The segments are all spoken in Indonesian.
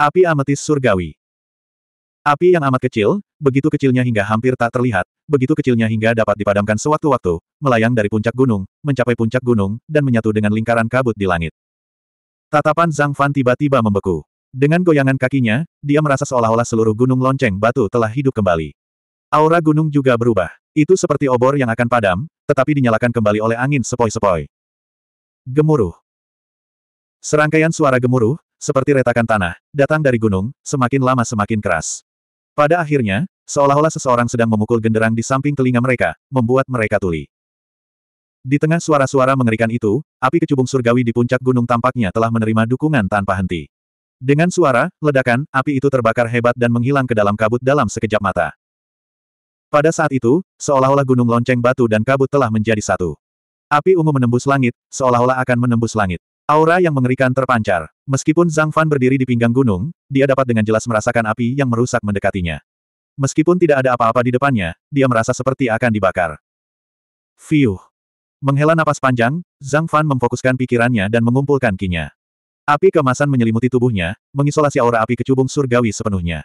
Api ametis surgawi. Api yang amat kecil, begitu kecilnya hingga hampir tak terlihat, begitu kecilnya hingga dapat dipadamkan sewaktu-waktu, melayang dari puncak gunung, mencapai puncak gunung, dan menyatu dengan lingkaran kabut di langit. Tatapan Zhang Fan tiba-tiba membeku. Dengan goyangan kakinya, dia merasa seolah-olah seluruh gunung lonceng batu telah hidup kembali. Aura gunung juga berubah. Itu seperti obor yang akan padam, tetapi dinyalakan kembali oleh angin sepoi-sepoi. Gemuruh. Serangkaian suara gemuruh, seperti retakan tanah, datang dari gunung, semakin lama semakin keras. Pada akhirnya, seolah-olah seseorang sedang memukul genderang di samping telinga mereka, membuat mereka tuli. Di tengah suara-suara mengerikan itu, api kecubung surgawi di puncak gunung tampaknya telah menerima dukungan tanpa henti. Dengan suara, ledakan, api itu terbakar hebat dan menghilang ke dalam kabut dalam sekejap mata. Pada saat itu, seolah-olah gunung lonceng batu dan kabut telah menjadi satu. Api ungu menembus langit, seolah-olah akan menembus langit. Aura yang mengerikan terpancar. Meskipun Zhang Fan berdiri di pinggang gunung, dia dapat dengan jelas merasakan api yang merusak mendekatinya. Meskipun tidak ada apa-apa di depannya, dia merasa seperti akan dibakar. Fiuh. Menghela napas panjang, Zhang Fan memfokuskan pikirannya dan mengumpulkan kinya. Api kemasan menyelimuti tubuhnya, mengisolasi aura api kecubung surgawi sepenuhnya.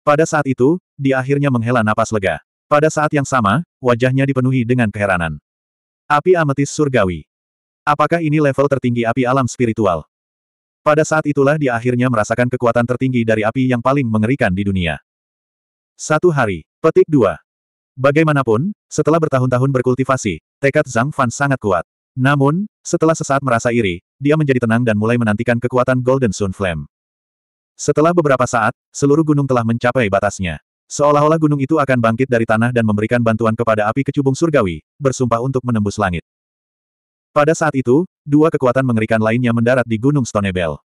Pada saat itu, dia akhirnya menghela napas lega. Pada saat yang sama, wajahnya dipenuhi dengan keheranan. Api ametis surgawi. Apakah ini level tertinggi api alam spiritual? Pada saat itulah dia akhirnya merasakan kekuatan tertinggi dari api yang paling mengerikan di dunia. Satu hari, petik dua. Bagaimanapun, setelah bertahun-tahun berkultivasi, tekad Zhang Fan sangat kuat. Namun, setelah sesaat merasa iri, dia menjadi tenang dan mulai menantikan kekuatan Golden Sun Flame. Setelah beberapa saat, seluruh gunung telah mencapai batasnya. Seolah-olah gunung itu akan bangkit dari tanah dan memberikan bantuan kepada api kecubung surgawi, bersumpah untuk menembus langit. Pada saat itu, dua kekuatan mengerikan lainnya mendarat di Gunung Stonebel.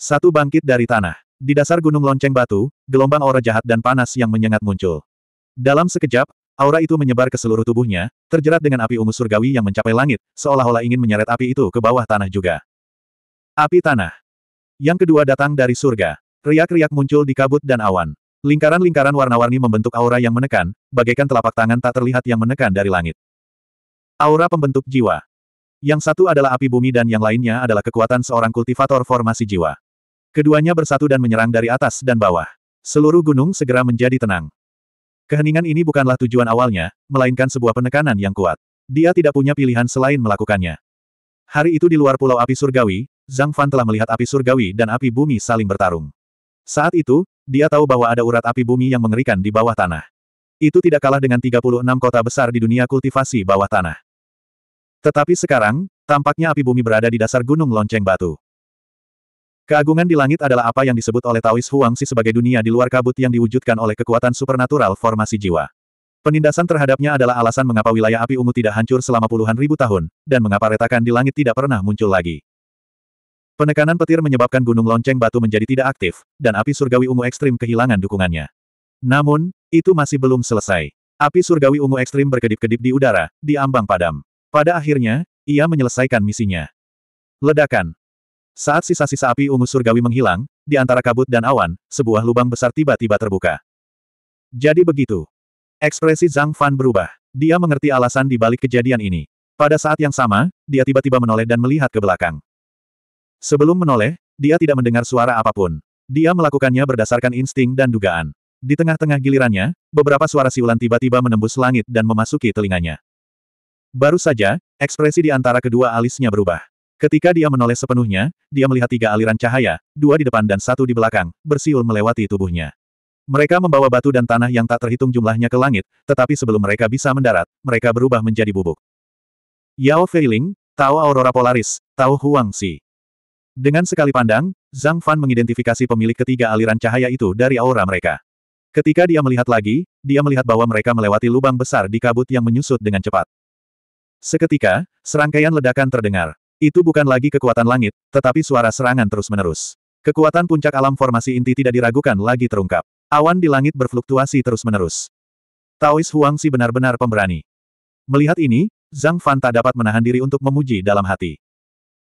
Satu bangkit dari tanah. Di dasar gunung lonceng batu, gelombang aura jahat dan panas yang menyengat muncul. Dalam sekejap, aura itu menyebar ke seluruh tubuhnya, terjerat dengan api ungu surgawi yang mencapai langit, seolah-olah ingin menyeret api itu ke bawah tanah juga. Api tanah. Yang kedua datang dari surga. Riak-riak muncul di kabut dan awan. Lingkaran-lingkaran warna-warni membentuk aura yang menekan, bagaikan telapak tangan tak terlihat yang menekan dari langit. Aura pembentuk jiwa. Yang satu adalah api bumi dan yang lainnya adalah kekuatan seorang kultivator formasi jiwa. Keduanya bersatu dan menyerang dari atas dan bawah. Seluruh gunung segera menjadi tenang. Keheningan ini bukanlah tujuan awalnya, melainkan sebuah penekanan yang kuat. Dia tidak punya pilihan selain melakukannya. Hari itu di luar pulau api surgawi, Zhang Fan telah melihat api surgawi dan api bumi saling bertarung. Saat itu, dia tahu bahwa ada urat api bumi yang mengerikan di bawah tanah. Itu tidak kalah dengan 36 kota besar di dunia kultivasi bawah tanah. Tetapi sekarang, tampaknya api bumi berada di dasar gunung lonceng batu. Keagungan di langit adalah apa yang disebut oleh Taois Huangxi sebagai dunia di luar kabut yang diwujudkan oleh kekuatan supernatural formasi jiwa. Penindasan terhadapnya adalah alasan mengapa wilayah api ungu tidak hancur selama puluhan ribu tahun, dan mengapa retakan di langit tidak pernah muncul lagi. Penekanan petir menyebabkan gunung lonceng batu menjadi tidak aktif, dan api surgawi ungu ekstrim kehilangan dukungannya. Namun, itu masih belum selesai. Api surgawi ungu ekstrim berkedip-kedip di udara, di ambang padam. Pada akhirnya, ia menyelesaikan misinya. Ledakan. Saat sisa-sisa api ungu surgawi menghilang, di antara kabut dan awan, sebuah lubang besar tiba-tiba terbuka. Jadi begitu. Ekspresi Zhang Fan berubah. Dia mengerti alasan di balik kejadian ini. Pada saat yang sama, dia tiba-tiba menoleh dan melihat ke belakang. Sebelum menoleh, dia tidak mendengar suara apa pun. Dia melakukannya berdasarkan insting dan dugaan. Di tengah-tengah gilirannya, beberapa suara siulan tiba-tiba menembus langit dan memasuki telinganya. Baru saja, ekspresi di antara kedua alisnya berubah. Ketika dia menoleh sepenuhnya, dia melihat tiga aliran cahaya, dua di depan dan satu di belakang, bersiul melewati tubuhnya. Mereka membawa batu dan tanah yang tak terhitung jumlahnya ke langit, tetapi sebelum mereka bisa mendarat, mereka berubah menjadi bubuk. Yao Feiling, Tao Aurora Polaris, Tao Huang Si. Dengan sekali pandang, Zhang Fan mengidentifikasi pemilik ketiga aliran cahaya itu dari aura mereka. Ketika dia melihat lagi, dia melihat bahwa mereka melewati lubang besar di kabut yang menyusut dengan cepat. Seketika, serangkaian ledakan terdengar. Itu bukan lagi kekuatan langit, tetapi suara serangan terus-menerus. Kekuatan puncak alam formasi inti tidak diragukan lagi terungkap. Awan di langit berfluktuasi terus-menerus. Taois Huangxi benar-benar pemberani. Melihat ini, Zhang Fan tak dapat menahan diri untuk memuji dalam hati.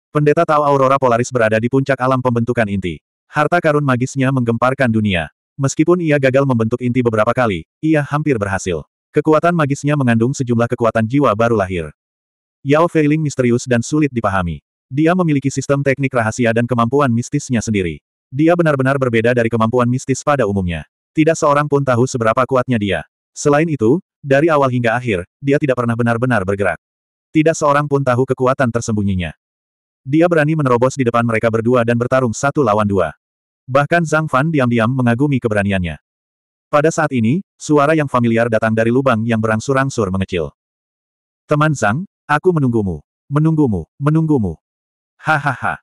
Pendeta Tao Aurora Polaris berada di puncak alam pembentukan inti. Harta karun magisnya menggemparkan dunia. Meskipun ia gagal membentuk inti beberapa kali, ia hampir berhasil. Kekuatan magisnya mengandung sejumlah kekuatan jiwa baru lahir. Yao Feiling misterius dan sulit dipahami. Dia memiliki sistem teknik rahasia dan kemampuan mistisnya sendiri. Dia benar-benar berbeda dari kemampuan mistis pada umumnya. Tidak seorang pun tahu seberapa kuatnya dia. Selain itu, dari awal hingga akhir, dia tidak pernah benar-benar bergerak. Tidak seorang pun tahu kekuatan tersembunyinya. Dia berani menerobos di depan mereka berdua dan bertarung satu lawan dua. Bahkan Zhang Fan diam-diam mengagumi keberaniannya. Pada saat ini, suara yang familiar datang dari lubang yang berangsur-angsur mengecil. Teman Zhang, aku menunggumu. Menunggumu, menunggumu. Hahaha.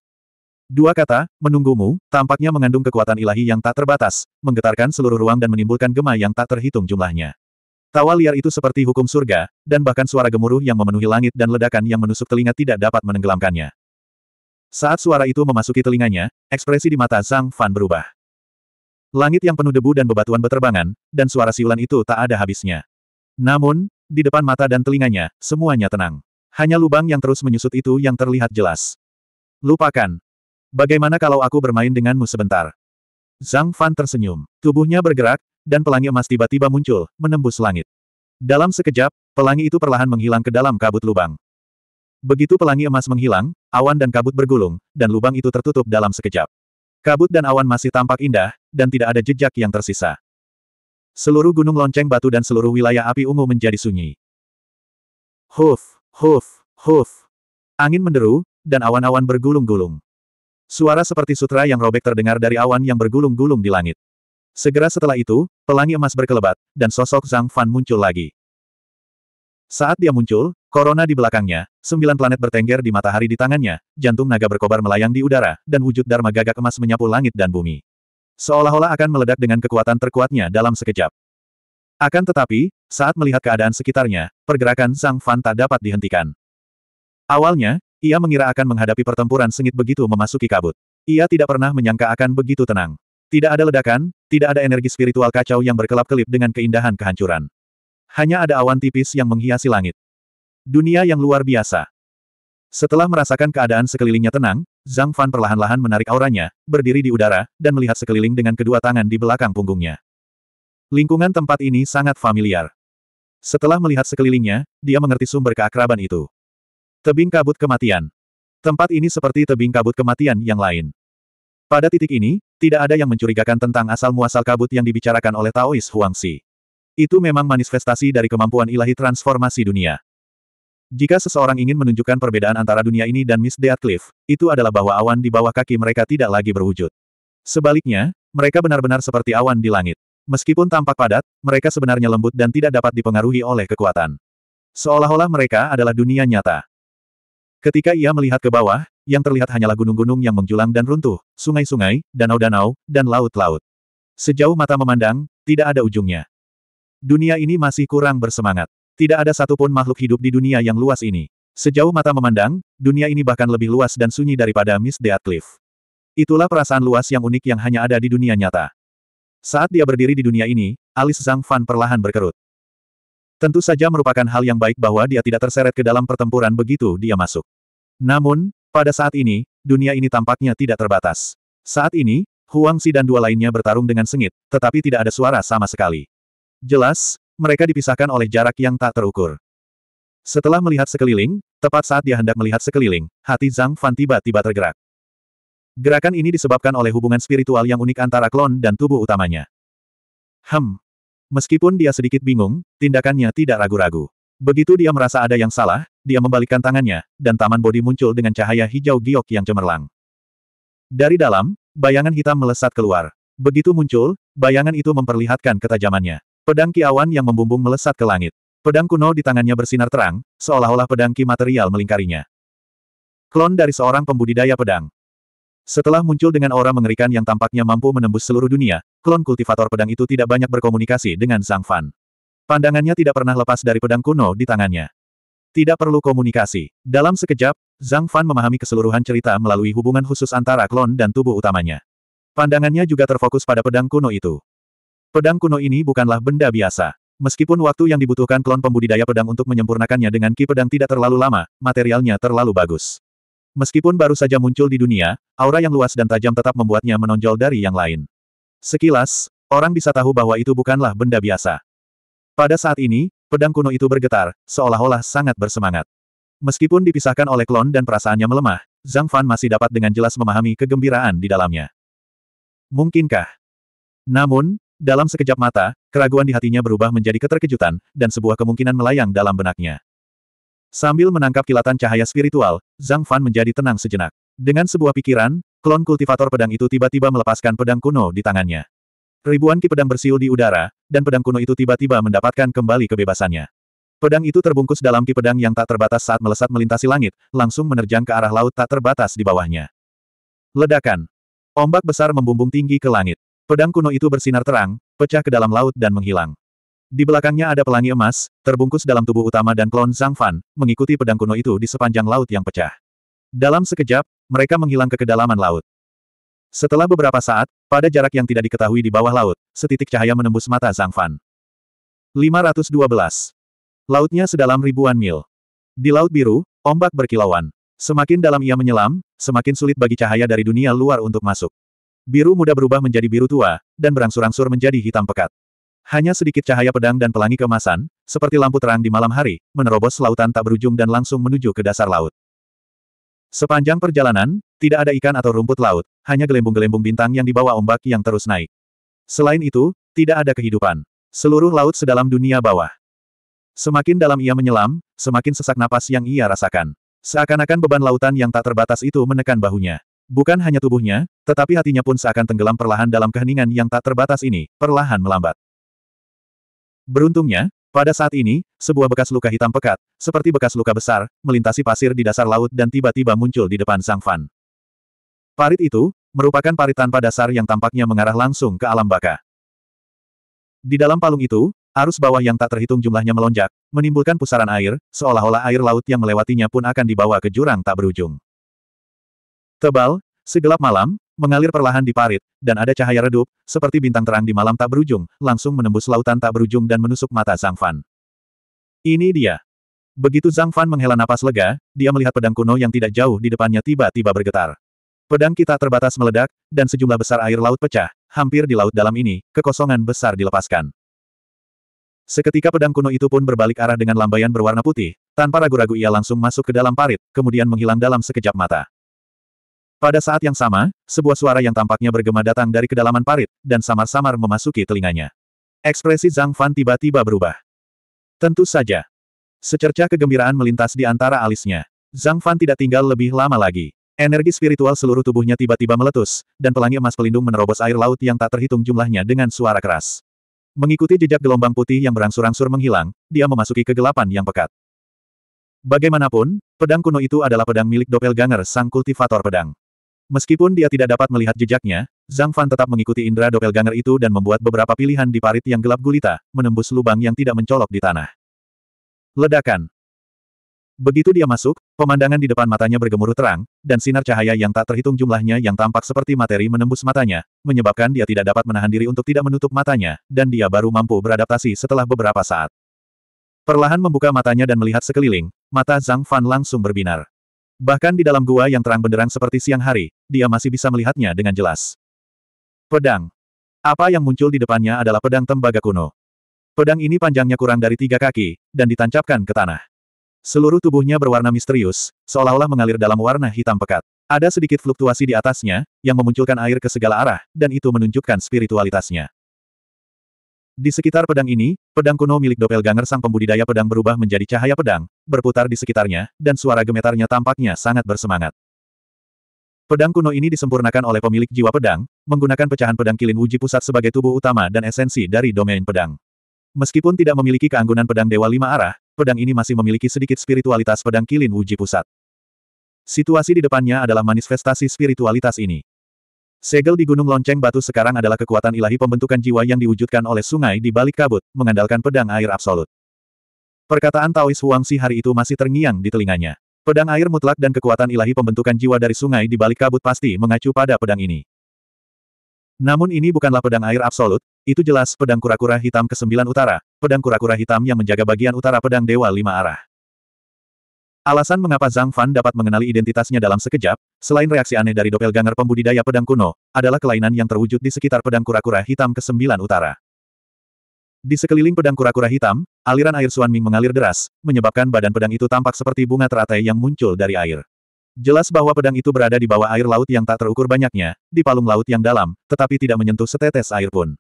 Dua kata, menunggumu, tampaknya mengandung kekuatan ilahi yang tak terbatas, menggetarkan seluruh ruang dan menimbulkan gema yang tak terhitung jumlahnya. Tawa liar itu seperti hukum surga, dan bahkan suara gemuruh yang memenuhi langit dan ledakan yang menusuk telinga tidak dapat menenggelamkannya. Saat suara itu memasuki telinganya, ekspresi di mata Zhang Fan berubah. Langit yang penuh debu dan bebatuan beterbangan, dan suara siulan itu tak ada habisnya. Namun, di depan mata dan telinganya, semuanya tenang. Hanya lubang yang terus menyusut itu yang terlihat jelas. Lupakan. Bagaimana kalau aku bermain denganmu sebentar? Zhang Fan tersenyum. Tubuhnya bergerak, dan pelangi emas tiba-tiba muncul, menembus langit. Dalam sekejap, pelangi itu perlahan menghilang ke dalam kabut lubang. Begitu pelangi emas menghilang, awan dan kabut bergulung, dan lubang itu tertutup dalam sekejap. Kabut dan awan masih tampak indah, dan tidak ada jejak yang tersisa. Seluruh gunung lonceng batu dan seluruh wilayah api ungu menjadi sunyi. Huf, huf, huf. Angin menderu, dan awan-awan bergulung-gulung. Suara seperti sutra yang robek terdengar dari awan yang bergulung-gulung di langit. Segera setelah itu, pelangi emas berkelebat, dan sosok Zhang Fan muncul lagi. Saat dia muncul, korona di belakangnya, sembilan planet bertengger di matahari di tangannya, jantung naga berkobar melayang di udara, dan wujud Dharma gagak emas menyapu langit dan bumi. Seolah-olah akan meledak dengan kekuatan terkuatnya dalam sekejap. Akan tetapi, saat melihat keadaan sekitarnya, pergerakan Zhang Fan tak dapat dihentikan. Awalnya, ia mengira akan menghadapi pertempuran sengit begitu memasuki kabut. Ia tidak pernah menyangka akan begitu tenang. Tidak ada ledakan, tidak ada energi spiritual kacau yang berkelap-kelip dengan keindahan kehancuran. Hanya ada awan tipis yang menghiasi langit. Dunia yang luar biasa. Setelah merasakan keadaan sekelilingnya tenang, Zhang Fan perlahan-lahan menarik auranya, berdiri di udara, dan melihat sekeliling dengan kedua tangan di belakang punggungnya. Lingkungan tempat ini sangat familiar. Setelah melihat sekelilingnya, dia mengerti sumber keakraban itu. Tebing kabut kematian. Tempat ini seperti tebing kabut kematian yang lain. Pada titik ini, tidak ada yang mencurigakan tentang asal-muasal kabut yang dibicarakan oleh Taois Huangxi. Itu memang manifestasi dari kemampuan ilahi transformasi dunia. Jika seseorang ingin menunjukkan perbedaan antara dunia ini dan Miss Death Cliff, itu adalah bahwa awan di bawah kaki mereka tidak lagi berwujud. Sebaliknya, mereka benar-benar seperti awan di langit. Meskipun tampak padat, mereka sebenarnya lembut dan tidak dapat dipengaruhi oleh kekuatan. Seolah-olah mereka adalah dunia nyata. Ketika ia melihat ke bawah, yang terlihat hanyalah gunung-gunung yang menjulang dan runtuh, sungai-sungai, danau-danau, dan laut-laut. Sejauh mata memandang, tidak ada ujungnya. Dunia ini masih kurang bersemangat. Tidak ada satupun makhluk hidup di dunia yang luas ini. Sejauh mata memandang, dunia ini bahkan lebih luas dan sunyi daripada Miss Death Cliff. Itulah perasaan luas yang unik yang hanya ada di dunia nyata. Saat dia berdiri di dunia ini, alis Zhang Fan perlahan berkerut. Tentu saja merupakan hal yang baik bahwa dia tidak terseret ke dalam pertempuran begitu dia masuk. Namun, pada saat ini, dunia ini tampaknya tidak terbatas. Saat ini, Huang Xi dan dua lainnya bertarung dengan sengit, tetapi tidak ada suara sama sekali. Jelas, mereka dipisahkan oleh jarak yang tak terukur. Setelah melihat sekeliling, tepat saat dia hendak melihat sekeliling, hati Zhang Fan tiba-tiba tergerak. Gerakan ini disebabkan oleh hubungan spiritual yang unik antara klon dan tubuh utamanya. Hem. Meskipun dia sedikit bingung, tindakannya tidak ragu-ragu. Begitu dia merasa ada yang salah, dia membalikkan tangannya, dan taman bodi muncul dengan cahaya hijau giok yang cemerlang. Dari dalam, bayangan hitam melesat keluar. Begitu muncul, bayangan itu memperlihatkan ketajamannya. Pedang Ki Awan yang membumbung melesat ke langit. Pedang kuno di tangannya bersinar terang, seolah-olah pedang Ki material melingkarinya. Klon dari seorang pembudidaya pedang. Setelah muncul dengan aura mengerikan yang tampaknya mampu menembus seluruh dunia, klon kultivator pedang itu tidak banyak berkomunikasi dengan Zhang Fan. Pandangannya tidak pernah lepas dari pedang kuno di tangannya. Tidak perlu komunikasi. Dalam sekejap, Zhang Fan memahami keseluruhan cerita melalui hubungan khusus antara klon dan tubuh utamanya. Pandangannya juga terfokus pada pedang kuno itu. Pedang kuno ini bukanlah benda biasa. Meskipun waktu yang dibutuhkan klon pembudidaya pedang untuk menyempurnakannya dengan ki pedang tidak terlalu lama, materialnya terlalu bagus. Meskipun baru saja muncul di dunia, aura yang luas dan tajam tetap membuatnya menonjol dari yang lain. Sekilas, orang bisa tahu bahwa itu bukanlah benda biasa. Pada saat ini, pedang kuno itu bergetar, seolah-olah sangat bersemangat. Meskipun dipisahkan oleh klon dan perasaannya melemah, Zhang Fan masih dapat dengan jelas memahami kegembiraan di dalamnya. Mungkinkah? Namun, dalam sekejap mata, keraguan di hatinya berubah menjadi keterkejutan, dan sebuah kemungkinan melayang dalam benaknya. Sambil menangkap kilatan cahaya spiritual, Zhang Fan menjadi tenang sejenak. Dengan sebuah pikiran, klon kultivator pedang itu tiba-tiba melepaskan pedang kuno di tangannya. Ribuan ki pedang bersiul di udara, dan pedang kuno itu tiba-tiba mendapatkan kembali kebebasannya. Pedang itu terbungkus dalam ki pedang yang tak terbatas saat melesat melintasi langit, langsung menerjang ke arah laut tak terbatas di bawahnya. Ledakan. Ombak besar membumbung tinggi ke langit. Pedang kuno itu bersinar terang, pecah ke dalam laut dan menghilang. Di belakangnya ada pelangi emas, terbungkus dalam tubuh utama dan klon Zhang Fan, mengikuti pedang kuno itu di sepanjang laut yang pecah. Dalam sekejap, mereka menghilang ke kedalaman laut. Setelah beberapa saat, pada jarak yang tidak diketahui di bawah laut, setitik cahaya menembus mata Zhang Fan. 512. Lautnya sedalam ribuan mil. Di Laut Biru, ombak berkilauan. Semakin dalam ia menyelam, semakin sulit bagi cahaya dari dunia luar untuk masuk. Biru muda berubah menjadi biru tua, dan berangsur-angsur menjadi hitam pekat. Hanya sedikit cahaya pedang dan pelangi kemasan, seperti lampu terang di malam hari, menerobos lautan tak berujung dan langsung menuju ke dasar laut. Sepanjang perjalanan, tidak ada ikan atau rumput laut, hanya gelembung-gelembung bintang yang dibawa ombak yang terus naik. Selain itu, tidak ada kehidupan. Seluruh laut sedalam dunia bawah. Semakin dalam ia menyelam, semakin sesak napas yang ia rasakan. Seakan-akan beban lautan yang tak terbatas itu menekan bahunya. Bukan hanya tubuhnya, tetapi hatinya pun seakan tenggelam perlahan dalam keheningan yang tak terbatas ini, perlahan melambat. Beruntungnya, pada saat ini, sebuah bekas luka hitam pekat, seperti bekas luka besar, melintasi pasir di dasar laut dan tiba-tiba muncul di depan Sang Fan. Parit itu, merupakan parit tanpa dasar yang tampaknya mengarah langsung ke alam baka. Di dalam palung itu, Arus bawah yang tak terhitung jumlahnya melonjak, menimbulkan pusaran air, seolah-olah air laut yang melewatinya pun akan dibawa ke jurang tak berujung. Tebal, segelap malam, mengalir perlahan di parit, dan ada cahaya redup, seperti bintang terang di malam tak berujung, langsung menembus lautan tak berujung dan menusuk mata Zhang Fan. Ini dia. Begitu Zhang Fan menghela napas lega, dia melihat pedang kuno yang tidak jauh di depannya tiba-tiba bergetar. Pedang kita terbatas meledak, dan sejumlah besar air laut pecah, hampir di laut dalam ini, kekosongan besar dilepaskan. Seketika pedang kuno itu pun berbalik arah dengan lambaian berwarna putih, tanpa ragu-ragu ia langsung masuk ke dalam parit, kemudian menghilang dalam sekejap mata. Pada saat yang sama, sebuah suara yang tampaknya bergema datang dari kedalaman parit, dan samar-samar memasuki telinganya. Ekspresi Zhang Fan tiba-tiba berubah. Tentu saja. Secercah kegembiraan melintas di antara alisnya. Zhang Fan tidak tinggal lebih lama lagi. Energi spiritual seluruh tubuhnya tiba-tiba meletus, dan pelangi emas pelindung menerobos air laut yang tak terhitung jumlahnya dengan suara keras. Mengikuti jejak gelombang putih yang berangsur-angsur menghilang, dia memasuki kegelapan yang pekat. Bagaimanapun, pedang kuno itu adalah pedang milik Doppelganger sang kultivator pedang. Meskipun dia tidak dapat melihat jejaknya, Zhang Fan tetap mengikuti indera Doppelganger itu dan membuat beberapa pilihan di parit yang gelap gulita, menembus lubang yang tidak mencolok di tanah. Ledakan. Begitu dia masuk, pemandangan di depan matanya bergemuruh terang, dan sinar cahaya yang tak terhitung jumlahnya yang tampak seperti materi menembus matanya, menyebabkan dia tidak dapat menahan diri untuk tidak menutup matanya, dan dia baru mampu beradaptasi setelah beberapa saat. Perlahan membuka matanya dan melihat sekeliling, mata Zhang Fan langsung berbinar. Bahkan di dalam gua yang terang benderang seperti siang hari, dia masih bisa melihatnya dengan jelas. Pedang. Apa yang muncul di depannya adalah pedang tembaga kuno. Pedang ini panjangnya kurang dari tiga kaki, dan ditancapkan ke tanah. Seluruh tubuhnya berwarna misterius, seolah-olah mengalir dalam warna hitam pekat. Ada sedikit fluktuasi di atasnya, yang memunculkan air ke segala arah, dan itu menunjukkan spiritualitasnya. Di sekitar pedang ini, pedang kuno milik Doppelganger sang pembudidaya pedang berubah menjadi cahaya pedang, berputar di sekitarnya, dan suara gemetarnya tampaknya sangat bersemangat. Pedang kuno ini disempurnakan oleh pemilik jiwa pedang, menggunakan pecahan pedang kilin uji pusat sebagai tubuh utama dan esensi dari domain pedang. Meskipun tidak memiliki keanggunan pedang dewa lima arah, pedang ini masih memiliki sedikit spiritualitas pedang kilin Wuji Pusat. Situasi di depannya adalah manifestasi spiritualitas ini. Segel di Gunung Lonceng Batu sekarang adalah kekuatan ilahi pembentukan jiwa yang diwujudkan oleh sungai di balik kabut, mengandalkan pedang air absolut. Perkataan Taois Huangxi hari itu masih terngiang di telinganya. Pedang air mutlak dan kekuatan ilahi pembentukan jiwa dari sungai di balik kabut pasti mengacu pada pedang ini. Namun ini bukanlah pedang air absolut, itu jelas pedang kura-kura hitam ke-9 utara, pedang kura-kura hitam yang menjaga bagian utara pedang dewa lima arah. Alasan mengapa Zhang Fan dapat mengenali identitasnya dalam sekejap, selain reaksi aneh dari doppelganger pembudidaya pedang kuno, adalah kelainan yang terwujud di sekitar pedang kura-kura hitam ke-9 utara. Di sekeliling pedang kura-kura hitam, aliran air Suan Ming mengalir deras, menyebabkan badan pedang itu tampak seperti bunga teratai yang muncul dari air. Jelas bahwa pedang itu berada di bawah air laut yang tak terukur banyaknya, di palung laut yang dalam, tetapi tidak menyentuh setetes air pun.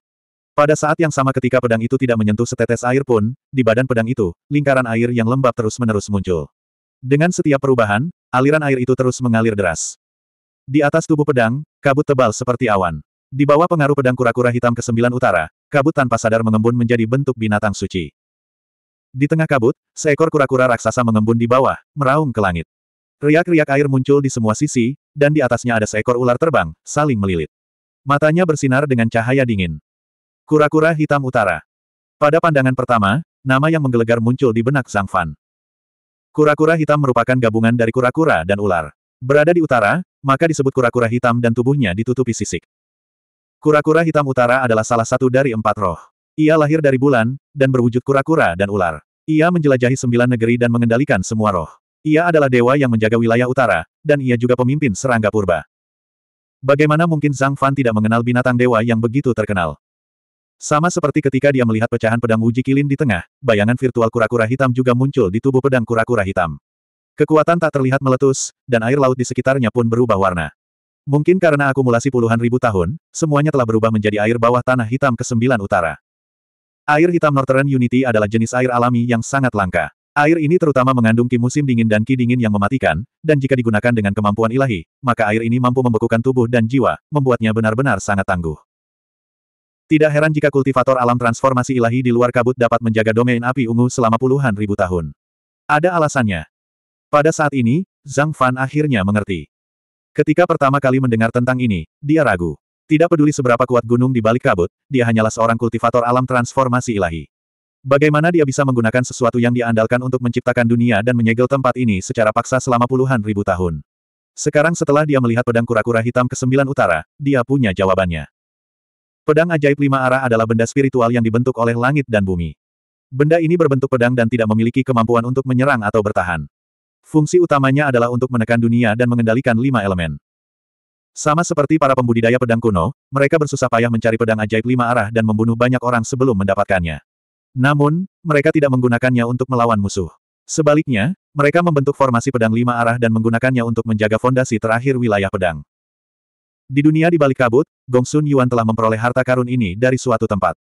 Pada saat yang sama ketika pedang itu tidak menyentuh setetes air pun, di badan pedang itu, lingkaran air yang lembab terus-menerus muncul. Dengan setiap perubahan, aliran air itu terus mengalir deras. Di atas tubuh pedang, kabut tebal seperti awan. Di bawah pengaruh pedang kura-kura hitam ke-9 utara, kabut tanpa sadar mengembun menjadi bentuk binatang suci. Di tengah kabut, seekor kura-kura raksasa mengembun di bawah, meraung ke langit. Riak-riak air muncul di semua sisi, dan di atasnya ada seekor ular terbang, saling melilit. Matanya bersinar dengan cahaya dingin. Kura-kura hitam utara. Pada pandangan pertama, nama yang menggelegar muncul di benak Zhang Fan. Kura-kura hitam merupakan gabungan dari kura-kura dan ular. Berada di utara, maka disebut kura-kura hitam dan tubuhnya ditutupi sisik. Kura-kura hitam utara adalah salah satu dari empat roh. Ia lahir dari bulan, dan berwujud kura-kura dan ular. Ia menjelajahi sembilan negeri dan mengendalikan semua roh. Ia adalah dewa yang menjaga wilayah utara, dan ia juga pemimpin serangga purba. Bagaimana mungkin Zhang Fan tidak mengenal binatang dewa yang begitu terkenal? Sama seperti ketika dia melihat pecahan pedang uji kilin di tengah, bayangan virtual kura-kura hitam juga muncul di tubuh pedang kura-kura hitam. Kekuatan tak terlihat meletus, dan air laut di sekitarnya pun berubah warna. Mungkin karena akumulasi puluhan ribu tahun, semuanya telah berubah menjadi air bawah tanah hitam ke sembilan utara. Air hitam Northern Unity adalah jenis air alami yang sangat langka. Air ini terutama mengandung ki musim dingin dan ki dingin yang mematikan, dan jika digunakan dengan kemampuan ilahi, maka air ini mampu membekukan tubuh dan jiwa, membuatnya benar-benar sangat tangguh. Tidak heran jika kultivator alam transformasi ilahi di luar kabut dapat menjaga domain api ungu selama puluhan ribu tahun. Ada alasannya. Pada saat ini, Zhang Fan akhirnya mengerti. Ketika pertama kali mendengar tentang ini, dia ragu. Tidak peduli seberapa kuat gunung di balik kabut, dia hanyalah seorang kultivator alam transformasi ilahi. Bagaimana dia bisa menggunakan sesuatu yang diandalkan untuk menciptakan dunia dan menyegel tempat ini secara paksa selama puluhan ribu tahun? Sekarang setelah dia melihat pedang kura-kura hitam ke-9 utara, dia punya jawabannya. Pedang ajaib lima arah adalah benda spiritual yang dibentuk oleh langit dan bumi. Benda ini berbentuk pedang dan tidak memiliki kemampuan untuk menyerang atau bertahan. Fungsi utamanya adalah untuk menekan dunia dan mengendalikan lima elemen. Sama seperti para pembudidaya pedang kuno, mereka bersusah payah mencari pedang ajaib lima arah dan membunuh banyak orang sebelum mendapatkannya. Namun, mereka tidak menggunakannya untuk melawan musuh. Sebaliknya, mereka membentuk formasi pedang lima arah dan menggunakannya untuk menjaga fondasi terakhir wilayah pedang. Di dunia di balik kabut, Gong Sun Yuan telah memperoleh harta karun ini dari suatu tempat.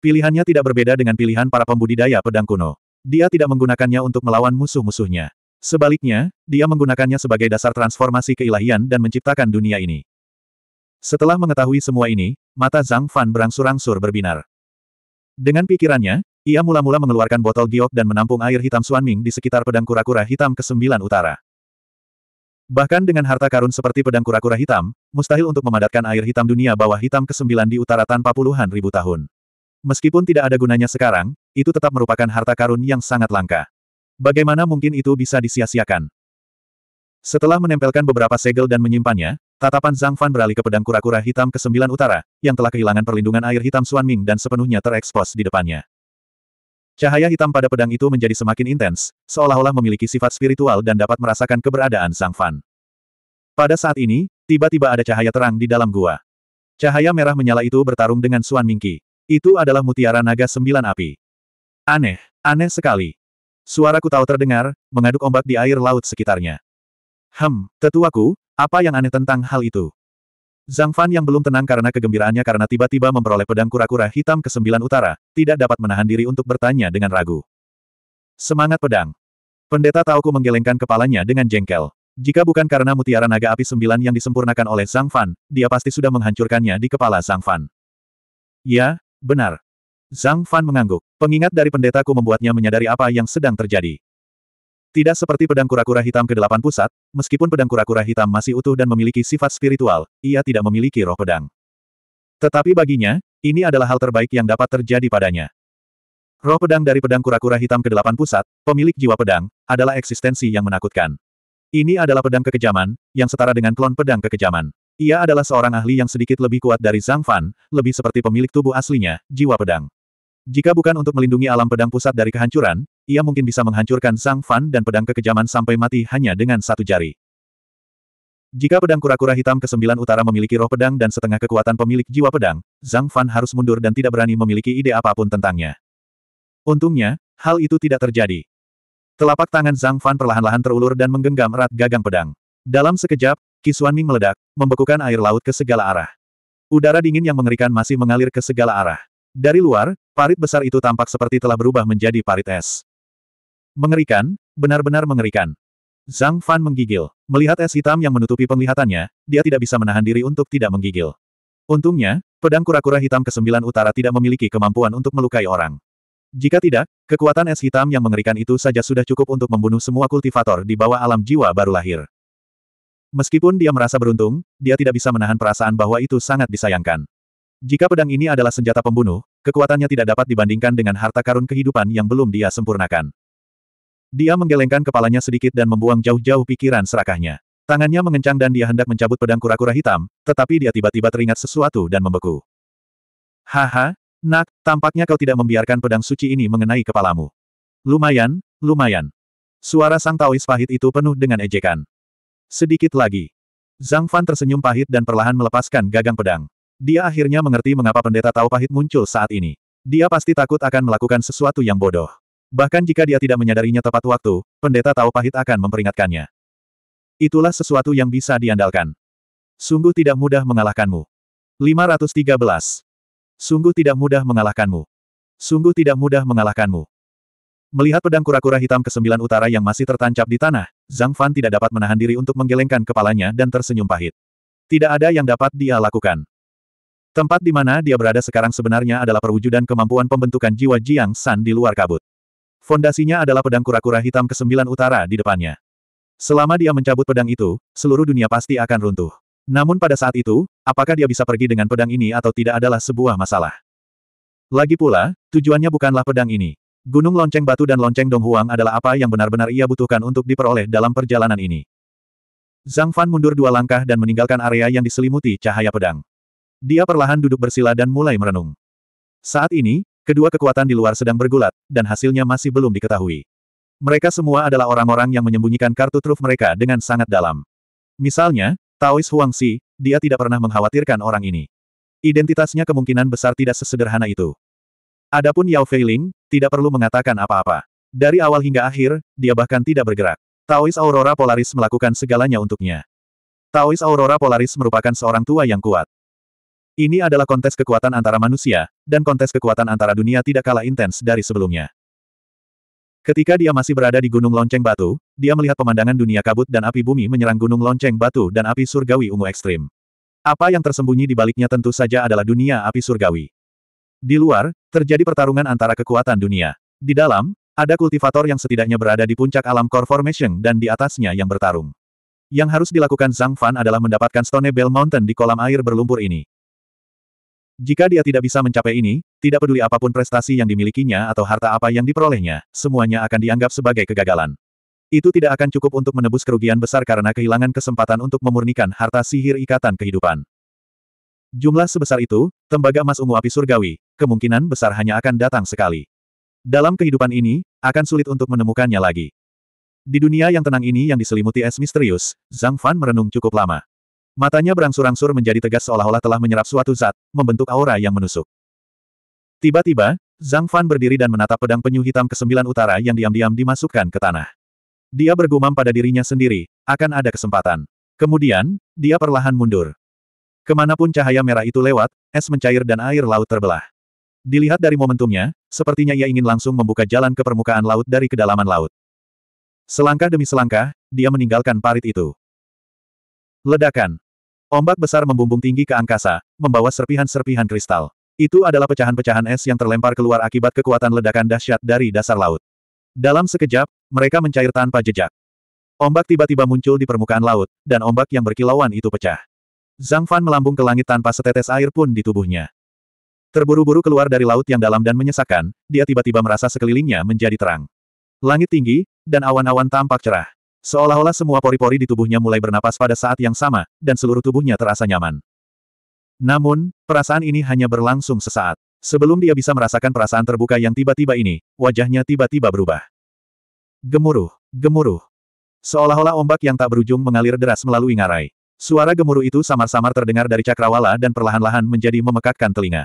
Pilihannya tidak berbeda dengan pilihan para pembudidaya pedang kuno. Dia tidak menggunakannya untuk melawan musuh-musuhnya. Sebaliknya, dia menggunakannya sebagai dasar transformasi keilahian dan menciptakan dunia ini. Setelah mengetahui semua ini, mata Zhang Fan berangsur-angsur berbinar. Dengan pikirannya, ia mula-mula mengeluarkan botol giok dan menampung air hitam Suanming di sekitar pedang kura-kura hitam ke-9 utara. Bahkan dengan harta karun seperti pedang kura-kura hitam, mustahil untuk memadatkan air hitam dunia bawah hitam ke-9 di utara tanpa puluhan ribu tahun. Meskipun tidak ada gunanya sekarang, itu tetap merupakan harta karun yang sangat langka. Bagaimana mungkin itu bisa disia-siakan? Setelah menempelkan beberapa segel dan menyimpannya, tatapan Zhang Fan beralih ke pedang kura-kura hitam ke-9 utara, yang telah kehilangan perlindungan air hitam Suanming dan sepenuhnya terekspos di depannya. Cahaya hitam pada pedang itu menjadi semakin intens, seolah-olah memiliki sifat spiritual dan dapat merasakan keberadaan Sang Fan. Pada saat ini, tiba-tiba ada cahaya terang di dalam gua. Cahaya merah menyala itu bertarung dengan Suan Mingki. Itu adalah mutiara naga sembilan api. Aneh, aneh sekali. Suara tahu terdengar, mengaduk ombak di air laut sekitarnya. Hem, tetuaku, apa yang aneh tentang hal itu? Zhang Fan yang belum tenang karena kegembiraannya karena tiba-tiba memperoleh pedang kura-kura hitam ke sembilan utara, tidak dapat menahan diri untuk bertanya dengan ragu. Semangat pedang. Pendeta Tauku menggelengkan kepalanya dengan jengkel. Jika bukan karena mutiara naga api sembilan yang disempurnakan oleh Zhang Fan, dia pasti sudah menghancurkannya di kepala Zhang Fan. Ya, benar. Zhang Fan mengangguk. Pengingat dari pendetaku membuatnya menyadari apa yang sedang terjadi. Tidak seperti pedang kura-kura hitam ke-8 pusat, meskipun pedang kura-kura hitam masih utuh dan memiliki sifat spiritual, ia tidak memiliki roh pedang. Tetapi baginya, ini adalah hal terbaik yang dapat terjadi padanya. Roh pedang dari pedang kura-kura hitam ke-8 pusat, pemilik jiwa pedang, adalah eksistensi yang menakutkan. Ini adalah pedang kekejaman, yang setara dengan klon pedang kekejaman. Ia adalah seorang ahli yang sedikit lebih kuat dari Zhang Fan, lebih seperti pemilik tubuh aslinya, jiwa pedang. Jika bukan untuk melindungi alam pedang pusat dari kehancuran, ia mungkin bisa menghancurkan Zhang Fan dan pedang kekejaman sampai mati hanya dengan satu jari. Jika pedang kura-kura hitam ke-9 utara memiliki roh pedang dan setengah kekuatan pemilik jiwa pedang, Zhang Fan harus mundur dan tidak berani memiliki ide apa pun tentangnya. Untungnya, hal itu tidak terjadi. Telapak tangan Zhang Fan perlahan-lahan terulur dan menggenggam erat gagang pedang. Dalam sekejap, Qi Xuanming meledak, membekukan air laut ke segala arah. Udara dingin yang mengerikan masih mengalir ke segala arah. Dari luar, parit besar itu tampak seperti telah berubah menjadi parit es. Mengerikan, benar-benar mengerikan. Zhang Fan menggigil. Melihat es hitam yang menutupi penglihatannya, dia tidak bisa menahan diri untuk tidak menggigil. Untungnya, pedang kura-kura hitam ke-9 utara tidak memiliki kemampuan untuk melukai orang. Jika tidak, kekuatan es hitam yang mengerikan itu saja sudah cukup untuk membunuh semua kultivator di bawah alam jiwa baru lahir. Meskipun dia merasa beruntung, dia tidak bisa menahan perasaan bahwa itu sangat disayangkan. Jika pedang ini adalah senjata pembunuh, kekuatannya tidak dapat dibandingkan dengan harta karun kehidupan yang belum dia sempurnakan. Dia menggelengkan kepalanya sedikit dan membuang jauh-jauh pikiran serakahnya. Tangannya mengencang dan dia hendak mencabut pedang kura-kura hitam, tetapi dia tiba-tiba teringat sesuatu dan membeku. Haha, nak, tampaknya kau tidak membiarkan pedang suci ini mengenai kepalamu. Lumayan, lumayan. Suara sang Taois pahit itu penuh dengan ejekan. Sedikit lagi. Zhang Fan tersenyum pahit dan perlahan melepaskan gagang pedang. Dia akhirnya mengerti mengapa pendeta Tao pahit muncul saat ini. Dia pasti takut akan melakukan sesuatu yang bodoh. Bahkan jika dia tidak menyadarinya tepat waktu, pendeta Tao pahit akan memperingatkannya. Itulah sesuatu yang bisa diandalkan. Sungguh tidak mudah mengalahkanmu. 513. Sungguh tidak mudah mengalahkanmu. Sungguh tidak mudah mengalahkanmu. Melihat pedang kura-kura hitam ke-9 utara yang masih tertancap di tanah, Zhang Fan tidak dapat menahan diri untuk menggelengkan kepalanya dan tersenyum pahit. Tidak ada yang dapat dia lakukan. Tempat di mana dia berada sekarang sebenarnya adalah perwujudan kemampuan pembentukan jiwa Jiang San di luar kabut. Fondasinya adalah pedang kura-kura hitam ke-9 utara di depannya. Selama dia mencabut pedang itu, seluruh dunia pasti akan runtuh. Namun pada saat itu, apakah dia bisa pergi dengan pedang ini atau tidak adalah sebuah masalah. Lagi pula, tujuannya bukanlah pedang ini. Gunung Lonceng Batu dan Lonceng Dong Huang adalah apa yang benar-benar ia butuhkan untuk diperoleh dalam perjalanan ini. Zhang Fan mundur dua langkah dan meninggalkan area yang diselimuti cahaya pedang. Dia perlahan duduk bersila dan mulai merenung. Saat ini, kedua kekuatan di luar sedang bergulat, dan hasilnya masih belum diketahui. Mereka semua adalah orang-orang yang menyembunyikan kartu truf mereka dengan sangat dalam. Misalnya, Taois Huangxi, dia tidak pernah mengkhawatirkan orang ini. Identitasnya kemungkinan besar tidak sesederhana itu. Adapun Yao Feiling, tidak perlu mengatakan apa-apa. Dari awal hingga akhir, dia bahkan tidak bergerak. Taois Aurora Polaris melakukan segalanya untuknya. Taois Aurora Polaris merupakan seorang tua yang kuat. Ini adalah kontes kekuatan antara manusia, dan kontes kekuatan antara dunia tidak kalah intens dari sebelumnya. Ketika dia masih berada di Gunung Lonceng Batu, dia melihat pemandangan dunia kabut dan api bumi menyerang Gunung Lonceng Batu dan api surgawi ungu ekstrim. Apa yang tersembunyi di baliknya tentu saja adalah dunia api surgawi. Di luar, terjadi pertarungan antara kekuatan dunia. Di dalam, ada kultivator yang setidaknya berada di puncak alam core formation dan di atasnya yang bertarung. Yang harus dilakukan Zhang Fan adalah mendapatkan Stone Bell Mountain di kolam air berlumpur ini. Jika dia tidak bisa mencapai ini, tidak peduli apa pun prestasi yang dimilikinya atau harta apa yang diperolehnya, semuanya akan dianggap sebagai kegagalan. Itu tidak akan cukup untuk menebus kerugian besar karena kehilangan kesempatan untuk memurnikan harta sihir ikatan kehidupan. Jumlah sebesar itu, tembaga emas ungu api surgawi, kemungkinan besar hanya akan datang sekali. Dalam kehidupan ini, akan sulit untuk menemukannya lagi. Di dunia yang tenang ini yang diselimuti es misterius, Zhang Fan merenung cukup lama. Matanya berangsur-angsur menjadi tegas seolah-olah telah menyerap suatu zat, membentuk aura yang menusuk. Tiba-tiba, Zhang Fan berdiri dan menatap pedang penyu hitam ke sembilan utara yang diam-diam dimasukkan ke tanah. Dia bergumam pada dirinya sendiri, akan ada kesempatan. Kemudian, dia perlahan mundur. Ke mana pun cahaya merah itu lewat, es mencair dan air laut terbelah. Dilihat dari momentumnya, sepertinya ia ingin langsung membuka jalan ke permukaan laut dari kedalaman laut. Selangkah demi selangkah, dia meninggalkan parit itu. Ledakan. Ombak besar membumbung tinggi ke angkasa, membawa serpihan-serpihan kristal. Itu adalah pecahan-pecahan es yang terlempar keluar akibat kekuatan ledakan dahsyat dari dasar laut. Dalam sekejap, mereka mencair tanpa jejak. Ombak tiba-tiba muncul di permukaan laut, dan ombak yang berkilauan itu pecah. Zhang Fan melambung ke langit tanpa setetes air pun di tubuhnya. Terburu-buru keluar dari laut yang dalam dan menyesakkan, dia tiba-tiba merasa sekelilingnya menjadi terang. Langit tinggi, dan awan-awan tampak cerah. Seolah-olah semua pori-pori di tubuhnya mulai bernapas pada saat yang sama, dan seluruh tubuhnya terasa nyaman. Namun, perasaan ini hanya berlangsung sesaat. Sebelum dia bisa merasakan perasaan terbuka yang tiba-tiba ini, wajahnya tiba-tiba berubah. Gemuruh, gemuruh. Seolah-olah ombak yang tak berujung mengalir deras melalui ngarai. Suara gemuruh itu samar-samar terdengar dari cakrawala dan perlahan-lahan menjadi memekakkan telinga.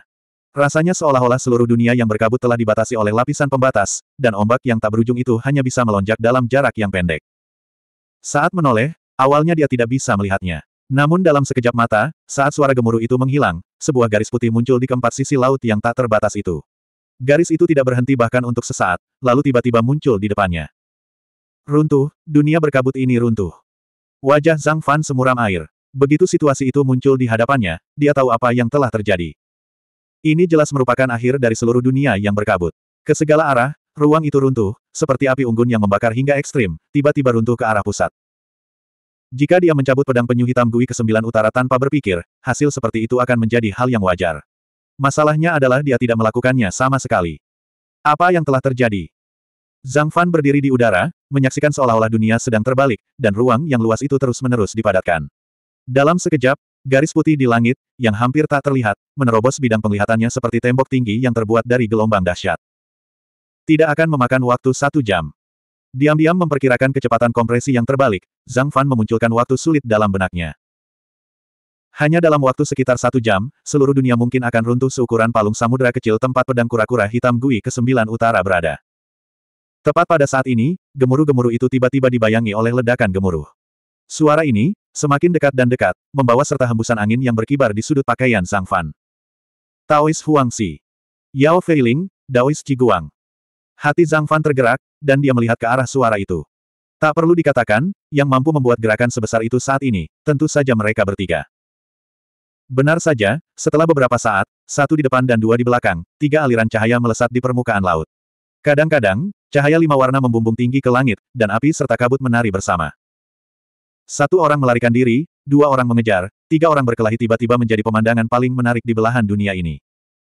Rasanya seolah-olah seluruh dunia yang berkabut telah dibatasi oleh lapisan pembatas, dan ombak yang tak berujung itu hanya bisa melonjak dalam jarak yang pendek. Saat menoleh, Awalnya dia tidak bisa melihatnya. Namun dalam sekejap mata, saat suara gemuruh itu menghilang, sebuah garis putih muncul di keempat sisi laut yang tak terbatas itu. Garis itu tidak berhenti bahkan untuk sesaat, lalu tiba-tiba muncul di depannya. Runtuh, dunia berkabut ini runtuh. Wajah Zhang Fan semuram air. Begitu situasi itu muncul di hadapannya, dia tahu apa yang telah terjadi. Ini jelas merupakan akhir dari seluruh dunia yang berkabut. Ke segala arah, ruang itu runtuh, seperti api unggun yang membakar hingga ekstrim, tiba-tiba runtuh ke arah pusat. Jika dia mencabut pedang penyu hitam Gui ke sembilan utara tanpa berpikir, hasil seperti itu akan menjadi hal yang wajar. Masalahnya adalah dia tidak melakukannya sama sekali. Apa yang telah terjadi? Zhang Fan berdiri di udara, menyaksikan seolah-olah dunia sedang terbalik, dan ruang yang luas itu terus-menerus dipadatkan. Dalam sekejap, garis putih di langit, yang hampir tak terlihat, menerobos bidang penglihatannya seperti tembok tinggi yang terbuat dari gelombang dahsyat. Tidak akan memakan waktu satu jam. Diam-diam memperkirakan kecepatan kompresi yang terbalik, Zhang Fan memunculkan waktu sulit dalam benaknya. Hanya dalam waktu sekitar satu jam, seluruh dunia mungkin akan runtuh seukuran palung samudera kecil tempat pedang kura-kura hitam Gui ke-9 utara berada. Tepat pada saat ini, gemuruh-gemuruh itu tiba-tiba dibayangi oleh ledakan gemuruh. Suara ini, semakin dekat dan dekat, membawa serta hembusan angin yang berkibar di sudut pakaian Zhang Fan. Taois Huangxi. Yao Feiling, Daois Ciguang. Hati Zhang Fan tergerak, dan dia melihat ke arah suara itu. Tak perlu dikatakan, yang mampu membuat gerakan sebesar itu saat ini, tentu saja mereka bertiga. Benar saja, setelah beberapa saat, satu di depan dan dua di belakang, tiga aliran cahaya melesat di permukaan laut. Kadang-kadang, cahaya lima warna membumbung tinggi ke langit, dan api serta kabut menari bersama. Satu orang melarikan diri, dua orang mengejar, tiga orang berkelahi tiba-tiba menjadi pemandangan paling menarik di belahan dunia ini.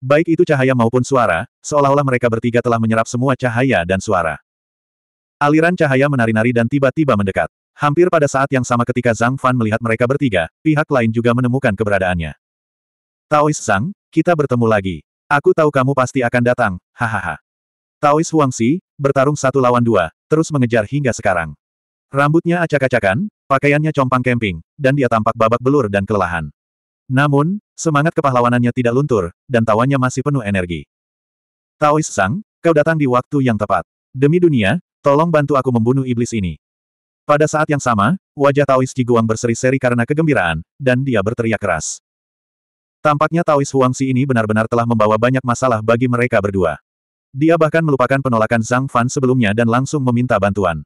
Baik itu cahaya maupun suara, seolah-olah mereka bertiga telah menyerap semua cahaya dan suara. Aliran cahaya menari-nari dan tiba-tiba mendekat. Hampir pada saat yang sama ketika Zhang Fan melihat mereka bertiga, pihak lain juga menemukan keberadaannya. Taois Zhang, kita bertemu lagi. Aku tahu kamu pasti akan datang, hahaha. Taois Huangxi, bertarung satu lawan dua, terus mengejar hingga sekarang. Rambutnya acak-acakan, pakaiannya compang camping, dan dia tampak babak belur dan kelelahan. Namun, semangat kepahlawanannya tidak luntur, dan tawannya masih penuh energi. Taois Zhang, kau datang di waktu yang tepat. Demi dunia, Tolong bantu aku membunuh iblis ini. Pada saat yang sama, wajah Taois Jiguang berseri-seri karena kegembiraan, dan dia berteriak keras. Tampaknya Taois Huangxi ini benar-benar telah membawa banyak masalah bagi mereka berdua. Dia bahkan melupakan penolakan Zhang Fan sebelumnya dan langsung meminta bantuan.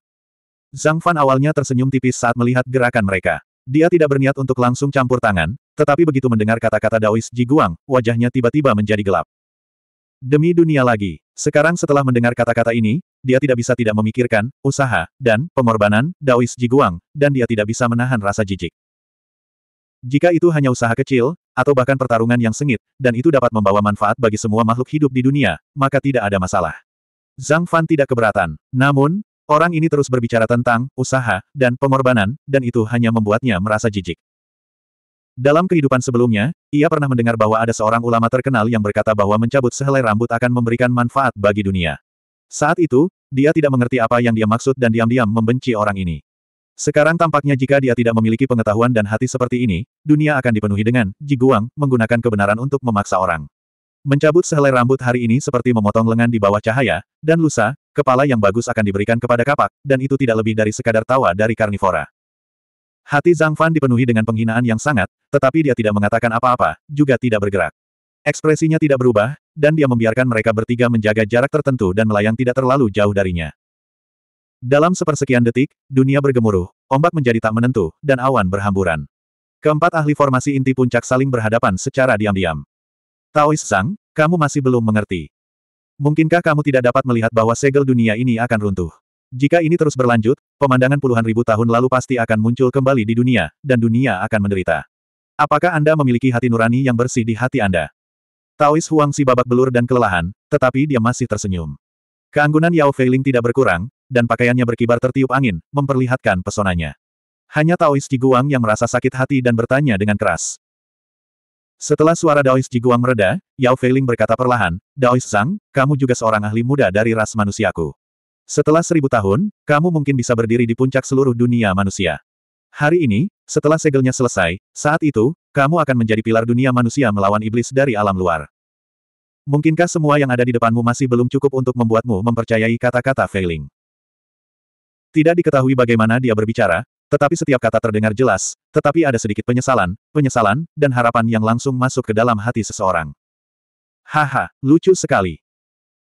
Zhang Fan awalnya tersenyum tipis saat melihat gerakan mereka. Dia tidak berniat untuk langsung campur tangan, tetapi begitu mendengar kata-kata Daois Jiguang, wajahnya tiba-tiba menjadi gelap. Demi dunia lagi, sekarang setelah mendengar kata-kata ini, dia tidak bisa tidak memikirkan, usaha, dan pengorbanan, Daois Jiguang, dan dia tidak bisa menahan rasa jijik. Jika itu hanya usaha kecil, atau bahkan pertarungan yang sengit, dan itu dapat membawa manfaat bagi semua makhluk hidup di dunia, maka tidak ada masalah. Zhang Fan tidak keberatan. Namun, orang ini terus berbicara tentang usaha dan pengorbanan, dan itu hanya membuatnya merasa jijik. Dalam kehidupan sebelumnya, ia pernah mendengar bahwa ada seorang ulama terkenal yang berkata bahwa mencabut sehelai rambut akan memberikan manfaat bagi dunia. Saat itu, dia tidak mengerti apa yang dia maksud dan diam-diam membenci orang ini. Sekarang tampaknya jika dia tidak memiliki pengetahuan dan hati seperti ini, dunia akan dipenuhi dengan jiguang, menggunakan kebenaran untuk memaksa orang. Mencabut sehelai rambut hari ini seperti memotong lengan di bawah cahaya, dan lusa, kepala yang bagus akan diberikan kepada kapak, dan itu tidak lebih dari sekadar tawa dari karnivora. Hati Zhang Fan dipenuhi dengan penghinaan yang sangat, tetapi dia tidak mengatakan apa-apa, juga tidak bergerak. Ekspresinya tidak berubah, dan dia membiarkan mereka bertiga menjaga jarak tertentu dan melayang tidak terlalu jauh darinya. Dalam sepersekian detik, dunia bergemuruh, ombak menjadi tak menentu, dan awan berhamburan. Keempat ahli formasi inti puncak saling berhadapan secara diam-diam. Taois Zhang, kamu masih belum mengerti. Mungkinkah kamu tidak dapat melihat bahwa segel dunia ini akan runtuh? Jika ini terus berlanjut, pemandangan puluhan ribu tahun lalu pasti akan muncul kembali di dunia, dan dunia akan menderita. Apakah Anda memiliki hati nurani yang bersih di hati Anda? Taois Huang si babak belur dan kelelahan, tetapi dia masih tersenyum. Keanggunan Yao Feiling tidak berkurang, dan pakaiannya berkibar tertiup angin, memperlihatkan pesonanya. Hanya Taois Jiguang yang merasa sakit hati dan bertanya dengan keras. Setelah suara Daois Jiguang mereda, Yao Feiling berkata perlahan, Daois Zhang, kamu juga seorang ahli muda dari ras manusiaku. Setelah seribu tahun, kamu mungkin bisa berdiri di puncak seluruh dunia manusia. Hari ini, setelah segelnya selesai, saat itu, kamu akan menjadi pilar dunia manusia melawan iblis dari alam luar. Mungkinkah semua yang ada di depanmu masih belum cukup untuk membuatmu mempercayai kata-kata Failing? Tidak diketahui bagaimana dia berbicara, tetapi setiap kata terdengar jelas, tetapi ada sedikit penyesalan, penyesalan, dan harapan yang langsung masuk ke dalam hati seseorang. Haha, lucu sekali.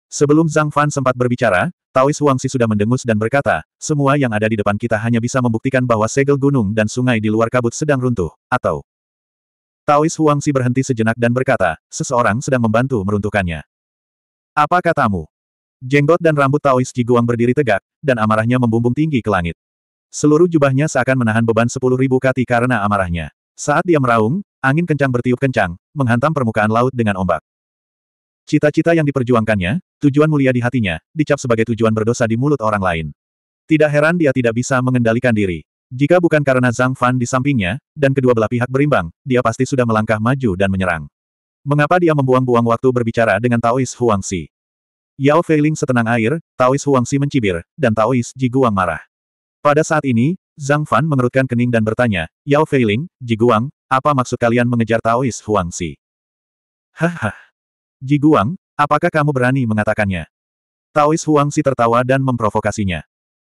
Sebelum Zhang Fan sempat berbicara, Taois Huangxi sudah mendengus dan berkata, semua yang ada di depan kita hanya bisa membuktikan bahwa segel gunung dan sungai di luar kabut sedang runtuh, atau... Taois Huangxi berhenti sejenak dan berkata, seseorang sedang membantu meruntuhkannya. Apa katamu? Jenggot dan rambut Taois Jiguang berdiri tegak, dan amarahnya membumbung tinggi ke langit. Seluruh jubahnya seakan menahan beban sepuluh ribu kati karena amarahnya. Saat dia meraung, angin kencang bertiup kencang, menghantam permukaan laut dengan ombak. Cita-cita yang diperjuangkannya, tujuan mulia di hatinya, dicap sebagai tujuan berdosa di mulut orang lain. Tidak heran dia tidak bisa mengendalikan diri. Jika bukan karena Zhang Fan di sampingnya, dan kedua belah pihak berimbang, dia pasti sudah melangkah maju dan menyerang. Mengapa dia membuang-buang waktu berbicara dengan Taois Huangxi? Yao Feiling setenang air, Taois Huangxi mencibir, dan Taois Jiguang marah. Pada saat ini, Zhang Fan mengerutkan kening dan bertanya, Yao Feiling, Jiguang, apa maksud kalian mengejar Taois Huangxi? Hahaha. Jiguang, apakah kamu berani mengatakannya? Taois Huangxi tertawa dan memprovokasinya.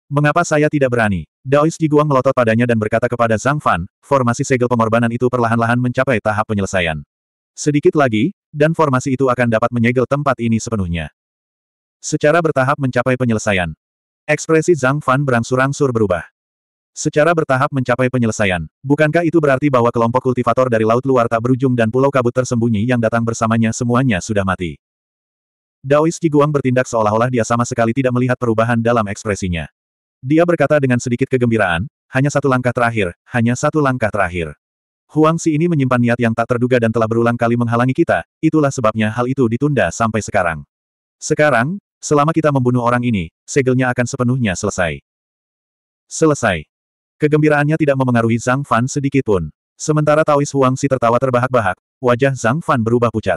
Mengapa saya tidak berani? Daois Jiguang melotot padanya dan berkata kepada Zhang Fan, formasi segel pengorbanan itu perlahan-lahan mencapai tahap penyelesaian. Sedikit lagi, dan formasi itu akan dapat menyegel tempat ini sepenuhnya. Secara bertahap mencapai penyelesaian. Ekspresi Zhang Fan berangsur-angsur berubah. Secara bertahap mencapai penyelesaian, bukankah itu berarti bahwa kelompok kultivator dari laut luar tak berujung dan pulau kabut tersembunyi yang datang bersamanya semuanya sudah mati? Daois Jiguang bertindak seolah-olah dia sama sekali tidak melihat perubahan dalam ekspresinya. Dia berkata dengan sedikit kegembiraan, hanya satu langkah terakhir, hanya satu langkah terakhir. Huang Si ini menyimpan niat yang tak terduga dan telah berulang kali menghalangi kita, itulah sebabnya hal itu ditunda sampai sekarang. Sekarang, Selama kita membunuh orang ini, segelnya akan sepenuhnya selesai. Selesai. Kegembiraannya tidak memengaruhi Zhang Fan sedikit pun. Sementara Taois Huang Si tertawa terbahak-bahak, wajah Zhang Fan berubah pucat.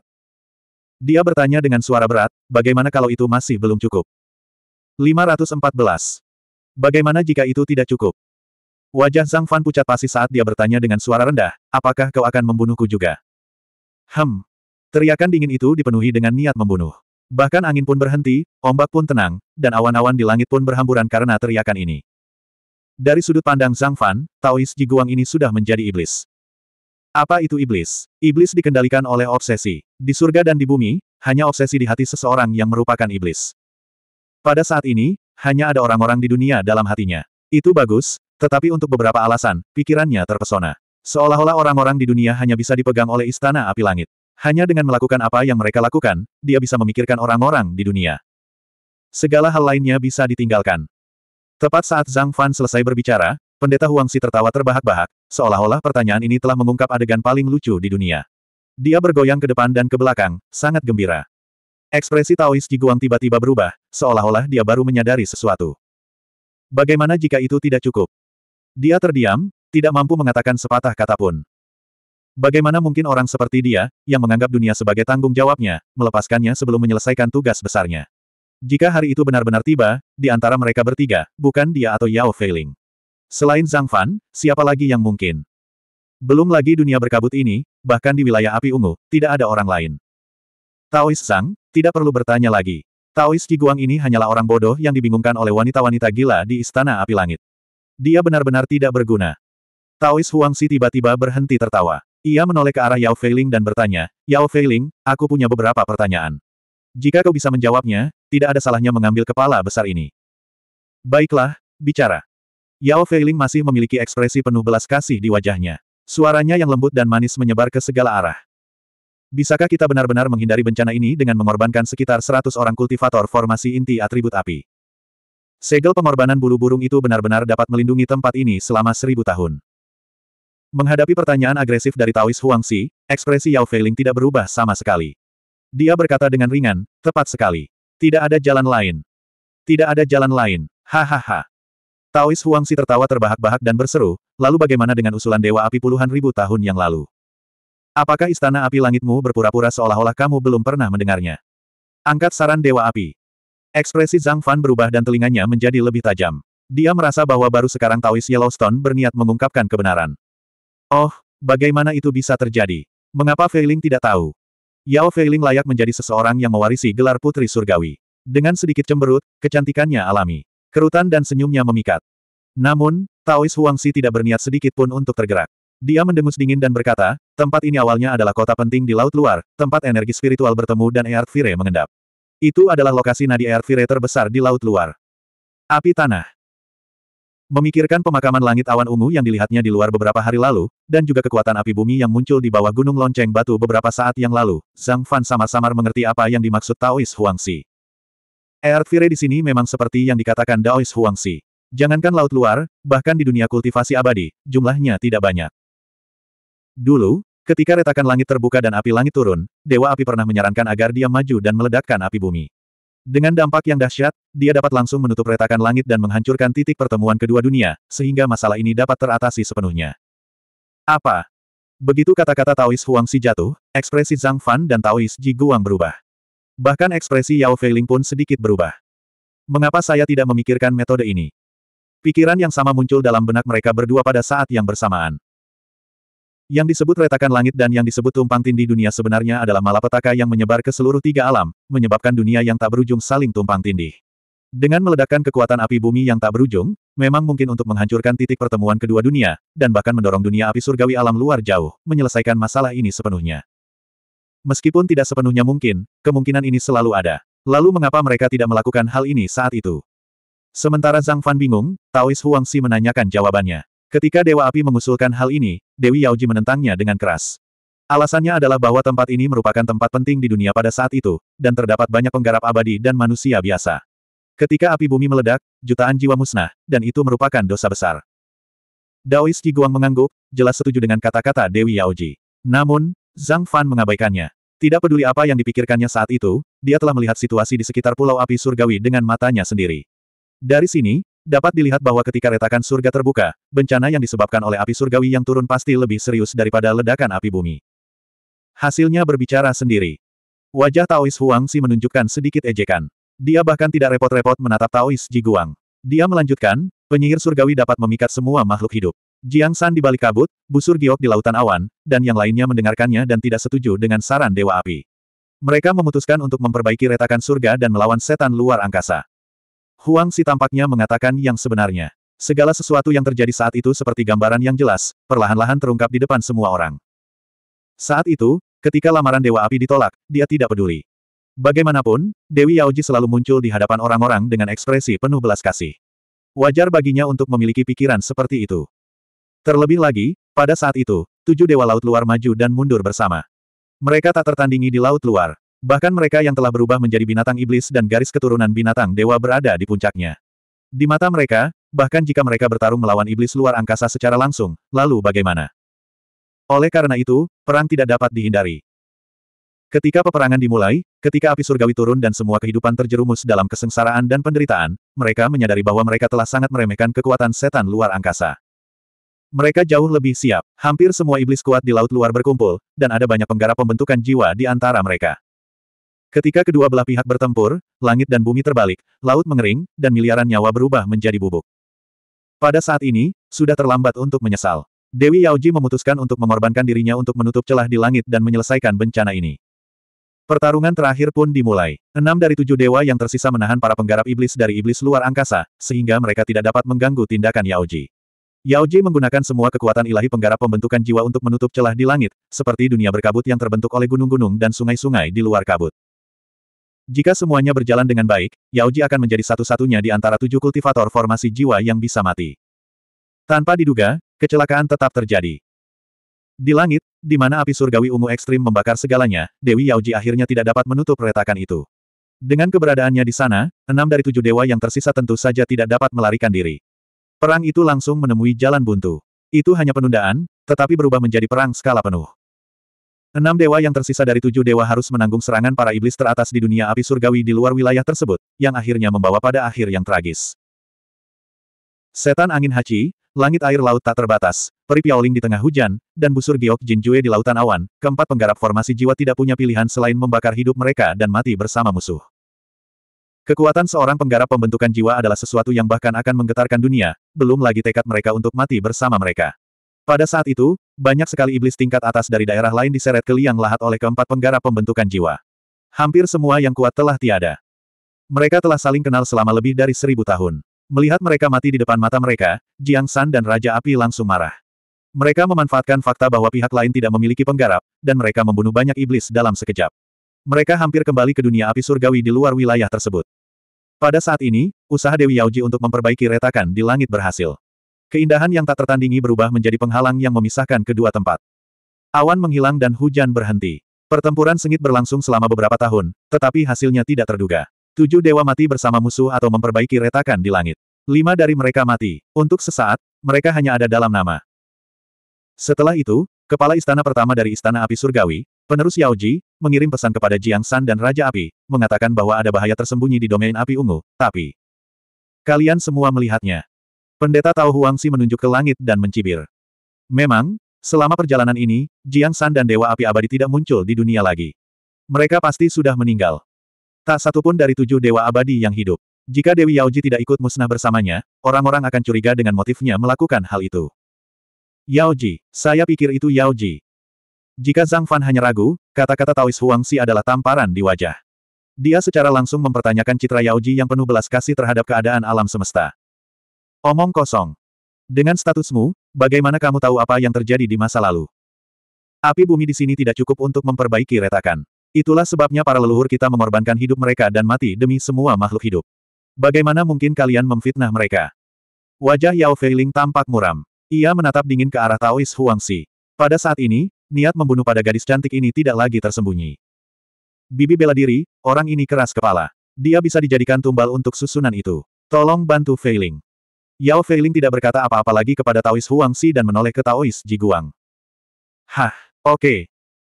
Dia bertanya dengan suara berat, bagaimana kalau itu masih belum cukup? 514. Bagaimana jika itu tidak cukup? Wajah Zhang Fan pucat pasti saat dia bertanya dengan suara rendah, apakah kau akan membunuhku juga? Hem. Teriakan dingin itu dipenuhi dengan niat membunuh. Bahkan angin pun berhenti, ombak pun tenang, dan awan-awan di langit pun berhamburan karena teriakan ini. Dari sudut pandang Zhang Fan, Taois Jiguang ini sudah menjadi iblis. Apa itu iblis? Iblis dikendalikan oleh obsesi. Di surga dan di bumi, hanya obsesi di hati seseorang yang merupakan iblis. Pada saat ini, hanya ada orang-orang di dunia dalam hatinya. Itu bagus, tetapi untuk beberapa alasan, pikirannya terpesona. Seolah-olah orang-orang di dunia hanya bisa dipegang oleh istana api langit. Hanya dengan melakukan apa yang mereka lakukan, dia bisa memikirkan orang-orang di dunia. Segala hal lainnya bisa ditinggalkan. Tepat saat Zhang Fan selesai berbicara, pendeta Huangxi tertawa terbahak-bahak, seolah-olah pertanyaan ini telah mengungkap adegan paling lucu di dunia. Dia bergoyang ke depan dan ke belakang, sangat gembira. Ekspresi Taois Jiguang tiba-tiba berubah, seolah-olah dia baru menyadari sesuatu. Bagaimana jika itu tidak cukup? Dia terdiam, tidak mampu mengatakan sepatah kata pun. Bagaimana mungkin orang seperti dia, yang menganggap dunia sebagai tanggung jawabnya, melepaskannya sebelum menyelesaikan tugas besarnya? Jika hari itu benar-benar tiba, di antara mereka bertiga, bukan dia atau Yao Feiling. Selain Zhang Fan, siapa lagi yang mungkin? Belum lagi dunia berkabut ini, bahkan di wilayah api ungu, tidak ada orang lain. Taois Zhang, tidak perlu bertanya lagi. Taois Qiguang ini hanyalah orang bodoh yang dibingungkan oleh wanita-wanita gila di Istana Api Langit. Dia benar-benar tidak berguna. Taois Huangxi tiba-tiba berhenti tertawa. Ia menoleh ke arah Yao Feiling dan bertanya, Yao Feiling, aku punya beberapa pertanyaan. Jika kau bisa menjawabnya, tidak ada salahnya mengambil kepala besar ini. Baiklah, bicara. Yao Feiling masih memiliki ekspresi penuh belas kasih di wajahnya. Suaranya yang lembut dan manis menyebar ke segala arah. Bisakah kita benar-benar menghindari bencana ini dengan mengorbankan sekitar 100 orang kultivator formasi inti atribut api? Segel pengorbanan bulu burung itu benar-benar dapat melindungi tempat ini selama seribu tahun. Menghadapi pertanyaan agresif dari Taois Huangxi, ekspresi Yao Feiling tidak berubah sama sekali. Dia berkata dengan ringan, tepat sekali. Tidak ada jalan lain. Tidak ada jalan lain. Hahaha. Taois Huangxi tertawa terbahak-bahak dan berseru, lalu bagaimana dengan usulan Dewa Api puluhan ribu tahun yang lalu? Apakah istana api langitmu berpura-pura seolah-olah kamu belum pernah mendengarnya? Angkat saran Dewa Api. Ekspresi Zhang Fan berubah dan telinganya menjadi lebih tajam. Dia merasa bahwa baru sekarang Taois Yellowstone berniat mengungkapkan kebenaran. Oh, bagaimana itu bisa terjadi? Mengapa Feiling tidak tahu? Yao Feiling layak menjadi seseorang yang mewarisi gelar Putri Surgawi. Dengan sedikit cemberut, kecantikannya alami. Kerutan dan senyumnya memikat. Namun, Taois Huangxi tidak berniat sedikit pun untuk tergerak. Dia mendengus dingin dan berkata, tempat ini awalnya adalah kota penting di Laut Luar, tempat energi spiritual bertemu dan Earth Fire mengendap. Itu adalah lokasi nadi Earth Fire terbesar di Laut Luar. Api Tanah Memikirkan pemakaman langit awan ungu yang dilihatnya di luar beberapa hari lalu, dan juga kekuatan api bumi yang muncul di bawah gunung lonceng batu beberapa saat yang lalu, Zhang Fan samar-samar mengerti apa yang dimaksud Taois Huangxi. Earth Fire di sini memang seperti yang dikatakan Daois Huangxi. Jangankan laut luar, bahkan di dunia kultivasi abadi, jumlahnya tidak banyak. Dulu, ketika retakan langit terbuka dan api langit turun, Dewa Api pernah menyarankan agar dia maju dan meledakkan api bumi. Dengan dampak yang dahsyat, dia dapat langsung menutup retakan langit dan menghancurkan titik pertemuan kedua dunia, sehingga masalah ini dapat teratasi sepenuhnya. Apa? Begitu kata-kata Taois Huangxi jatuh, ekspresi Zhang Fan dan Taois Ji Guang berubah. Bahkan ekspresi Yao Feiling pun sedikit berubah. Mengapa saya tidak memikirkan metode ini? Pikiran yang sama muncul dalam benak mereka berdua pada saat yang bersamaan. Yang disebut retakan langit dan yang disebut tumpang tindih dunia sebenarnya adalah malapetaka yang menyebar ke seluruh tiga alam, menyebabkan dunia yang tak berujung saling tumpang tindih. Dengan meledakkan kekuatan api bumi yang tak berujung, memang mungkin untuk menghancurkan titik pertemuan kedua dunia, dan bahkan mendorong dunia api surgawi alam luar jauh, menyelesaikan masalah ini sepenuhnya. Meskipun tidak sepenuhnya mungkin, kemungkinan ini selalu ada. Lalu mengapa mereka tidak melakukan hal ini saat itu? Sementara Zhang Fan bingung, Taois Huangxi menanyakan jawabannya. Ketika Dewa Api mengusulkan hal ini, Dewi Yaoji menentangnya dengan keras. Alasannya adalah bahwa tempat ini merupakan tempat penting di dunia pada saat itu, dan terdapat banyak penggarap abadi dan manusia biasa. Ketika api bumi meledak, jutaan jiwa musnah, dan itu merupakan dosa besar. Daois Guang mengangguk, jelas setuju dengan kata-kata Dewi Yaoji. Namun, Zhang Fan mengabaikannya. Tidak peduli apa yang dipikirkannya saat itu, dia telah melihat situasi di sekitar Pulau Api Surgawi dengan matanya sendiri. Dari sini, Dapat dilihat bahwa ketika retakan surga terbuka, bencana yang disebabkan oleh api surgawi yang turun pasti lebih serius daripada ledakan api bumi. Hasilnya berbicara sendiri. Wajah Taois Huang Si menunjukkan sedikit ejekan. Dia bahkan tidak repot-repot menatap Taois Ji Guang. Dia melanjutkan, penyihir surgawi dapat memikat semua makhluk hidup. Jiang San di balik kabut, busur giok di lautan awan, dan yang lainnya mendengarkannya dan tidak setuju dengan saran Dewa Api. Mereka memutuskan untuk memperbaiki retakan surga dan melawan setan luar angkasa. Huang Si tampaknya mengatakan yang sebenarnya. Segala sesuatu yang terjadi saat itu seperti gambaran yang jelas, perlahan-lahan terungkap di depan semua orang. Saat itu, ketika lamaran Dewa Api ditolak, dia tidak peduli. Bagaimanapun, Dewi Yaoji selalu muncul di hadapan orang-orang dengan ekspresi penuh belas kasih. Wajar baginya untuk memiliki pikiran seperti itu. Terlebih lagi, pada saat itu, tujuh Dewa Laut Luar maju dan mundur bersama. Mereka tak tertandingi di Laut Luar, Bahkan mereka yang telah berubah menjadi binatang iblis dan garis keturunan binatang dewa berada di puncaknya. Di mata mereka, bahkan jika mereka bertarung melawan iblis luar angkasa secara langsung, lalu bagaimana? Oleh karena itu, perang tidak dapat dihindari. Ketika peperangan dimulai, ketika api surgawi turun dan semua kehidupan terjerumus dalam kesengsaraan dan penderitaan, mereka menyadari bahwa mereka telah sangat meremehkan kekuatan setan luar angkasa. Mereka jauh lebih siap. Hampir semua iblis kuat di laut luar berkumpul, dan ada banyak penggarap pembentukan jiwa di antara mereka. Ketika kedua belah pihak bertempur, langit dan bumi terbalik, laut mengering, dan miliaran nyawa berubah menjadi bubuk. Pada saat ini, sudah terlambat untuk menyesal. Dewi Yaoji memutuskan untuk mengorbankan dirinya untuk menutup celah di langit dan menyelesaikan bencana ini. Pertarungan terakhir pun dimulai. Enam dari tujuh dewa yang tersisa menahan para penggarap iblis dari iblis luar angkasa, sehingga mereka tidak dapat mengganggu tindakan Yaoji. Yaoji menggunakan semua kekuatan ilahi penggarap pembentukan jiwa untuk menutup celah di langit, seperti dunia berkabut yang terbentuk oleh gunung-gunung dan sungai-sungai di luar kabut. Jika semuanya berjalan dengan baik, Yaoji akan menjadi satu-satunya di antara tujuh kultivator formasi jiwa yang bisa mati. Tanpa diduga, kecelakaan tetap terjadi. Di langit, di mana api surgawi ungu ekstrim membakar segalanya, Dewi Yaoji akhirnya tidak dapat menutup retakan itu. Dengan keberadaannya di sana, enam dari tujuh dewa yang tersisa tentu saja tidak dapat melarikan diri. Perang itu langsung menemui jalan buntu. Itu hanya penundaan, tetapi berubah menjadi perang skala penuh. Enam dewa yang tersisa dari tujuh dewa harus menanggung serangan para iblis teratas di dunia api surgawi di luar wilayah tersebut, yang akhirnya membawa pada akhir yang tragis. Setan angin haci, langit air laut tak terbatas, peri piaoling di tengah hujan, dan busur giok Jue di lautan awan, keempat penggarap formasi jiwa tidak punya pilihan selain membakar hidup mereka dan mati bersama musuh. Kekuatan seorang penggarap pembentukan jiwa adalah sesuatu yang bahkan akan menggetarkan dunia, belum lagi tekad mereka untuk mati bersama mereka. Pada saat itu, banyak sekali iblis tingkat atas dari daerah lain diseret ke liang lahat oleh keempat penggarap pembentukan jiwa. Hampir semua yang kuat telah tiada. Mereka telah saling kenal selama lebih dari seribu tahun. Melihat mereka mati di depan mata mereka, Jiang San dan Raja Api langsung marah. Mereka memanfaatkan fakta bahwa pihak lain tidak memiliki penggarap, dan mereka membunuh banyak iblis dalam sekejap. Mereka hampir kembali ke dunia api surgawi di luar wilayah tersebut. Pada saat ini, usaha Dewi Yaoji untuk memperbaiki retakan di langit berhasil. Keindahan yang tak tertandingi berubah menjadi penghalang yang memisahkan kedua tempat. Awan menghilang dan hujan berhenti. Pertempuran sengit berlangsung selama beberapa tahun, tetapi hasilnya tidak terduga. Tujuh dewa mati bersama musuh atau memperbaiki retakan di langit. Lima dari mereka mati. Untuk sesaat, mereka hanya ada dalam nama. Setelah itu, kepala istana pertama dari Istana Api Surgawi, penerus Yaoji, mengirim pesan kepada Jiang San dan Raja Api, mengatakan bahwa ada bahaya tersembunyi di domain api ungu, tapi... Kalian semua melihatnya. Pendeta Tao Huangxi menunjuk ke langit dan mencibir. Memang, selama perjalanan ini, Jiang San dan Dewa Api Abadi tidak muncul di dunia lagi. Mereka pasti sudah meninggal. Tak satu pun dari tujuh Dewa Abadi yang hidup. Jika Dewi Yaoji tidak ikut musnah bersamanya, orang-orang akan curiga dengan motifnya melakukan hal itu. Yaoji, saya pikir itu Yaoji. Jika Zhang Fan hanya ragu, kata-kata Taois Huangxi adalah tamparan di wajah. Dia secara langsung mempertanyakan citra Yaoji yang penuh belas kasih terhadap keadaan alam semesta. Omong kosong. Dengan statusmu, bagaimana kamu tahu apa yang terjadi di masa lalu? Api bumi di sini tidak cukup untuk memperbaiki retakan. Itulah sebabnya para leluhur kita mengorbankan hidup mereka dan mati demi semua makhluk hidup. Bagaimana mungkin kalian memfitnah mereka? Wajah Yao Feiling tampak muram. Ia menatap dingin ke arah Taois Huangxi. Pada saat ini, niat membunuh pada gadis cantik ini tidak lagi tersembunyi. Bibi bela diri, orang ini keras kepala. Dia bisa dijadikan tumbal untuk susunan itu. Tolong bantu Feiling. Yao Feiling tidak berkata apa-apa lagi kepada Taois Huangxi dan menoleh ke Taois Jiguang. Hah, oke. Okay.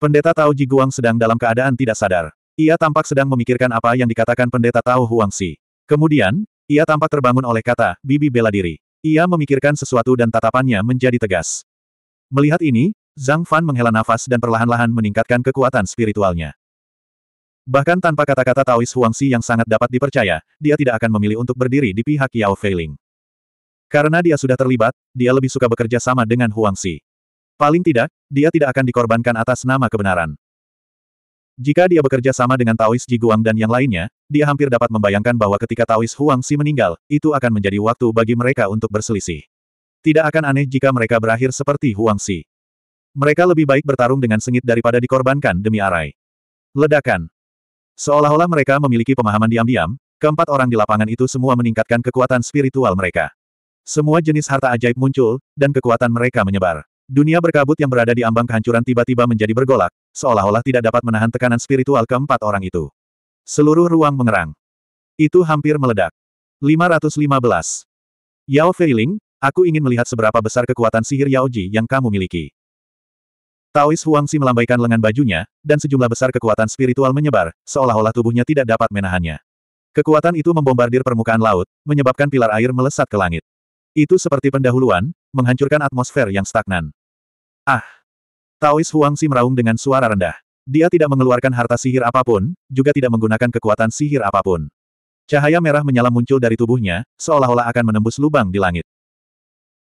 Pendeta Tao Jiguang sedang dalam keadaan tidak sadar. Ia tampak sedang memikirkan apa yang dikatakan pendeta Tao Huangxi. Kemudian, ia tampak terbangun oleh kata, bibi bela diri. Ia memikirkan sesuatu dan tatapannya menjadi tegas. Melihat ini, Zhang Fan menghela nafas dan perlahan-lahan meningkatkan kekuatan spiritualnya. Bahkan tanpa kata-kata Taois Huangxi yang sangat dapat dipercaya, dia tidak akan memilih untuk berdiri di pihak Yao Feiling. Karena dia sudah terlibat, dia lebih suka bekerja sama dengan Huang Xi. Paling tidak, dia tidak akan dikorbankan atas nama kebenaran. Jika dia bekerja sama dengan Taois Jiguang dan yang lainnya, dia hampir dapat membayangkan bahwa ketika Taois Huang Xi meninggal, itu akan menjadi waktu bagi mereka untuk berselisih. Tidak akan aneh jika mereka berakhir seperti Huang Xi. Mereka lebih baik bertarung dengan sengit daripada dikorbankan demi arai. Ledakan. Seolah-olah mereka memiliki pemahaman diam-diam, keempat orang di lapangan itu semua meningkatkan kekuatan spiritual mereka. Semua jenis harta ajaib muncul, dan kekuatan mereka menyebar. Dunia berkabut yang berada di ambang kehancuran tiba-tiba menjadi bergolak, seolah-olah tidak dapat menahan tekanan spiritual keempat orang itu. Seluruh ruang mengerang. Itu hampir meledak. 515. Yao Feiling, aku ingin melihat seberapa besar kekuatan sihir Yaoji yang kamu miliki. Taois Huangxi melambaikan lengan bajunya, dan sejumlah besar kekuatan spiritual menyebar, seolah-olah tubuhnya tidak dapat menahannya. Kekuatan itu membombardir permukaan laut, menyebabkan pilar air melesat ke langit. Itu seperti pendahuluan, menghancurkan atmosfer yang stagnan. Ah! Taois Huangxi meraung dengan suara rendah. Dia tidak mengeluarkan harta sihir apa pun, juga tidak menggunakan kekuatan sihir apa pun. Cahaya merah menyala muncul dari tubuhnya, seolah-olah akan menembus lubang di langit.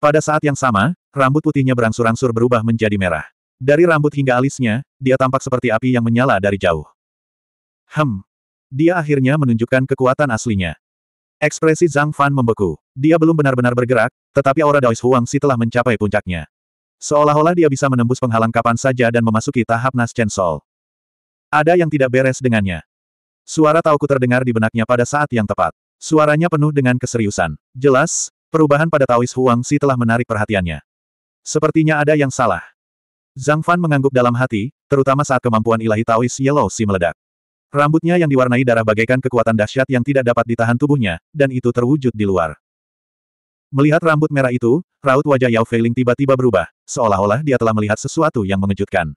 Pada saat yang sama, rambut putihnya berangsur-angsur berubah menjadi merah. Dari rambut hingga alisnya, dia tampak seperti api yang menyala dari jauh. Hem. Dia akhirnya menunjukkan kekuatan aslinya. Ekspresi Zhang Fan membeku. Dia belum benar-benar bergerak, tetapi aura Daois Huangxi telah mencapai puncaknya. Seolah-olah dia bisa menembus penghalang kapan saja dan memasuki tahap Nas Chen Sol. Ada yang tidak beres dengannya. Suara tauku terdengar di benaknya pada saat yang tepat. Suaranya penuh dengan keseriusan. Jelas, perubahan pada Taois Huangxi telah menarik perhatiannya. Sepertinya ada yang salah. Zhang Fan mengangguk dalam hati, terutama saat kemampuan ilahi Taois Yellow Si meledak. Rambutnya yang diwarnai darah bagaikan kekuatan dahsyat yang tidak dapat ditahan tubuhnya, dan itu terwujud di luar. Melihat rambut merah itu, raut wajah Yao Feiling tiba-tiba berubah, seolah-olah dia telah melihat sesuatu yang mengejutkan.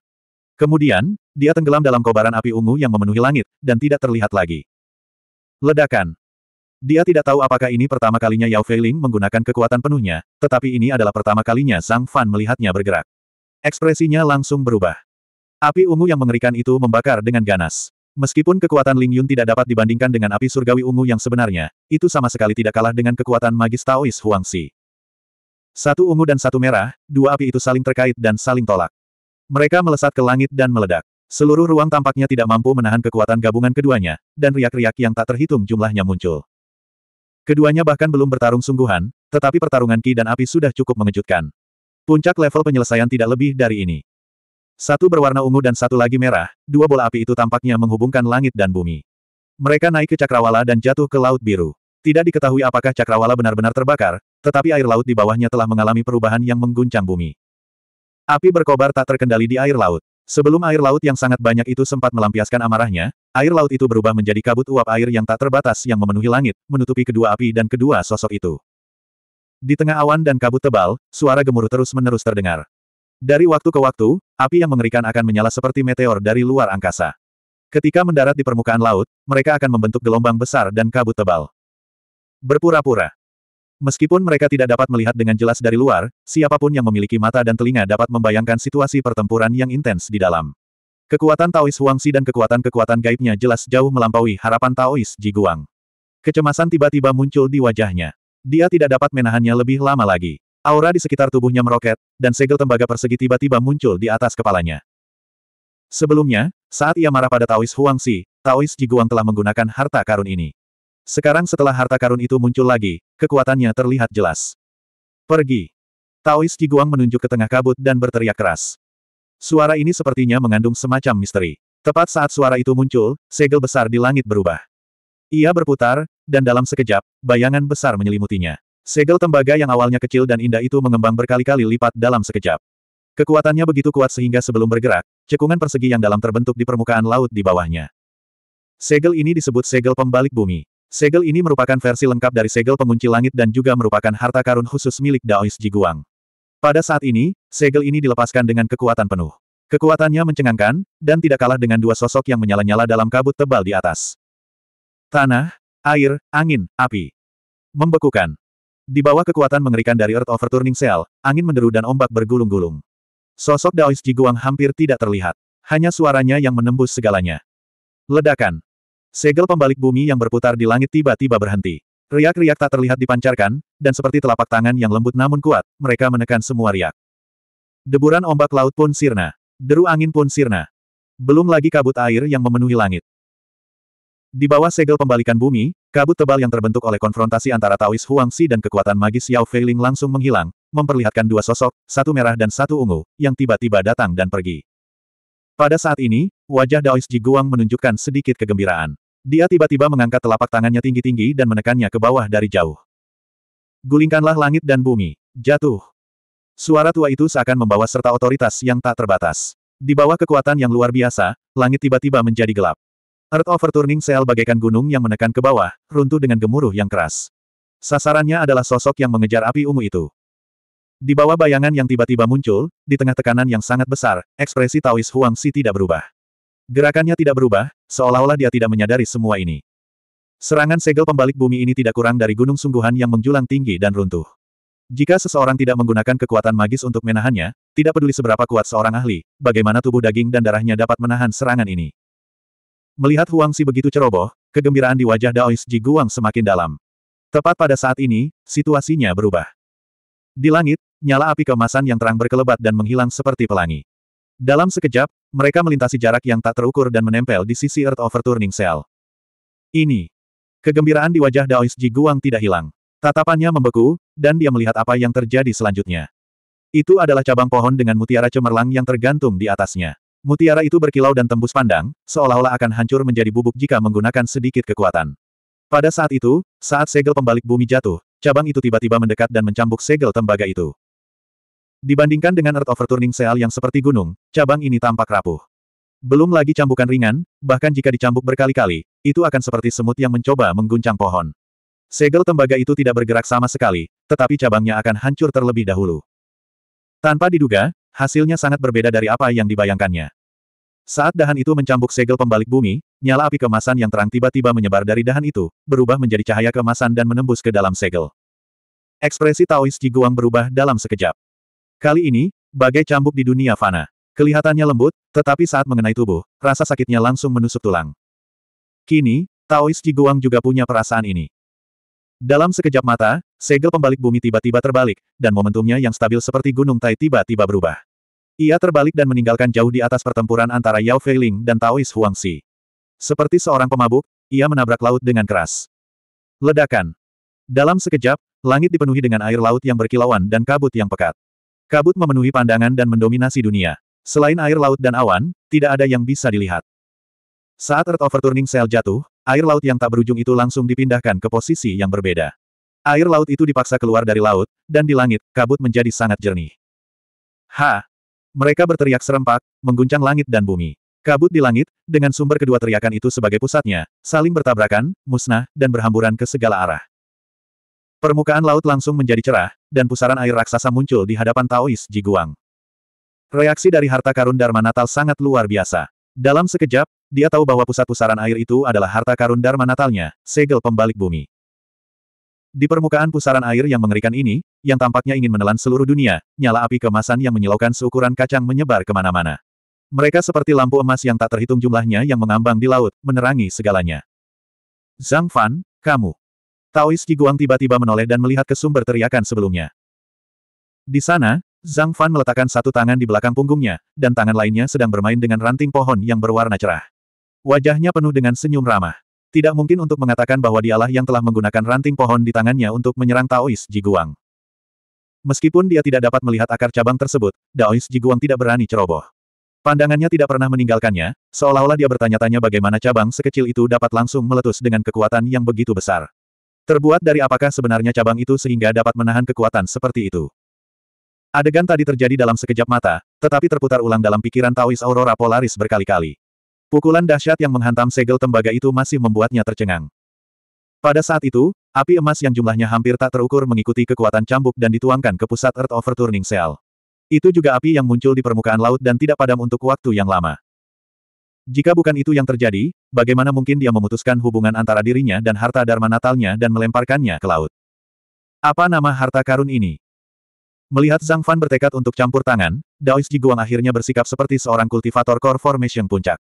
Kemudian, dia tenggelam dalam kobaran api ungu yang memenuhi langit, dan tidak terlihat lagi. Ledakan. Dia tidak tahu apakah ini pertama kalinya Yao Feiling menggunakan kekuatan penuhnya, tetapi ini adalah pertama kalinya Zhang Fan melihatnya bergerak. Ekspresinya langsung berubah. Api ungu yang mengerikan itu membakar dengan ganas. Meskipun kekuatan Ling Yun tidak dapat dibandingkan dengan api surgawi ungu yang sebenarnya, itu sama sekali tidak kalah dengan kekuatan magis Taois Huangxi. Satu ungu dan satu merah, dua api itu saling terkait dan saling tolak. Mereka melesat ke langit dan meledak. Seluruh ruang tampaknya tidak mampu menahan kekuatan gabungan keduanya, dan riak-riak yang tak terhitung jumlahnya muncul. Keduanya bahkan belum bertarung sungguhan, tetapi pertarungan Ki dan api sudah cukup mengejutkan. Puncak level penyelesaian tidak lebih dari ini. Satu berwarna ungu dan satu lagi merah, dua bola api itu tampaknya menghubungkan langit dan bumi. Mereka naik ke cakrawala dan jatuh ke laut biru. Tidak diketahui apakah cakrawala benar-benar terbakar, tetapi air laut di bawahnya telah mengalami perubahan yang mengguncang bumi. Api berkobar tak terkendali di air laut. Sebelum air laut yang sangat banyak itu sempat melampiaskan amarahnya, air laut itu berubah menjadi kabut uap air yang tak terbatas yang memenuhi langit, menutupi kedua api dan kedua sosok itu. Di tengah awan dan kabut tebal, suara gemuruh terus-menerus terdengar. Dari waktu ke waktu, api yang mengerikan akan menyala seperti meteor dari luar angkasa. Ketika mendarat di permukaan laut, mereka akan membentuk gelombang besar dan kabut tebal. Berpura-pura. Meskipun mereka tidak dapat melihat dengan jelas dari luar, siapa pun yang memiliki mata dan telinga dapat membayangkan situasi pertempuran yang intens di dalam. Kekuatan Taois Huangxi dan kekuatan-kekuatan gaibnya jelas jauh melampaui harapan Taois Ji Guang. Kecemasan tiba-tiba muncul di wajahnya. Dia tidak dapat menahannya lebih lama lagi. Aura di sekitar tubuhnya meroket, dan segel tembaga persegi tiba-tiba muncul di atas kepalanya. Sebelumnya, saat ia marah pada Taois Huangxi, Taois Ji Guang telah menggunakan harta karun ini. Sekarang setelah harta karun itu muncul lagi, kekuatannya terlihat jelas. Pergi. Taois Guang menunjuk ke tengah kabut dan berteriak keras. Suara ini sepertinya mengandung semacam misteri. Tepat saat suara itu muncul, segel besar di langit berubah. Ia berputar, dan dalam sekejap, bayangan besar menyelimutinya. Segel tembaga yang awalnya kecil dan indah itu mengembang berkali-kali lipat dalam sekejap. Kekuatannya begitu kuat sehingga sebelum bergerak, cekungan persegi yang dalam terbentuk di permukaan laut di bawahnya. Segel ini disebut segel pembalik bumi. Segel ini merupakan versi lengkap dari segel pengunci langit dan juga merupakan harta karun khusus milik Daois Jiguang. Pada saat ini, segel ini dilepaskan dengan kekuatan penuh. Kekuatannya mencengangkan, dan tidak kalah dengan dua sosok yang menyala-nyala dalam kabut tebal di atas. Tanah, air, angin, api. Membekukan. Di bawah kekuatan mengerikan dari Earth Overturning Cell, angin menderu dan ombak bergulung-gulung. Sosok Daois Jiguang hampir tidak terlihat. Hanya suaranya yang menembus segalanya. Ledakan. Segel pembalik bumi yang berputar di langit tiba-tiba berhenti. Riak-riak tak terlihat dipancarkan, dan seperti telapak tangan yang lembut namun kuat, mereka menekan semua riak. Deburan ombak laut pun sirna. Deru angin pun sirna. Belum lagi kabut air yang memenuhi langit. Di bawah segel pembalikan bumi, kabut tebal yang terbentuk oleh konfrontasi antara Taois Huangxi dan kekuatan magis Yao Feiling langsung menghilang, memperlihatkan dua sosok, satu merah dan satu ungu, yang tiba-tiba datang dan pergi. Pada saat ini, wajah Daois Ji Guang menunjukkan sedikit kegembiraan. Dia tiba-tiba mengangkat telapak tangannya tinggi-tinggi dan menekannya ke bawah dari jauh. Gulingkanlah langit dan bumi. Jatuh. Suara tua itu seakan membawa serta otoritas yang tak terbatas. Di bawah kekuatan yang luar biasa, langit tiba-tiba menjadi gelap. Earth Overturning Cell bagaikan gunung yang menekan ke bawah, runtuh dengan gemuruh yang keras. Sasarannya adalah sosok yang mengejar api ungu itu. Di bawah bayangan yang tiba-tiba muncul, di tengah tekanan yang sangat besar, ekspresi Taois Huang Si tidak berubah. Gerakannya tidak berubah, seolah-olah dia tidak menyadari semua ini. Serangan segel pembalik bumi ini tidak kurang dari gunung sungguhan yang menjulang tinggi dan runtuh. Jika seseorang tidak menggunakan kekuatan magis untuk menahannya, tidak peduli seberapa kuat seorang ahli, bagaimana tubuh daging dan darahnya dapat menahan serangan ini. Melihat Huang Si begitu ceroboh, kegembiraan di wajah Daois Ji Guang semakin dalam. Tepat pada saat ini, situasinya berubah. Di langit, nyala api kemasan yang terang berkelebat dan menghilang seperti pelangi. Dalam sekejap, mereka melintasi jarak yang tak terukur dan menempel di sisi Earth Overturning Cell. Ini. Kegembiraan di wajah Daois Ji Guang tidak hilang. Tatapannya membeku, dan dia melihat apa yang terjadi selanjutnya. Itu adalah cabang pohon dengan mutiara cemerlang yang tergantung di atasnya. Mutiara itu berkilau dan tembus pandang, seolah-olah akan hancur menjadi bubuk jika menggunakan sedikit kekuatan. Pada saat itu, saat segel pembalik bumi jatuh, cabang itu tiba-tiba mendekat dan mencambuk segel tembaga itu. Dibandingkan dengan Earth Overturning Seal yang seperti gunung, cabang ini tampak rapuh. Belum lagi cambukan ringan, bahkan jika dicambuk berkali-kali, itu akan seperti semut yang mencoba mengguncang pohon. Segel tembaga itu tidak bergerak sama sekali, tetapi cabangnya akan hancur terlebih dahulu. Tanpa diduga, hasilnya sangat berbeda dari apa yang dibayangkannya. Saat dahan itu mencambuk segel pembalik bumi, nyala api kemasan yang terang tiba-tiba menyebar dari dahan itu, berubah menjadi cahaya kemasan dan menembus ke dalam segel. Ekspresi Taois Jiguang berubah dalam sekejap. Kali ini, bagai cambuk di dunia fana. Kelihatannya lembut, tetapi saat mengenai tubuh, rasa sakitnya langsung menusuk tulang. Kini, Taois Jiguang juga punya perasaan ini. Dalam sekejap mata, segel pembalik bumi tiba-tiba terbalik, dan momentumnya yang stabil seperti gunung Tai tiba-tiba berubah. Ia terbalik dan meninggalkan jauh di atas pertempuran antara Yao Feiling dan Taois Huangxi. Seperti seorang pemabuk, ia menabrak laut dengan keras. Ledakan. Dalam sekejap, langit dipenuhi dengan air laut yang berkilauan dan kabut yang pekat. Kabut memenuhi pandangan dan mendominasi dunia. Selain air laut dan awan, tidak ada yang bisa dilihat. Saat Earth Overturning Cell jatuh, air laut yang tak berujung itu langsung dipindahkan ke posisi yang berbeda. Air laut itu dipaksa keluar dari laut, dan di langit, kabut menjadi sangat jernih. Ha! Mereka berteriak serempak, mengguncang langit dan bumi. Kabut di langit, dengan sumber kedua teriakan itu sebagai pusatnya, saling bertabrakan, musnah, dan berhamburan ke segala arah. Permukaan laut langsung menjadi cerah, dan pusaran air raksasa muncul di hadapan Taois Jiguang. Reaksi dari harta karun Dharma Natal sangat luar biasa. Dalam sekejap, dia tahu bahwa pusat pusaran air itu adalah harta karun Dharma Natalnya, segel pembalik bumi. Di permukaan pusaran air yang mengerikan ini, yang tampaknya ingin menelan seluruh dunia, nyala api kemasan yang menyilaukan seukuran kacang menyebar ke mana-mana. Mereka seperti lampu emas yang tak terhitung jumlahnya yang mengambang di laut, menerangi segalanya. Zhang Fan, kamu. Taois Jiguang tiba-tiba menoleh dan melihat ke sumber teriakan sebelumnya. Di sana, Zhang Fan meletakkan satu tangan di belakang punggungnya, dan tangan lainnya sedang bermain dengan ranting pohon yang berwarna cerah. Wajahnya penuh dengan senyum ramah. Tidak mungkin untuk mengatakan bahwa dialah yang telah menggunakan ranting pohon di tangannya untuk menyerang Taois Jiguang. Meskipun dia tidak dapat melihat akar cabang tersebut, Daois Jiguang tidak berani ceroboh. Pandangannya tidak pernah meninggalkannya, seolah-olah dia bertanya-tanya bagaimana cabang sekecil itu dapat langsung meletus dengan kekuatan yang begitu besar. Terbuat dari apakah sebenarnya cabang itu sehingga dapat menahan kekuatan seperti itu? Adegan tadi terjadi dalam sekejap mata, tetapi terputar ulang dalam pikiran Taois Aurora Polaris berkali-kali. Pukulan dahsyat yang menghantam segel tembaga itu masih membuatnya tercengang. Pada saat itu, api emas yang jumlahnya hampir tak terukur mengikuti kekuatan cambuk dan dituangkan ke pusat Earth Overturning Cell. Itu juga api yang muncul di permukaan laut dan tidak padam untuk waktu yang lama. Jika bukan itu yang terjadi, bagaimana mungkin dia memutuskan hubungan antara dirinya dan harta dharma natalnya dan melemparkannya ke laut? Apa nama harta karun ini? Melihat Zhang Fan bertekad untuk campur tangan, Daois Jiguang akhirnya bersikap seperti seorang kultivator core formation puncak.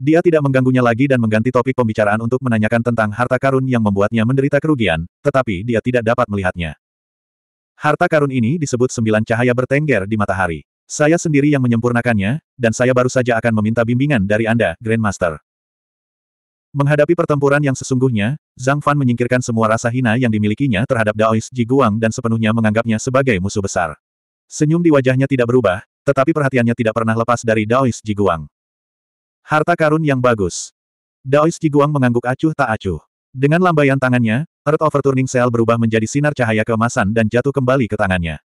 Dia tidak mengganggunya lagi dan mengganti topik pembicaraan untuk menanyakan tentang harta karun yang membuatnya menderita kerugian, tetapi dia tidak dapat melihatnya. Harta karun ini disebut sembilan cahaya bertengger di matahari. Saya sendiri yang menyempurnakannya, dan saya baru saja akan meminta bimbingan dari Anda, Grandmaster. Menghadapi pertempuran yang sesungguhnya, Zhang Fan menyingkirkan semua rasa hina yang dimilikinya terhadap Daois Ji Guang dan sepenuhnya menganggapnya sebagai musuh besar. Senyum di wajahnya tidak berubah, tetapi perhatiannya tidak pernah lepas dari Daois Ji Guang. Harta karun yang bagus. Daois Jiguang mengangguk acuh tak acuh. Dengan lambaian tangannya, Earth Overturning Cell berubah menjadi sinar cahaya keemasan dan jatuh kembali ke tangannya.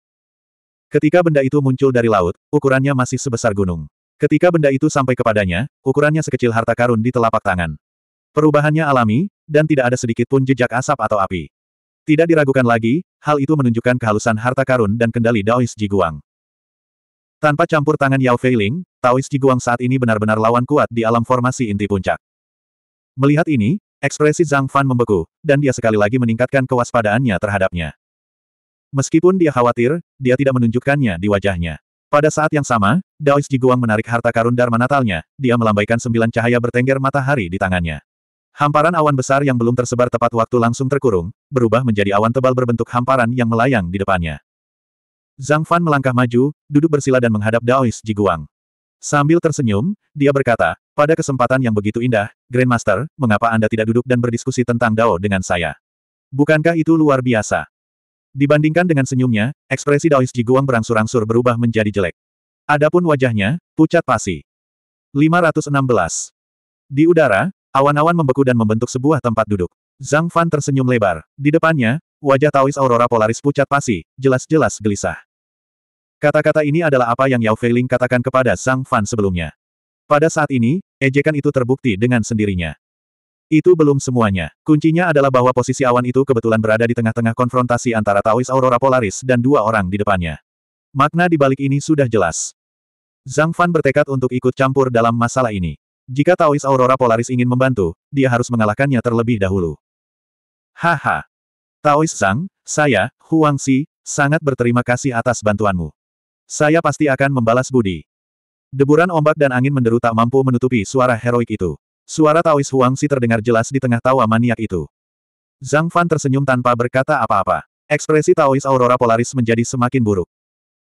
Ketika benda itu muncul dari laut, ukurannya masih sebesar gunung. Ketika benda itu sampai kepadanya, ukurannya sekecil harta karun di telapak tangan. Perubahannya alami, dan tidak ada sedikit pun jejak asap atau api. Tidak diragukan lagi, hal itu menunjukkan kehalusan harta karun dan kendali Daois Jiguang. Tanpa campur tangan Yao Feiling, Taois Jiguang saat ini benar-benar lawan kuat di alam formasi inti puncak. Melihat ini, ekspresi Zhang Fan membeku, dan dia sekali lagi meningkatkan kewaspadaannya terhadapnya. Meskipun dia khawatir, dia tidak menunjukkannya di wajahnya. Pada saat yang sama, Daois Jiguang menarik harta karun Dharma Natalnya, dia melambaikan sembilan cahaya bertengger matahari di tangannya. Hamparan awan besar yang belum tersebar tepat waktu langsung terkurung, berubah menjadi awan tebal berbentuk hamparan yang melayang di depannya. Zhang Fan melangkah maju, duduk bersila dan menghadap Daois Jiguang. Sambil tersenyum, dia berkata, pada kesempatan yang begitu indah, Grandmaster, mengapa Anda tidak duduk dan berdiskusi tentang Dao dengan saya? Bukankah itu luar biasa? Dibandingkan dengan senyumnya, ekspresi Daois Jiguang berangsur-angsur berubah menjadi jelek. Adapun wajahnya, pucat pasi. 516. Di udara, awan-awan membeku dan membentuk sebuah tempat duduk. Zhang Fan tersenyum lebar. Di depannya, wajah Taois Aurora Polaris pucat pasi, jelas-jelas gelisah. Kata-kata ini adalah apa yang Yao Feiling katakan kepada Zhang Fan sebelumnya. Pada saat ini, ejekan itu terbukti dengan sendirinya. Itu belum semuanya. Kuncinya adalah bahwa posisi awan itu kebetulan berada di tengah-tengah konfrontasi antara Taois Aurora Polaris dan dua orang di depannya. Makna di balik ini sudah jelas. Zhang Fan bertekad untuk ikut campur dalam masalah ini. Jika Taois Aurora Polaris ingin membantu, dia harus mengalahkannya terlebih dahulu. Haha. Taois Zhang, saya, Huang Xi, sangat berterima kasih atas bantuanmu. Saya pasti akan membalas budi. Deburan ombak dan angin menderu tak mampu menutupi suara heroik itu. Suara Taois Huangxi terdengar jelas di tengah tawa maniak itu. Zhang Fan tersenyum tanpa berkata apa-apa. Ekspresi Taois Aurora Polaris menjadi semakin buruk.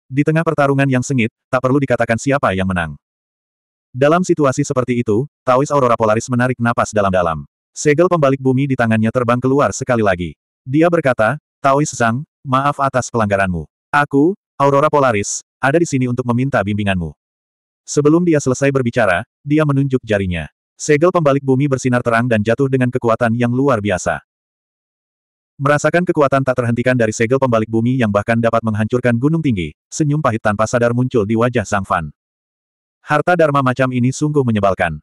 Di tengah pertarungan yang sengit, tak perlu dikatakan siapa yang menang. Dalam situasi seperti itu, Taois Aurora Polaris menarik napas dalam-dalam. Segel pembalik bumi di tangannya terbang keluar sekali lagi. Dia berkata, Taois Zhang, maaf atas pelanggaranmu. Aku, Aurora Polaris, ada di sini untuk meminta bimbinganmu. Sebelum dia selesai berbicara, dia menunjuk jarinya. Segel pembalik bumi bersinar terang dan jatuh dengan kekuatan yang luar biasa. Merasakan kekuatan tak terhentikan dari segel pembalik bumi yang bahkan dapat menghancurkan gunung tinggi, senyum pahit tanpa sadar muncul di wajah Sang Fan. Harta Dharma macam ini sungguh menyebalkan.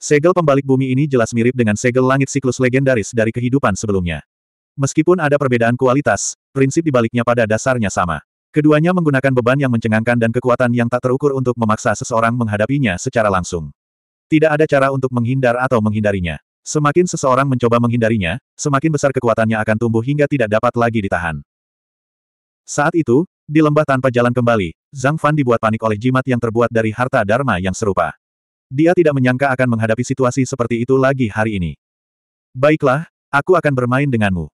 Segel pembalik bumi ini jelas mirip dengan segel langit siklus legendaris dari kehidupan sebelumnya. Meskipun ada perbedaan kualitas, prinsip dibaliknya pada dasarnya sama. Keduanya menggunakan beban yang mencengangkan dan kekuatan yang tak terukur untuk memaksa seseorang menghadapinya secara langsung. Tidak ada cara untuk menghindar atau menghindarinya. Semakin seseorang mencoba menghindarinya, semakin besar kekuatannya akan tumbuh hingga tidak dapat lagi ditahan. Saat itu, di lembah tanpa jalan kembali, Zhang Fan dibuat panik oleh jimat yang terbuat dari harta dharma yang serupa. Dia tidak menyangka akan menghadapi situasi seperti itu lagi hari ini. Baiklah, aku akan bermain denganmu.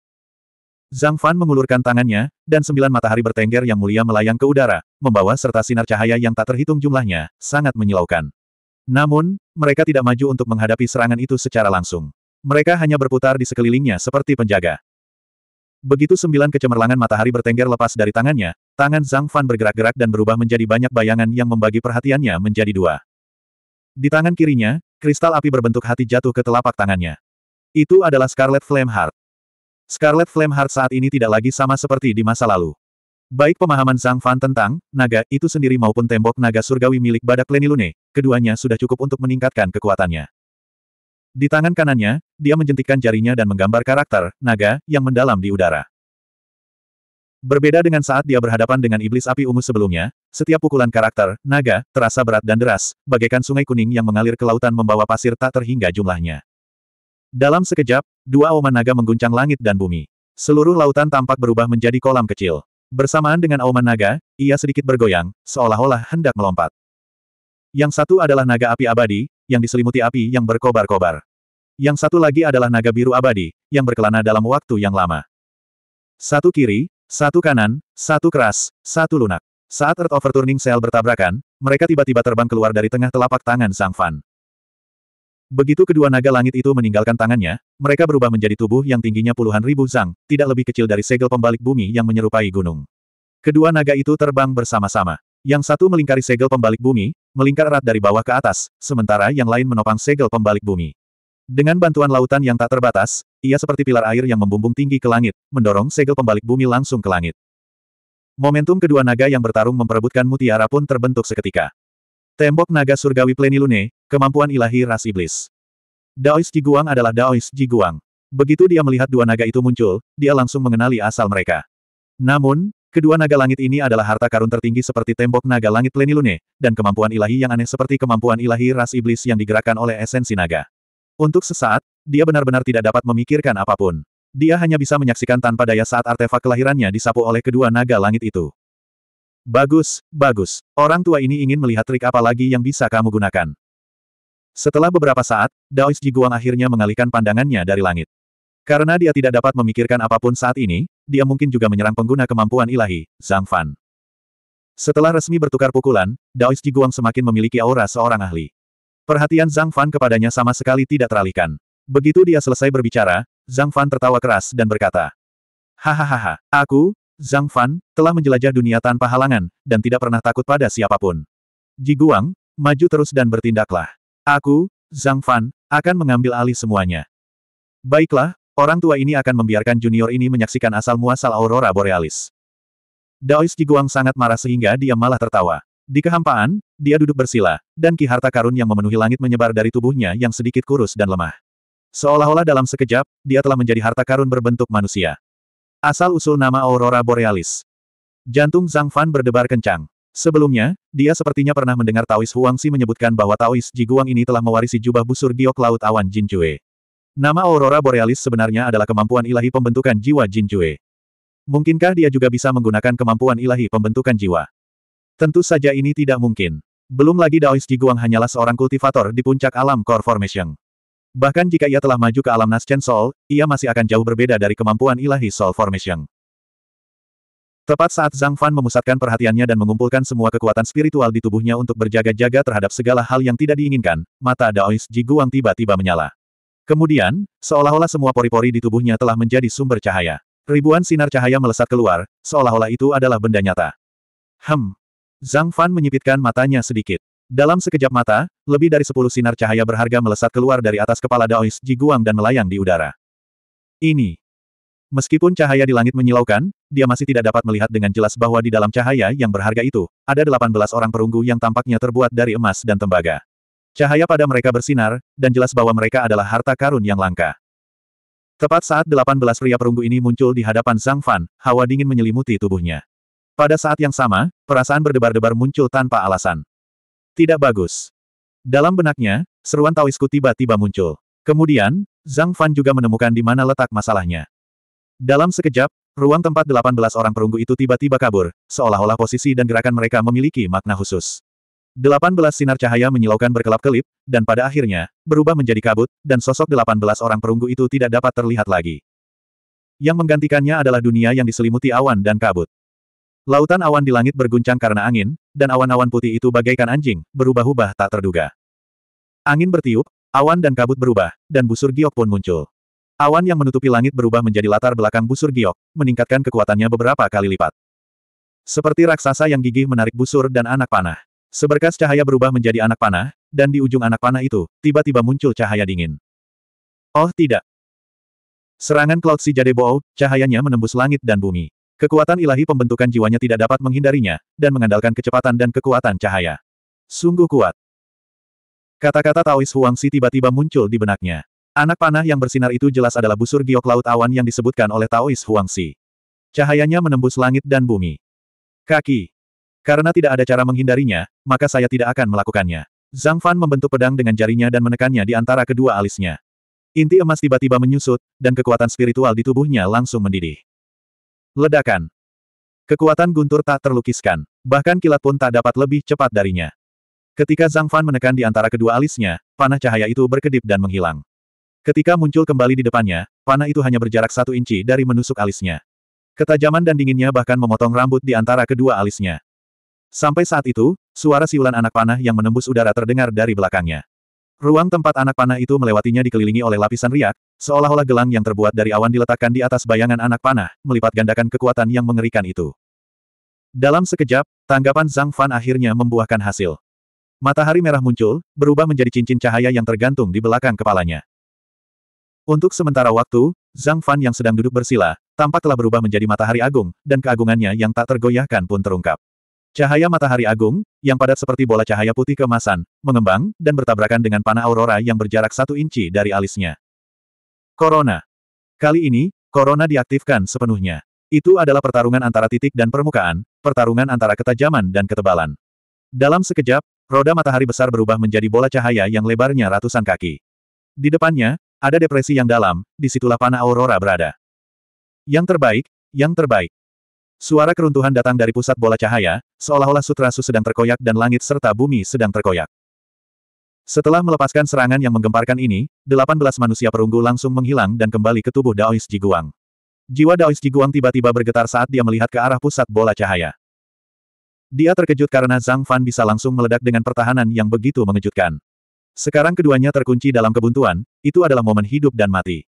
Zhang Fan mengulurkan tangannya, dan sembilan matahari bertengger yang mulia melayang ke udara, membawa serta sinar cahaya yang tak terhitung jumlahnya, sangat menyilaukan. Namun, mereka tidak maju untuk menghadapi serangan itu secara langsung. Mereka hanya berputar di sekelilingnya seperti penjaga. Begitu sembilan kecemerlangan matahari bertengger lepas dari tangannya, tangan Zhang Fan bergerak-gerak dan berubah menjadi banyak bayangan yang membagi perhatiannya menjadi dua. Di tangan kirinya, kristal api berbentuk hati jatuh ke telapak tangannya. Itu adalah Scarlet Flame Heart. Scarlet Flame Heart saat ini tidak lagi sama seperti di masa lalu. Baik pemahaman Zhang Fan tentang naga itu sendiri maupun tembok naga surgawi milik badak Lune, keduanya sudah cukup untuk meningkatkan kekuatannya. Di tangan kanannya, dia menjentikkan jarinya dan menggambar karakter naga yang mendalam di udara. Berbeda dengan saat dia berhadapan dengan iblis api ungu sebelumnya, setiap pukulan karakter naga terasa berat dan deras, bagaikan sungai kuning yang mengalir ke lautan membawa pasir tak terhingga jumlahnya. Dalam sekejap, dua auman naga mengguncang langit dan bumi. Seluruh lautan tampak berubah menjadi kolam kecil. Bersamaan dengan auman naga, ia sedikit bergoyang, seolah-olah hendak melompat. Yang satu adalah naga api abadi, yang diselimuti api yang berkobar-kobar. Yang satu lagi adalah naga biru abadi, yang berkelana dalam waktu yang lama. Satu kiri, satu kanan, satu keras, satu lunak. Saat Earth Overturning Cell bertabrakan, mereka tiba-tiba terbang keluar dari tengah telapak tangan Sang Fan. Begitu kedua naga langit itu meninggalkan tangannya, mereka berubah menjadi tubuh yang tingginya puluhan ribu zang, tidak lebih kecil dari segel pembalik bumi yang menyerupai gunung. Kedua naga itu terbang bersama-sama. Yang satu melingkari segel pembalik bumi, melingkar erat dari bawah ke atas, sementara yang lain menopang segel pembalik bumi. Dengan bantuan lautan yang tak terbatas, ia seperti pilar air yang membumbung tinggi ke langit, mendorong segel pembalik bumi langsung ke langit. Momentum kedua naga yang bertarung memperebutkan mutiara pun terbentuk seketika. Tembok naga surgawi plenilune, kemampuan ilahi ras iblis. Daois Jiguang adalah Daois Jiguang. Begitu dia melihat dua naga itu muncul, dia langsung mengenali asal mereka. Namun, kedua naga langit ini adalah harta karun tertinggi seperti tembok naga langit plenilune, dan kemampuan ilahi yang aneh seperti kemampuan ilahi ras iblis yang digerakkan oleh esensi naga. Untuk sesaat, dia benar-benar tidak dapat memikirkan apa pun. Dia hanya bisa menyaksikan tanpa daya saat artefak kelahirannya disapu oleh kedua naga langit itu. Bagus, bagus. Orang tua ini ingin melihat trik apa lagi yang bisa kamu gunakan. Setelah beberapa saat, Daois Jiguang akhirnya mengalihkan pandangannya dari langit. Karena dia tidak dapat memikirkan apa pun saat ini, dia mungkin juga menyerang pengguna kemampuan ilahi, Zhang Fan. Setelah resmi bertukar pukulan, Daois Jiguang semakin memiliki aura seorang ahli. Perhatian Zhang Fan kepadanya sama sekali tidak teralihkan. Begitu dia selesai berbicara, Zhang Fan tertawa keras dan berkata, Hahaha, aku, Zhang Fan, telah menjelajah dunia tanpa halangan, dan tidak pernah takut pada siapa pun. Ji Guang, maju terus dan bertindaklah. Aku, Zhang Fan, akan mengambil alih semuanya. Baiklah, orang tua ini akan membiarkan junior ini menyaksikan asal-muasal Aurora Borealis. Daois Ji Guang sangat marah sehingga dia malah tertawa. Di kehampaan, dia duduk bersila, dan ki harta karun yang memenuhi langit menyebar dari tubuhnya yang sedikit kurus dan lemah. Seolah-olah dalam sekejap, dia telah menjadi harta karun berbentuk manusia. Asal-usul nama Aurora Borealis. Jantung Zhang Fan berdebar kencang. Sebelumnya, dia sepertinya pernah mendengar Taois Huangxi menyebutkan bahwa Taois Jiguang ini telah mewarisi jubah busur giok laut awan Jinjue. Nama Aurora Borealis sebenarnya adalah kemampuan ilahi pembentukan jiwa Jinjue. Mungkinkah dia juga bisa menggunakan kemampuan ilahi pembentukan jiwa? Tentu saja ini tidak mungkin. Belum lagi Daois Jiguang hanyalah seorang kultivator di puncak alam Core Formation. Bahkan jika ia telah maju ke alam Naschen Soul, ia masih akan jauh berbeda dari kemampuan ilahi Soul Formation. Tepat saat Zhang Fan memusatkan perhatiannya dan mengumpulkan semua kekuatan spiritual di tubuhnya untuk berjaga-jaga terhadap segala hal yang tidak diinginkan, mata Daois Ji Guang tiba-tiba menyala. Kemudian, seolah-olah semua pori-pori di tubuhnya telah menjadi sumber cahaya. Ribuan sinar cahaya melesat keluar, seolah-olah itu adalah benda nyata. Hem. Zhang Fan menyipitkan matanya sedikit. Dalam sekejap mata, lebih dari sepuluh sinar cahaya berharga melesat keluar dari atas kepala Daois Jiguang dan melayang di udara. Ini. Meskipun cahaya di langit menyilaukan, dia masih tidak dapat melihat dengan jelas bahwa di dalam cahaya yang berharga itu, ada 18 orang perunggu yang tampaknya terbuat dari emas dan tembaga. Cahaya pada mereka bersinar, dan jelas bahwa mereka adalah harta karun yang langka. Tepat saat 18 pria perunggu ini muncul di hadapan Zhang Fan, hawa dingin menyelimuti tubuhnya. Pada saat yang sama, perasaan berdebar-debar muncul tanpa alasan. Tidak bagus. Dalam benaknya, seruan Taoisku tiba-tiba muncul. Kemudian, Zhang Fan juga menemukan di mana letak masalahnya. Dalam sekejap, ruang tempat 18 orang perunggu itu tiba-tiba kabur, seolah-olah posisi dan gerakan mereka memiliki makna khusus. Delapan belas sinar cahaya menyilaukan berkelap-kelip, dan pada akhirnya, berubah menjadi kabut, dan sosok delapan belas orang perunggu itu tidak dapat terlihat lagi. Yang menggantikannya adalah dunia yang diselimuti awan dan kabut. Lautan awan di langit berguncang karena angin, dan awan-awan putih itu bagaikan anjing, berubah-ubah tak terduga. Angin bertiup, awan dan kabut berubah, dan busur giok pun muncul. Awan yang menutupi langit berubah menjadi latar belakang busur giok, meningkatkan kekuatannya beberapa kali lipat. Seperti raksasa yang gigih menarik busur dan anak panah. Seberkas cahaya berubah menjadi anak panah, dan di ujung anak panah itu, tiba-tiba muncul cahaya dingin. Oh tidak! Serangan Cloud Si Jadebo, cahayanya menembus langit dan bumi. Kekuatan ilahi pembentukan jiwanya tidak dapat menghindarinya, dan mengandalkan kecepatan dan kekuatan cahaya. Sungguh kuat. Kata-kata Taois Huangsi tiba-tiba muncul di benaknya. Anak panah yang bersinar itu jelas adalah busur giok laut awan yang disebutkan oleh Taois Huangsi. Cahayanya menembus langit dan bumi. Kaki. Karena tidak ada cara menghindarinya, maka saya tidak akan melakukannya. Zhang Fan membentuk pedang dengan jarinya dan menekannya di antara kedua alisnya. Inti emas tiba-tiba menyusut, dan kekuatan spiritual di tubuhnya langsung mendidih. Ledakan. Kekuatan guntur tak terlukiskan, bahkan kilat pun tak dapat lebih cepat darinya. Ketika Zhang Fan menekan di antara kedua alisnya, panah cahaya itu berkedip dan menghilang. Ketika muncul kembali di depannya, panah itu hanya berjarak satu inci dari menusuk alisnya. Ketajaman dan dinginnya bahkan memotong rambut di antara kedua alisnya. Sampai saat itu, suara siulan anak panah yang menembus udara terdengar dari belakangnya. Ruang tempat anak panah itu melewatinya dikelilingi oleh lapisan riak, seolah-olah gelang yang terbuat dari awan diletakkan di atas bayangan anak panah, melipat gandakan kekuatan yang mengerikan itu. Dalam sekejap, tanggapan Zhang Fan akhirnya membuahkan hasil. Matahari merah muncul, berubah menjadi cincin cahaya yang tergantung di belakang kepalanya. Untuk sementara waktu, Zhang Fan yang sedang duduk bersila, tampak telah berubah menjadi matahari agung, dan keagungannya yang tak tergoyahkan pun terungkap. Cahaya matahari agung, yang padat seperti bola cahaya putih keemasan, mengembang, dan bertabrakan dengan panah aurora yang berjarak satu inci dari alisnya. Corona. Kali ini, Corona diaktifkan sepenuhnya. Itu adalah pertarungan antara titik dan permukaan, pertarungan antara ketajaman dan ketebalan. Dalam sekejap, roda matahari besar berubah menjadi bola cahaya yang lebarnya ratusan kaki. Di depannya, ada depresi yang dalam, di situlah panah aurora berada. Yang terbaik, yang terbaik. Suara keruntuhan datang dari pusat bola cahaya, seolah-olah Sutrasu sedang terkoyak dan langit serta bumi sedang terkoyak. Setelah melepaskan serangan yang menggemparkan ini, 18 manusia perunggu langsung menghilang dan kembali ke tubuh Daois Jiguang. Jiwa Daois Jiguang tiba-tiba bergetar saat dia melihat ke arah pusat bola cahaya. Dia terkejut karena Zhang Fan bisa langsung meledak dengan pertahanan yang begitu mengejutkan. Sekarang keduanya terkunci dalam kebuntuan, itu adalah momen hidup dan mati.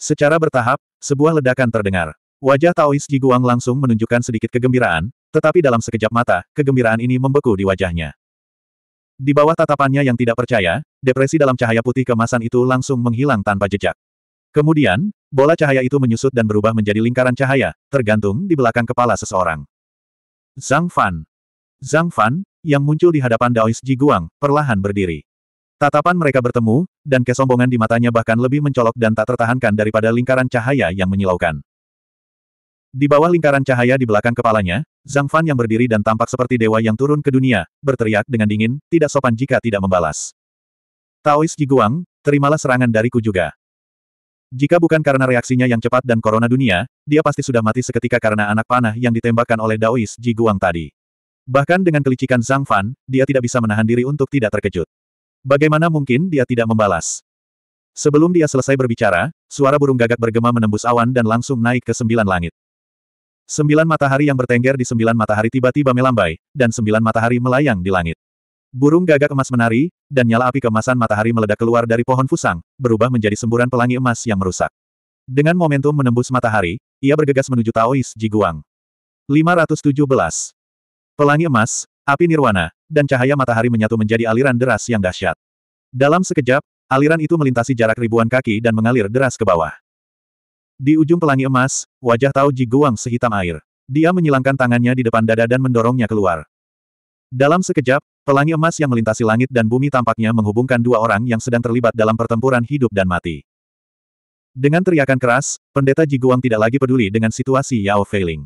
Secara bertahap, sebuah ledakan terdengar. Wajah Taois Jiguang langsung menunjukkan sedikit kegembiraan, tetapi dalam sekejap mata, kegembiraan ini membeku di wajahnya. Di bawah tatapannya yang tidak percaya, depresi dalam cahaya putih kemasan itu langsung menghilang tanpa jejak. Kemudian, bola cahaya itu menyusut dan berubah menjadi lingkaran cahaya, tergantung di belakang kepala seseorang. Zhang Fan. Zhang Fan, yang muncul di hadapan Daois Jiguang, perlahan berdiri. Tatapan mereka bertemu, dan kesombongan di matanya bahkan lebih mencolok dan tak tertahankan daripada lingkaran cahaya yang menyilaukan. Di bawah lingkaran cahaya di belakang kepalanya, Zhang Fan yang berdiri dan tampak seperti dewa yang turun ke dunia, berteriak dengan dingin, tidak sopan jika tidak membalas. Taois Jiguang, terimalah serangan dariku juga. Jika bukan karena reaksinya yang cepat dan korona dunia, dia pasti sudah mati seketika karena anak panah yang ditembakkan oleh Daois Jiguang tadi. Bahkan dengan kelicikan Zhang Fan, dia tidak bisa menahan diri untuk tidak terkejut. Bagaimana mungkin dia tidak membalas? Sebelum dia selesai berbicara, suara burung gagak bergema menembus awan dan langsung naik ke sembilan langit. Sembilan matahari yang bertengger di sembilan matahari tiba-tiba melambai, dan sembilan matahari melayang di langit. Burung gagak emas menari, dan nyala api kemasan matahari meledak keluar dari pohon fusang, berubah menjadi semburan pelangi emas yang merusak. Dengan momentum menembus matahari, ia bergegas menuju Taois Jiguang. 517. Pelangi emas, api nirwana, dan cahaya matahari menyatu menjadi aliran deras yang dahsyat. Dalam sekejap, aliran itu melintasi jarak ribuan kaki dan mengalir deras ke bawah. Di ujung pelangi emas, wajah Tao Jiguang sehitam air. Dia menyilangkan tangannya di depan dada dan mendorongnya keluar. Dalam sekejap, pelangi emas yang melintasi langit dan bumi tampaknya menghubungkan dua orang yang sedang terlibat dalam pertempuran hidup dan mati. Dengan teriakan keras, pendeta Jiguang tidak lagi peduli dengan situasi Yao Feiling.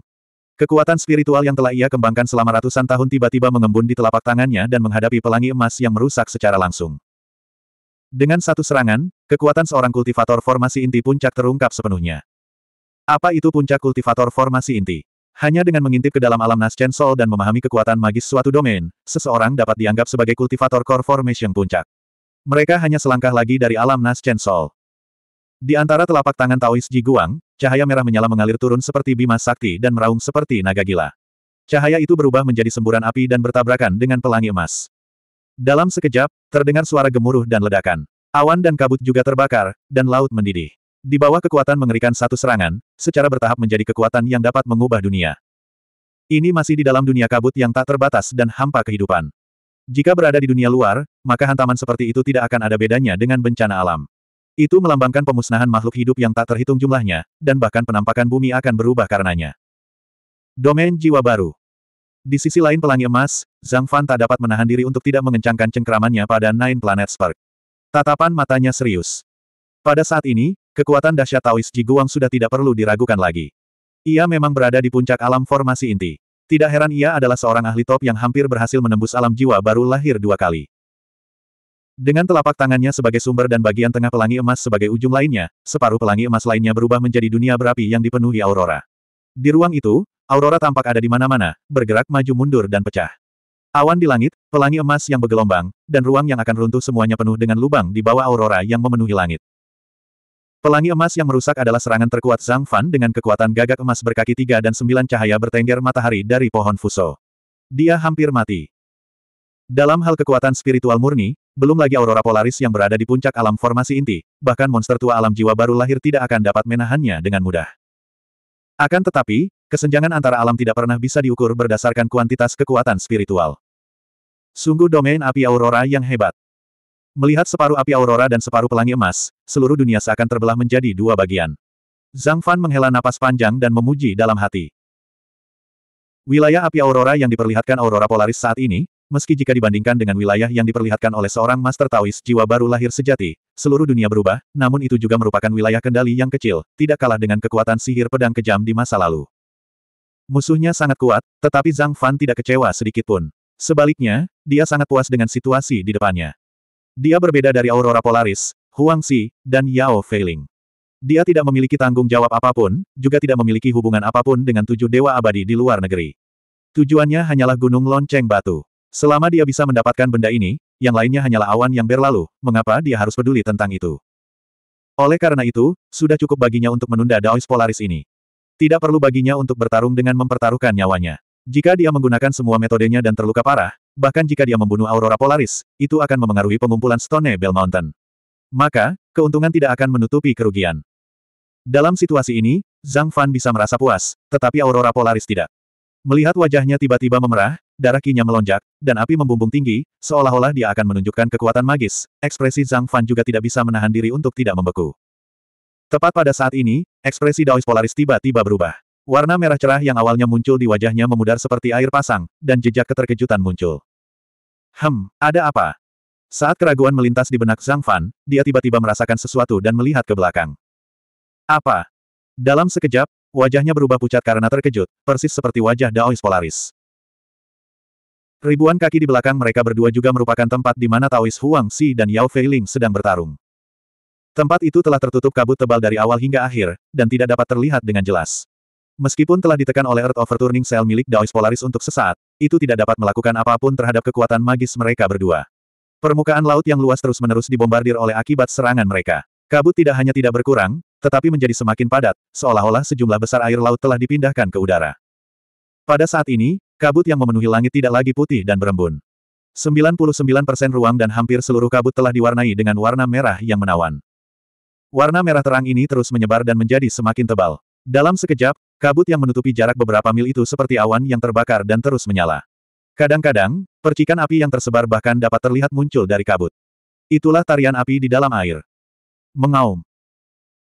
Kekuatan spiritual yang telah ia kembangkan selama ratusan tahun tiba-tiba mengembun di telapak tangannya dan menghadapi pelangi emas yang merusak secara langsung. Dengan satu serangan, kekuatan seorang kultivator formasi inti puncak terungkap sepenuhnya. Apa itu puncak kultivator formasi inti? Hanya dengan mengintip ke dalam alam Naschen Soul dan memahami kekuatan magis suatu domain, seseorang dapat dianggap sebagai kultivator core formation puncak. Mereka hanya selangkah lagi dari alam Naschen Soul. Di antara telapak tangan Taois Jiguang, cahaya merah menyala mengalir turun seperti bima sakti dan meraung seperti naga gila. Cahaya itu berubah menjadi semburan api dan bertabrakan dengan pelangi emas. Dalam sekejap, terdengar suara gemuruh dan ledakan. Awan dan kabut juga terbakar, dan laut mendidih. Di bawah kekuatan mengerikan satu serangan, secara bertahap menjadi kekuatan yang dapat mengubah dunia. Ini masih di dalam dunia kabut yang tak terbatas dan hampa kehidupan. Jika berada di dunia luar, maka hantaman seperti itu tidak akan ada bedanya dengan bencana alam. Itu melambangkan pemusnahan makhluk hidup yang tak terhitung jumlahnya, dan bahkan penampakan bumi akan berubah karenanya. Domain jiwa baru Di sisi lain pelangi emas, Zhang Fan tak dapat menahan diri untuk tidak mengencangkan cengkeramannya pada Nine Planet Spark. Tatapan matanya serius. Pada saat ini, kekuatan dahsyat Taois Jiguang sudah tidak perlu diragukan lagi. Ia memang berada di puncak alam formasi inti. Tidak heran ia adalah seorang ahli top yang hampir berhasil menembus alam jiwa baru lahir dua kali. Dengan telapak tangannya sebagai sumber dan bagian tengah pelangi emas sebagai ujung lainnya, separuh pelangi emas lainnya berubah menjadi dunia berapi yang dipenuhi aurora. Di ruang itu, aurora tampak ada di mana-mana, bergerak maju mundur dan pecah. Awan di langit, pelangi emas yang bergelombang, dan ruang yang akan runtuh semuanya penuh dengan lubang di bawah aurora yang memenuhi langit. Pelangi emas yang merusak adalah serangan terkuat Zhang Fan dengan kekuatan gagak emas berkaki tiga dan sembilan cahaya bertengger matahari dari pohon Fuso. Dia hampir mati. Dalam hal kekuatan spiritual murni, belum lagi aurora polaris yang berada di puncak alam formasi inti, bahkan monster tua alam jiwa baru lahir tidak akan dapat menahannya dengan mudah. Akan tetapi, kesenjangan antara alam tidak pernah bisa diukur berdasarkan kuantitas kekuatan spiritual. Sungguh domain api aurora yang hebat. Melihat separuh api aurora dan separuh pelangi emas, seluruh dunia seakan terbelah menjadi dua bagian. Zhang Fan menghela napas panjang dan memuji dalam hati. Wilayah api aurora yang diperlihatkan aurora polaris saat ini, Meski jika dibandingkan dengan wilayah yang diperlihatkan oleh seorang Master Taois jiwa baru lahir sejati, seluruh dunia berubah, namun itu juga merupakan wilayah kendali yang kecil, tidak kalah dengan kekuatan sihir pedang kejam di masa lalu. Musuhnya sangat kuat, tetapi Zhang Fan tidak kecewa sedikitpun. Sebaliknya, dia sangat puas dengan situasi di depannya. Dia berbeda dari Aurora Polaris, Huang Xi, dan Yao Feiling. Dia tidak memiliki tanggung jawab apa pun, juga tidak memiliki hubungan apa pun dengan tujuh dewa abadi di luar negeri. Tujuannya hanyalah Gunung Lonceng Batu. Selama dia bisa mendapatkan benda ini, yang lainnya hanyalah awan yang berlalu, mengapa dia harus peduli tentang itu? Oleh karena itu, sudah cukup baginya untuk menunda Daois Polaris ini. Tidak perlu baginya untuk bertarung dengan mempertaruhkan nyawanya. Jika dia menggunakan semua metodenya dan terluka parah, bahkan jika dia membunuh Aurora Polaris, itu akan memengaruhi pengumpulan Stone Bell Mountain. Maka, keuntungan tidak akan menutupi kerugian. Dalam situasi ini, Zhang Fan bisa merasa puas, tetapi Aurora Polaris tidak. Melihat wajahnya tiba-tiba memerah, darah kinya melonjak, dan api membumbung tinggi, seolah-olah dia akan menunjukkan kekuatan magis, ekspresi Zhang Fan juga tidak bisa menahan diri untuk tidak membeku. Tepat pada saat ini, ekspresi Daois Polaris tiba-tiba berubah. Warna merah cerah yang awalnya muncul di wajahnya memudar seperti air pasang, dan jejak keterkejutan muncul. Hem, ada apa? Saat keraguan melintas di benak Zhang Fan, dia tiba-tiba merasakan sesuatu dan melihat ke belakang. Apa? Dalam sekejap, wajahnya berubah pucat karena terkejut, persis seperti wajah Daois Polaris. Ribuan kaki di belakang mereka berdua juga merupakan tempat di mana Taois Huang Xi dan Yao Feiling sedang bertarung. Tempat itu telah tertutup kabut tebal dari awal hingga akhir, dan tidak dapat terlihat dengan jelas. Meskipun telah ditekan oleh Earth Overturning Cell milik Daois Polaris untuk sesaat, itu tidak dapat melakukan apa pun terhadap kekuatan magis mereka berdua. Permukaan laut yang luas terus-menerus dibombardir oleh akibat serangan mereka. Kabut tidak hanya tidak berkurang, tetapi menjadi semakin padat, seolah-olah sejumlah besar air laut telah dipindahkan ke udara. Pada saat ini, Kabut yang memenuhi langit tidak lagi putih dan berembun. 99% ruang dan hampir seluruh kabut telah diwarnai dengan warna merah yang menawan. Warna merah terang ini terus menyebar dan menjadi semakin tebal. Dalam sekejap, kabut yang menutupi jarak beberapa mil itu seperti awan yang terbakar dan terus menyala. Kadang-kadang, percikan api yang tersebar bahkan dapat terlihat muncul dari kabut. Itulah tarian api di dalam air. Mengaum.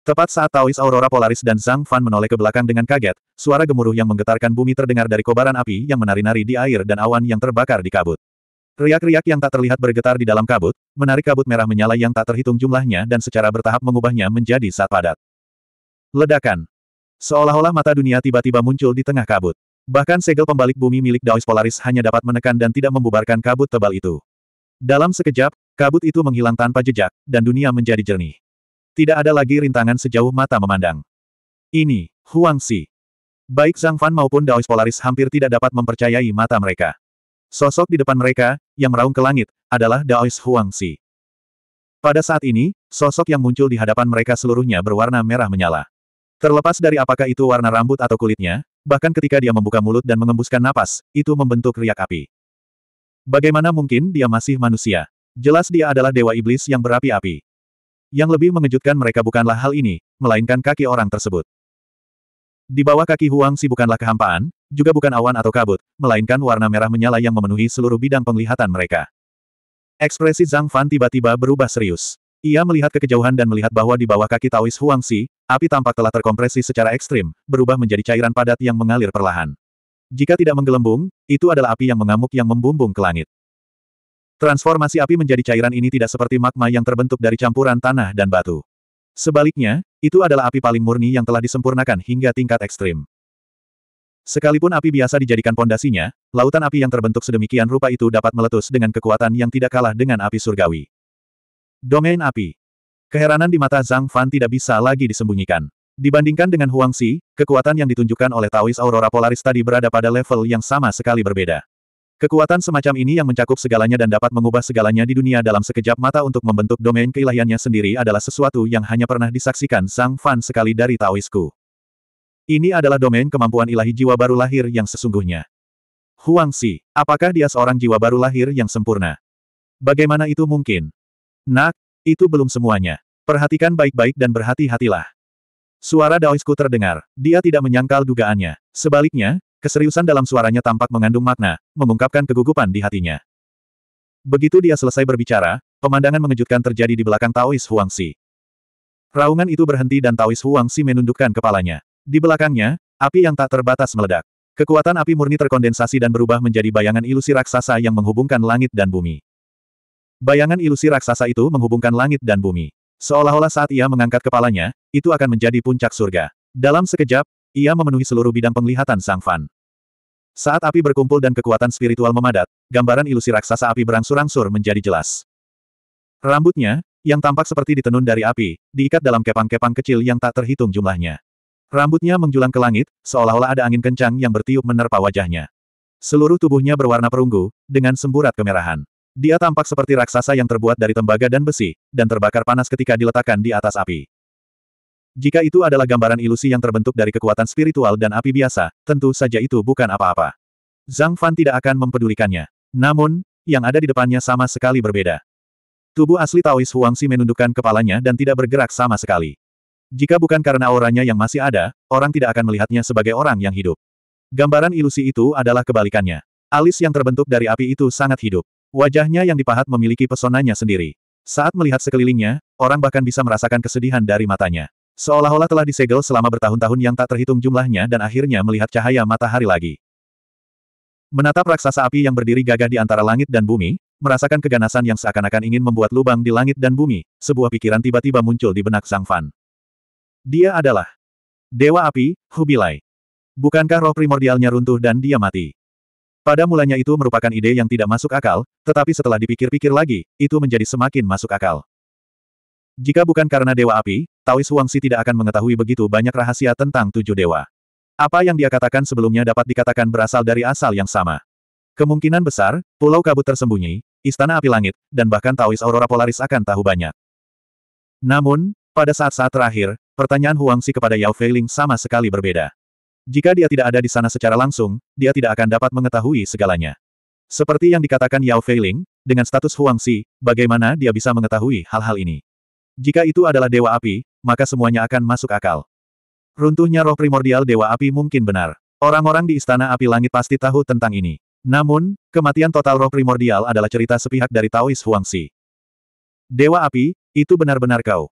Tepat saat Taois Aurora Polaris dan Zhang Fan menoleh ke belakang dengan kaget, suara gemuruh yang menggetarkan bumi terdengar dari kobaran api yang menari-nari di air dan awan yang terbakar di kabut. Riak-riak yang tak terlihat bergetar di dalam kabut, menarik kabut merah menyala yang tak terhitung jumlahnya dan secara bertahap mengubahnya menjadi saat padat. Ledakan. Seolah-olah mata dunia tiba-tiba muncul di tengah kabut. Bahkan segel pembalik bumi milik Daois Polaris hanya dapat menekan dan tidak membubarkan kabut tebal itu. Dalam sekejap, kabut itu menghilang tanpa jejak, dan dunia menjadi jernih. Tidak ada lagi rintangan sejauh mata memandang. Ini, Huang Xi. Baik Zhang Fan maupun Daois Polaris hampir tidak dapat mempercayai mata mereka. Sosok di depan mereka, yang meraung ke langit, adalah Daois Huang Xi. Pada saat ini, sosok yang muncul di hadapan mereka seluruhnya berwarna merah menyala. Terlepas dari apakah itu warna rambut atau kulitnya, bahkan ketika dia membuka mulut dan mengembuskan napas, itu membentuk riak api. Bagaimana mungkin dia masih manusia? Jelas dia adalah dewa iblis yang berapi-api. Yang lebih mengejutkan mereka bukanlah hal ini, melainkan kaki orang tersebut. Di bawah kaki Huang Si bukanlah kehampaan, juga bukan awan atau kabut, melainkan warna merah menyala yang memenuhi seluruh bidang penglihatan mereka. Ekspresi Zhang Fan tiba-tiba berubah serius. Ia melihat ke kejauhan dan melihat bahwa di bawah kaki Taois Huang Si, api tampak telah terkompresi secara ekstrim, berubah menjadi cairan padat yang mengalir perlahan. Jika tidak menggelembung, itu adalah api yang mengamuk yang membumbung ke langit. Transformasi api menjadi cairan ini tidak seperti magma yang terbentuk dari campuran tanah dan batu. Sebaliknya, itu adalah api paling murni yang telah disempurnakan hingga tingkat ekstrim. Sekalipun api biasa dijadikan pondasinya, lautan api yang terbentuk sedemikian rupa itu dapat meletus dengan kekuatan yang tidak kalah dengan api surgawi. Domain api. Keheranan di mata Zhang Fan tidak bisa lagi disembunyikan. Dibandingkan dengan Huang Xi, kekuatan yang ditunjukkan oleh Taois Aurora Polaris tadi berada pada level yang sama sekali berbeda. Kekuatan semacam ini yang mencakup segalanya dan dapat mengubah segalanya di dunia dalam sekejap mata untuk membentuk domain keilahiannya sendiri adalah sesuatu yang hanya pernah disaksikan Zhang Fan sekali dari Taoisku. Ini adalah domain kemampuan ilahi jiwa baru lahir yang sesungguhnya. Huang Xi, apakah dia seorang jiwa baru lahir yang sempurna? Bagaimana itu mungkin? Nak, itu belum semuanya. Perhatikan baik-baik dan berhati-hatilah. Suara Daoisku terdengar. Dia tidak menyangkal dugaannya. Sebaliknya, Keseriusan dalam suaranya tampak mengandung makna, mengungkapkan kegugupan di hatinya. Begitu dia selesai berbicara, pemandangan mengejutkan terjadi di belakang Taois Huangxi. Raungan itu berhenti dan Taois Huangxi menundukkan kepalanya. Di belakangnya, api yang tak terbatas meledak. Kekuatan api murni terkondensasi dan berubah menjadi bayangan ilusi raksasa yang menghubungkan langit dan bumi. Bayangan ilusi raksasa itu menghubungkan langit dan bumi. Seolah-olah saat ia mengangkat kepalanya, itu akan menjadi puncak surga. Dalam sekejap, ia memenuhi seluruh bidang penglihatan Sang Fan. Saat api berkumpul dan kekuatan spiritual memadat, gambaran ilusi raksasa api berangsur-angsur menjadi jelas. Rambutnya, yang tampak seperti ditenun dari api, diikat dalam kepang-kepang kecil yang tak terhitung jumlahnya. Rambutnya menjulang ke langit, seolah-olah ada angin kencang yang bertiup menerpa wajahnya. Seluruh tubuhnya berwarna perunggu, dengan semburat kemerahan. Dia tampak seperti raksasa yang terbuat dari tembaga dan besi, dan terbakar panas ketika diletakkan di atas api. Jika itu adalah gambaran ilusi yang terbentuk dari kekuatan spiritual dan api biasa, tentu saja itu bukan apa-apa. Zhang Fan tidak akan mempedulikannya. Namun, yang ada di depannya sama sekali berbeda. Tubuh asli Taois Huangxi menundukkan kepalanya dan tidak bergerak sama sekali. Jika bukan karena auranya yang masih ada, orang tidak akan melihatnya sebagai orang yang hidup. Gambaran ilusi itu adalah kebalikannya. Alis yang terbentuk dari api itu sangat hidup. Wajahnya yang dipahat memiliki pesonanya sendiri. Saat melihat sekelilingnya, orang bahkan bisa merasakan kesedihan dari matanya. Seolah-olah telah disegel selama bertahun-tahun yang tak terhitung jumlahnya dan akhirnya melihat cahaya matahari lagi. Menatap raksasa api yang berdiri gagah di antara langit dan bumi, merasakan keganasan yang seakan-akan ingin membuat lubang di langit dan bumi, sebuah pikiran tiba-tiba muncul di benak Sang Fan. Dia adalah Dewa Api, Hubilai. Bukankah roh primordialnya runtuh dan dia mati? Pada mulanya itu merupakan ide yang tidak masuk akal, tetapi setelah dipikir-pikir lagi, itu menjadi semakin masuk akal. Jika bukan karena Dewa Api, Taois Huangxi tidak akan mengetahui begitu banyak rahasia tentang tujuh dewa. Apa yang dia katakan sebelumnya dapat dikatakan berasal dari asal yang sama. Kemungkinan besar, Pulau Kabut tersembunyi, Istana Api Langit, dan bahkan Taois Aurora Polaris akan tahu banyak. Namun, pada saat-saat terakhir, pertanyaan Huangxi kepada Yao Feiling sama sekali berbeda. Jika dia tidak ada di sana secara langsung, dia tidak akan dapat mengetahui segalanya. Seperti yang dikatakan Yao Feiling, dengan status Huangxi, bagaimana dia bisa mengetahui hal-hal ini? Jika itu adalah Dewa Api, maka semuanya akan masuk akal. Runtuhnya roh primordial Dewa Api mungkin benar. Orang-orang di Istana Api Langit pasti tahu tentang ini. Namun, kematian total roh primordial adalah cerita sepihak dari Taois Huangxi. Dewa Api, itu benar-benar kau.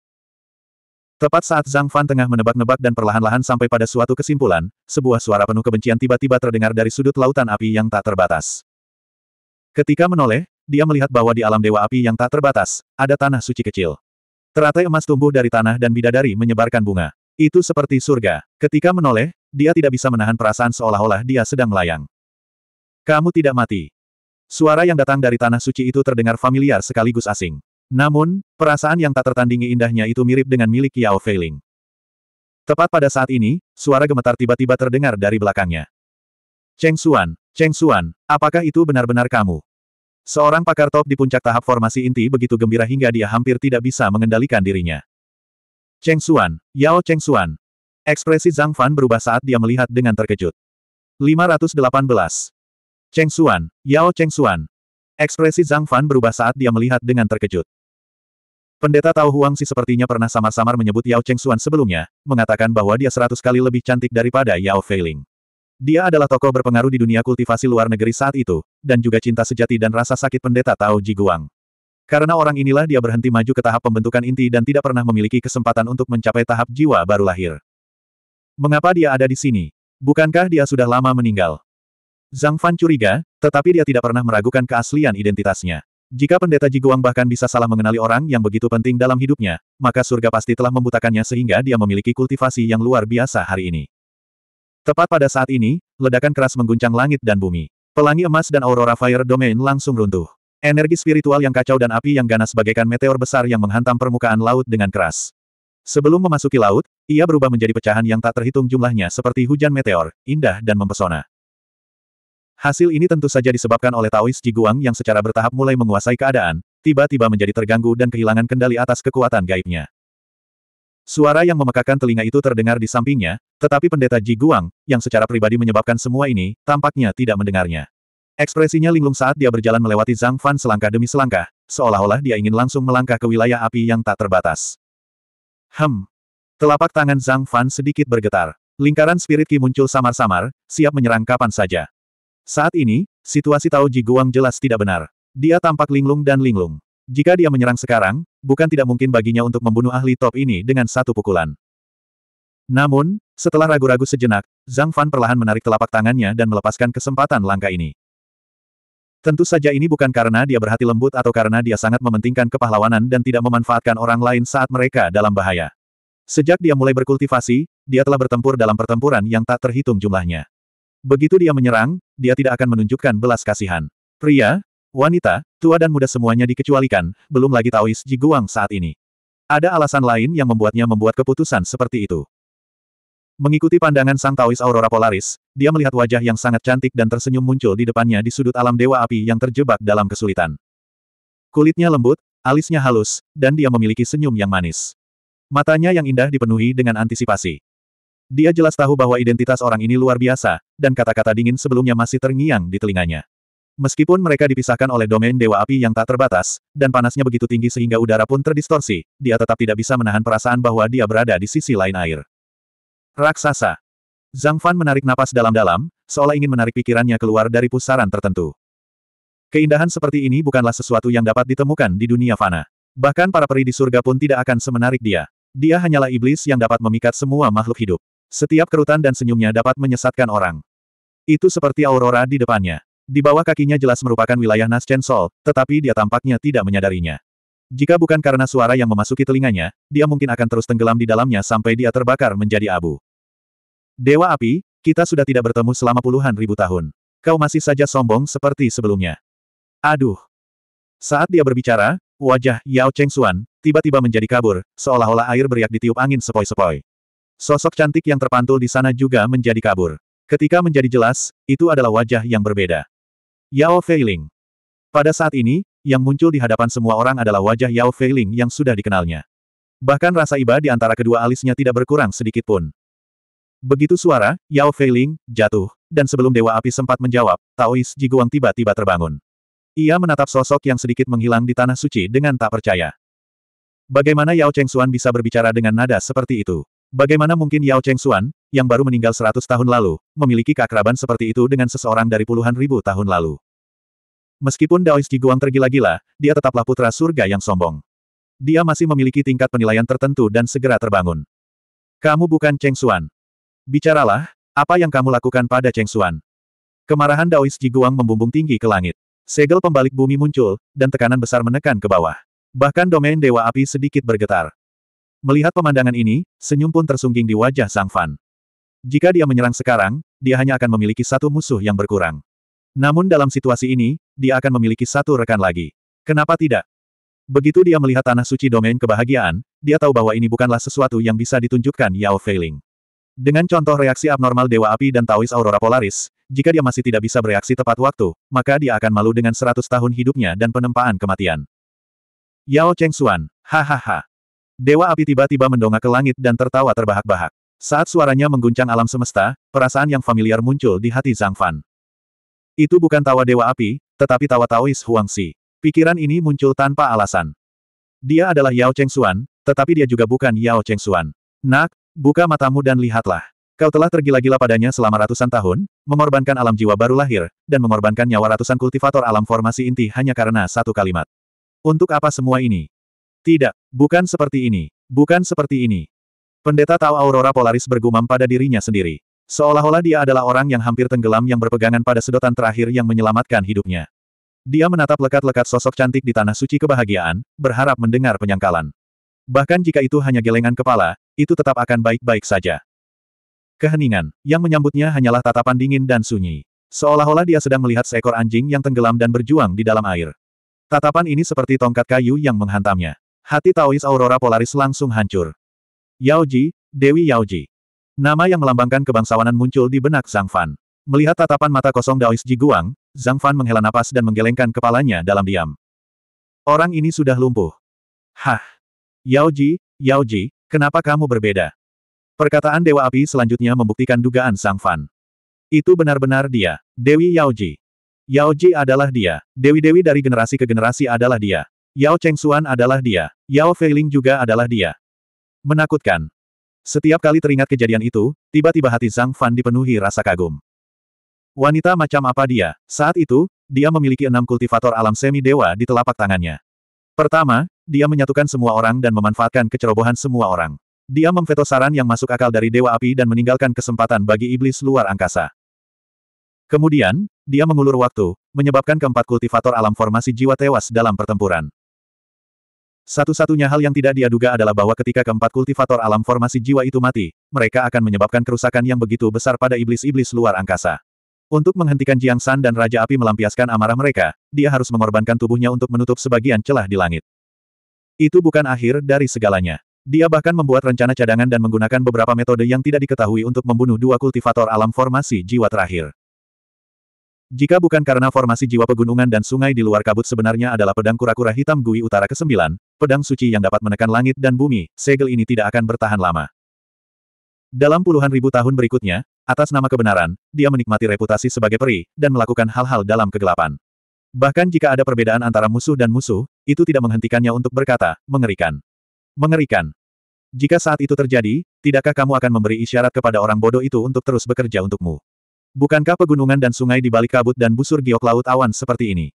Tepat saat Zhang Fan tengah menebak-nebak dan perlahan-lahan sampai pada suatu kesimpulan, sebuah suara penuh kebencian tiba-tiba terdengar dari sudut lautan api yang tak terbatas. Ketika menoleh, dia melihat bahwa di alam dewa api yang tak terbatas, ada tanah suci kecil. Teratai emas tumbuh dari tanah dan bidadari menyebarkan bunga. Itu seperti surga. Ketika menoleh, dia tidak bisa menahan perasaan seolah-olah dia sedang melayang. Kamu tidak mati. Suara yang datang dari tanah suci itu terdengar familiar sekaligus asing. Namun, perasaan yang tak tertandingi indahnya itu mirip dengan milik Yao Feiling. Tepat pada saat ini, suara gemetar tiba-tiba terdengar dari belakangnya. Cheng Xuan, Cheng Xuan, apakah itu benar-benar kamu? Seorang pakar top di puncak tahap formasi inti begitu gembira hingga dia hampir tidak bisa mengendalikan dirinya. Cheng Xuan, Yao Cheng Xuan. Ekspresi Zhang Fan berubah saat dia melihat dengan terkejut. 518. Cheng Xuan, Yao Cheng Xuan. Ekspresi Zhang Fan berubah saat dia melihat dengan terkejut. Pendeta Tao Huang si sepertinya pernah samar-samar menyebut Yao Cheng Xuan sebelumnya, mengatakan bahwa dia seratus kali lebih cantik daripada Yao Feiling. Dia adalah tokoh berpengaruh di dunia kultivasi luar negeri saat itu, dan juga cinta sejati dan rasa sakit pendeta Tao Jiguang. Karena orang inilah dia berhenti maju ke tahap pembentukan inti dan tidak pernah memiliki kesempatan untuk mencapai tahap jiwa baru lahir. Mengapa dia ada di sini? Bukankah dia sudah lama meninggal? Zhang Fan curiga, tetapi dia tidak pernah meragukan keaslian identitasnya. Jika pendeta Jiguang bahkan bisa salah mengenali orang yang begitu penting dalam hidupnya, maka surga pasti telah membutakannya sehingga dia memiliki kultivasi yang luar biasa hari ini. Tepat pada saat ini, ledakan keras mengguncang langit dan bumi. Pelangi emas dan aurora fire domain langsung runtuh. Energi spiritual yang kacau dan api yang ganas bagaikan meteor besar yang menghantam permukaan laut dengan keras. Sebelum memasuki laut, ia berubah menjadi pecahan yang tak terhitung jumlahnya seperti hujan meteor, indah dan mempesona. Hasil ini tentu saja disebabkan oleh Taois Jiguang yang secara bertahap mulai menguasai keadaan, tiba-tiba menjadi terganggu dan kehilangan kendali atas kekuatan gaibnya. Suara yang memekakan telinga itu terdengar di sampingnya, tetapi pendeta Ji Guang, yang secara pribadi menyebabkan semua ini, tampaknya tidak mendengarnya. Ekspresinya linglung saat dia berjalan melewati Zhang Fan selangkah demi selangkah, seolah-olah dia ingin langsung melangkah ke wilayah api yang tak terbatas. Hem. Telapak tangan Zhang Fan sedikit bergetar. Lingkaran spirit Qi muncul samar-samar, siap menyerang kapan saja. Saat ini, situasi Tao Ji Guang jelas tidak benar. Dia tampak linglung dan linglung. Jika dia menyerang sekarang, bukan tidak mungkin baginya untuk membunuh ahli top ini dengan satu pukulan. Namun, setelah ragu-ragu sejenak, Zhang Fan perlahan menarik telapak tangannya dan melepaskan kesempatan langkah ini. Tentu saja ini bukan karena dia berhati lembut atau karena dia sangat mementingkan kepahlawanan dan tidak memanfaatkan orang lain saat mereka dalam bahaya. Sejak dia mulai berkultivasi, dia telah bertempur dalam pertempuran yang tak terhitung jumlahnya. Begitu dia menyerang, dia tidak akan menunjukkan belas kasihan. Pria, Wanita, tua dan muda semuanya dikecualikan, belum lagi Taois Jiguang saat ini. Ada alasan lain yang membuatnya membuat keputusan seperti itu. Mengikuti pandangan sang Taois Aurora Polaris, dia melihat wajah yang sangat cantik dan tersenyum muncul di depannya di sudut alam Dewa Api yang terjebak dalam kesulitan. Kulitnya lembut, alisnya halus, dan dia memiliki senyum yang manis. Matanya yang indah dipenuhi dengan antisipasi. Dia jelas tahu bahwa identitas orang ini luar biasa, dan kata-kata dingin sebelumnya masih terngiang di telinganya. Meskipun mereka dipisahkan oleh domain dewa api yang tak terbatas, dan panasnya begitu tinggi sehingga udara pun terdistorsi, dia tetap tidak bisa menahan perasaan bahwa dia berada di sisi lain air. Raksasa. Zhang Fan menarik napas dalam-dalam, seolah ingin menarik pikirannya keluar dari pusaran tertentu. Keindahan seperti ini bukanlah sesuatu yang dapat ditemukan di dunia fana. Bahkan para peri di surga pun tidak akan semenarik dia. Dia hanyalah iblis yang dapat memikat semua makhluk hidup. Setiap kerutan dan senyumnya dapat menyesatkan orang. Itu seperti aurora di depannya. Di bawah kakinya jelas merupakan wilayah Nas Chen Sol, tetapi dia tampaknya tidak menyadarinya. Jika bukan karena suara yang memasuki telinganya, dia mungkin akan terus tenggelam di dalamnya sampai dia terbakar menjadi abu. Dewa Api, kita sudah tidak bertemu selama puluhan ribu tahun. Kau masih saja sombong seperti sebelumnya. Aduh. Saat dia berbicara, wajah Yao Cheng Xuan tiba-tiba menjadi kabur, seolah-olah air beriak ditiup angin sepoi-sepoi. Sosok cantik yang terpantul di sana juga menjadi kabur. Ketika menjadi jelas, itu adalah wajah yang berbeda. Yao Feiling. Pada saat ini, yang muncul di hadapan semua orang adalah wajah Yao Feiling yang sudah dikenalnya. Bahkan rasa iba di antara kedua alisnya tidak berkurang sedikit pun. Begitu suara, Yao Feiling, jatuh, dan sebelum Dewa Api sempat menjawab, Taois Jiguang tiba-tiba terbangun. Ia menatap sosok yang sedikit menghilang di tanah suci dengan tak percaya. Bagaimana Yao Cheng Xuan bisa berbicara dengan nada seperti itu? Bagaimana mungkin Yao Cheng Xuan, yang baru meninggal seratus tahun lalu, memiliki keakraban seperti itu dengan seseorang dari puluhan ribu tahun lalu? Meskipun Daois Jiguang tergila-gila, dia tetaplah putra surga yang sombong. Dia masih memiliki tingkat penilaian tertentu dan segera terbangun. Kamu bukan Cheng Xuan. Bicaralah, apa yang kamu lakukan pada Cheng Xuan? Kemarahan Daois Jiguang membumbung tinggi ke langit. Segel pembalik bumi muncul, dan tekanan besar menekan ke bawah. Bahkan domain Dewa Api sedikit bergetar. Melihat pemandangan ini, senyum pun tersungging di wajah Sang Fan. Jika dia menyerang sekarang, dia hanya akan memiliki satu musuh yang berkurang. Namun dalam situasi ini, dia akan memiliki satu rekan lagi. Kenapa tidak? Begitu dia melihat tanah suci domain kebahagiaan, dia tahu bahwa ini bukanlah sesuatu yang bisa ditunjukkan Yao Feiling. Dengan contoh reaksi abnormal Dewa Api dan Taois Aurora Polaris, jika dia masih tidak bisa bereaksi tepat waktu, maka dia akan malu dengan seratus tahun hidupnya dan penempaan kematian. Yao Cheng Xuan, hahaha. Dewa api tiba-tiba mendongak ke langit dan tertawa terbahak-bahak. Saat suaranya mengguncang alam semesta, perasaan yang familiar muncul di hati Zhang Fan. Itu bukan tawa dewa api, tetapi tawa Taois Huangxi. Pikiran ini muncul tanpa alasan. Dia adalah Yao Cheng Xuan, tetapi dia juga bukan Yao Cheng Xuan. Nak, buka matamu dan lihatlah. Kau telah tergila-gila padanya selama ratusan tahun, mengorbankan alam jiwa baru lahir, dan mengorbankan nyawa ratusan kultivator alam formasi inti hanya karena satu kalimat. Untuk apa semua ini? Tidak, bukan seperti ini. Bukan seperti ini. Pendeta Tao Aurora Polaris bergumam pada dirinya sendiri. Seolah-olah dia adalah orang yang hampir tenggelam yang berpegangan pada sedotan terakhir yang menyelamatkan hidupnya. Dia menatap lekat-lekat sosok cantik di tanah suci kebahagiaan, berharap mendengar penyangkalan. Bahkan jika itu hanya gelengan kepala, itu tetap akan baik-baik saja. Keheningan, yang menyambutnya hanyalah tatapan dingin dan sunyi. Seolah-olah dia sedang melihat seekor anjing yang tenggelam dan berjuang di dalam air. Tatapan ini seperti tongkat kayu yang menghantamnya. Hati Taois Aurora Polaris langsung hancur. Yaoji, Dewi Yaoji. Nama yang melambangkan kebangsawanan muncul di benak Zhang Fan. Melihat tatapan mata kosong Daois Jiguang, Zhang Fan menghela napas dan menggelengkan kepalanya dalam diam. Orang ini sudah lumpuh. Hah. Yaoji, Yaoji, kenapa kamu berbeda? Perkataan Dewa Api selanjutnya membuktikan dugaan Zhang Fan. Itu benar-benar dia, Dewi Yaoji. Yaoji adalah dia. Dewi-dewi dari generasi ke generasi adalah dia. Yao Cheng Xuan adalah dia. Yao Feiling juga adalah dia. Menakutkan. Setiap kali teringat kejadian itu, tiba-tiba hati Zhang Fan dipenuhi rasa kagum. Wanita macam apa dia? Saat itu, dia memiliki enam kultivator alam semi-dewa di telapak tangannya. Pertama, dia menyatukan semua orang dan memanfaatkan kecerobohan semua orang. Dia memveto saran yang masuk akal dari Dewa Api dan meninggalkan kesempatan bagi iblis luar angkasa. Kemudian, dia mengulur waktu, menyebabkan keempat kultivator alam formasi jiwa tewas dalam pertempuran. Satu-satunya hal yang tidak dia duga adalah bahwa ketika keempat kultivator alam formasi jiwa itu mati, mereka akan menyebabkan kerusakan yang begitu besar pada iblis-iblis luar angkasa. Untuk menghentikan Jiang San dan Raja Api melampiaskan amarah mereka, dia harus mengorbankan tubuhnya untuk menutup sebagian celah di langit. Itu bukan akhir dari segalanya. Dia bahkan membuat rencana cadangan dan menggunakan beberapa metode yang tidak diketahui untuk membunuh dua kultivator alam formasi jiwa terakhir. Jika bukan karena formasi jiwa pegunungan dan sungai di luar kabut sebenarnya adalah pedang kura-kura hitam Gui Utara ke-9, pedang suci yang dapat menekan langit dan bumi, segel ini tidak akan bertahan lama. Dalam puluhan ribu tahun berikutnya, atas nama kebenaran, dia menikmati reputasi sebagai peri, dan melakukan hal-hal dalam kegelapan. Bahkan jika ada perbedaan antara musuh dan musuh, itu tidak menghentikannya untuk berkata, mengerikan. Mengerikan. Jika saat itu terjadi, tidakkah kamu akan memberi isyarat kepada orang bodoh itu untuk terus bekerja untukmu? Bukankah pegunungan dan sungai di balik kabut dan busur giok laut awan seperti ini?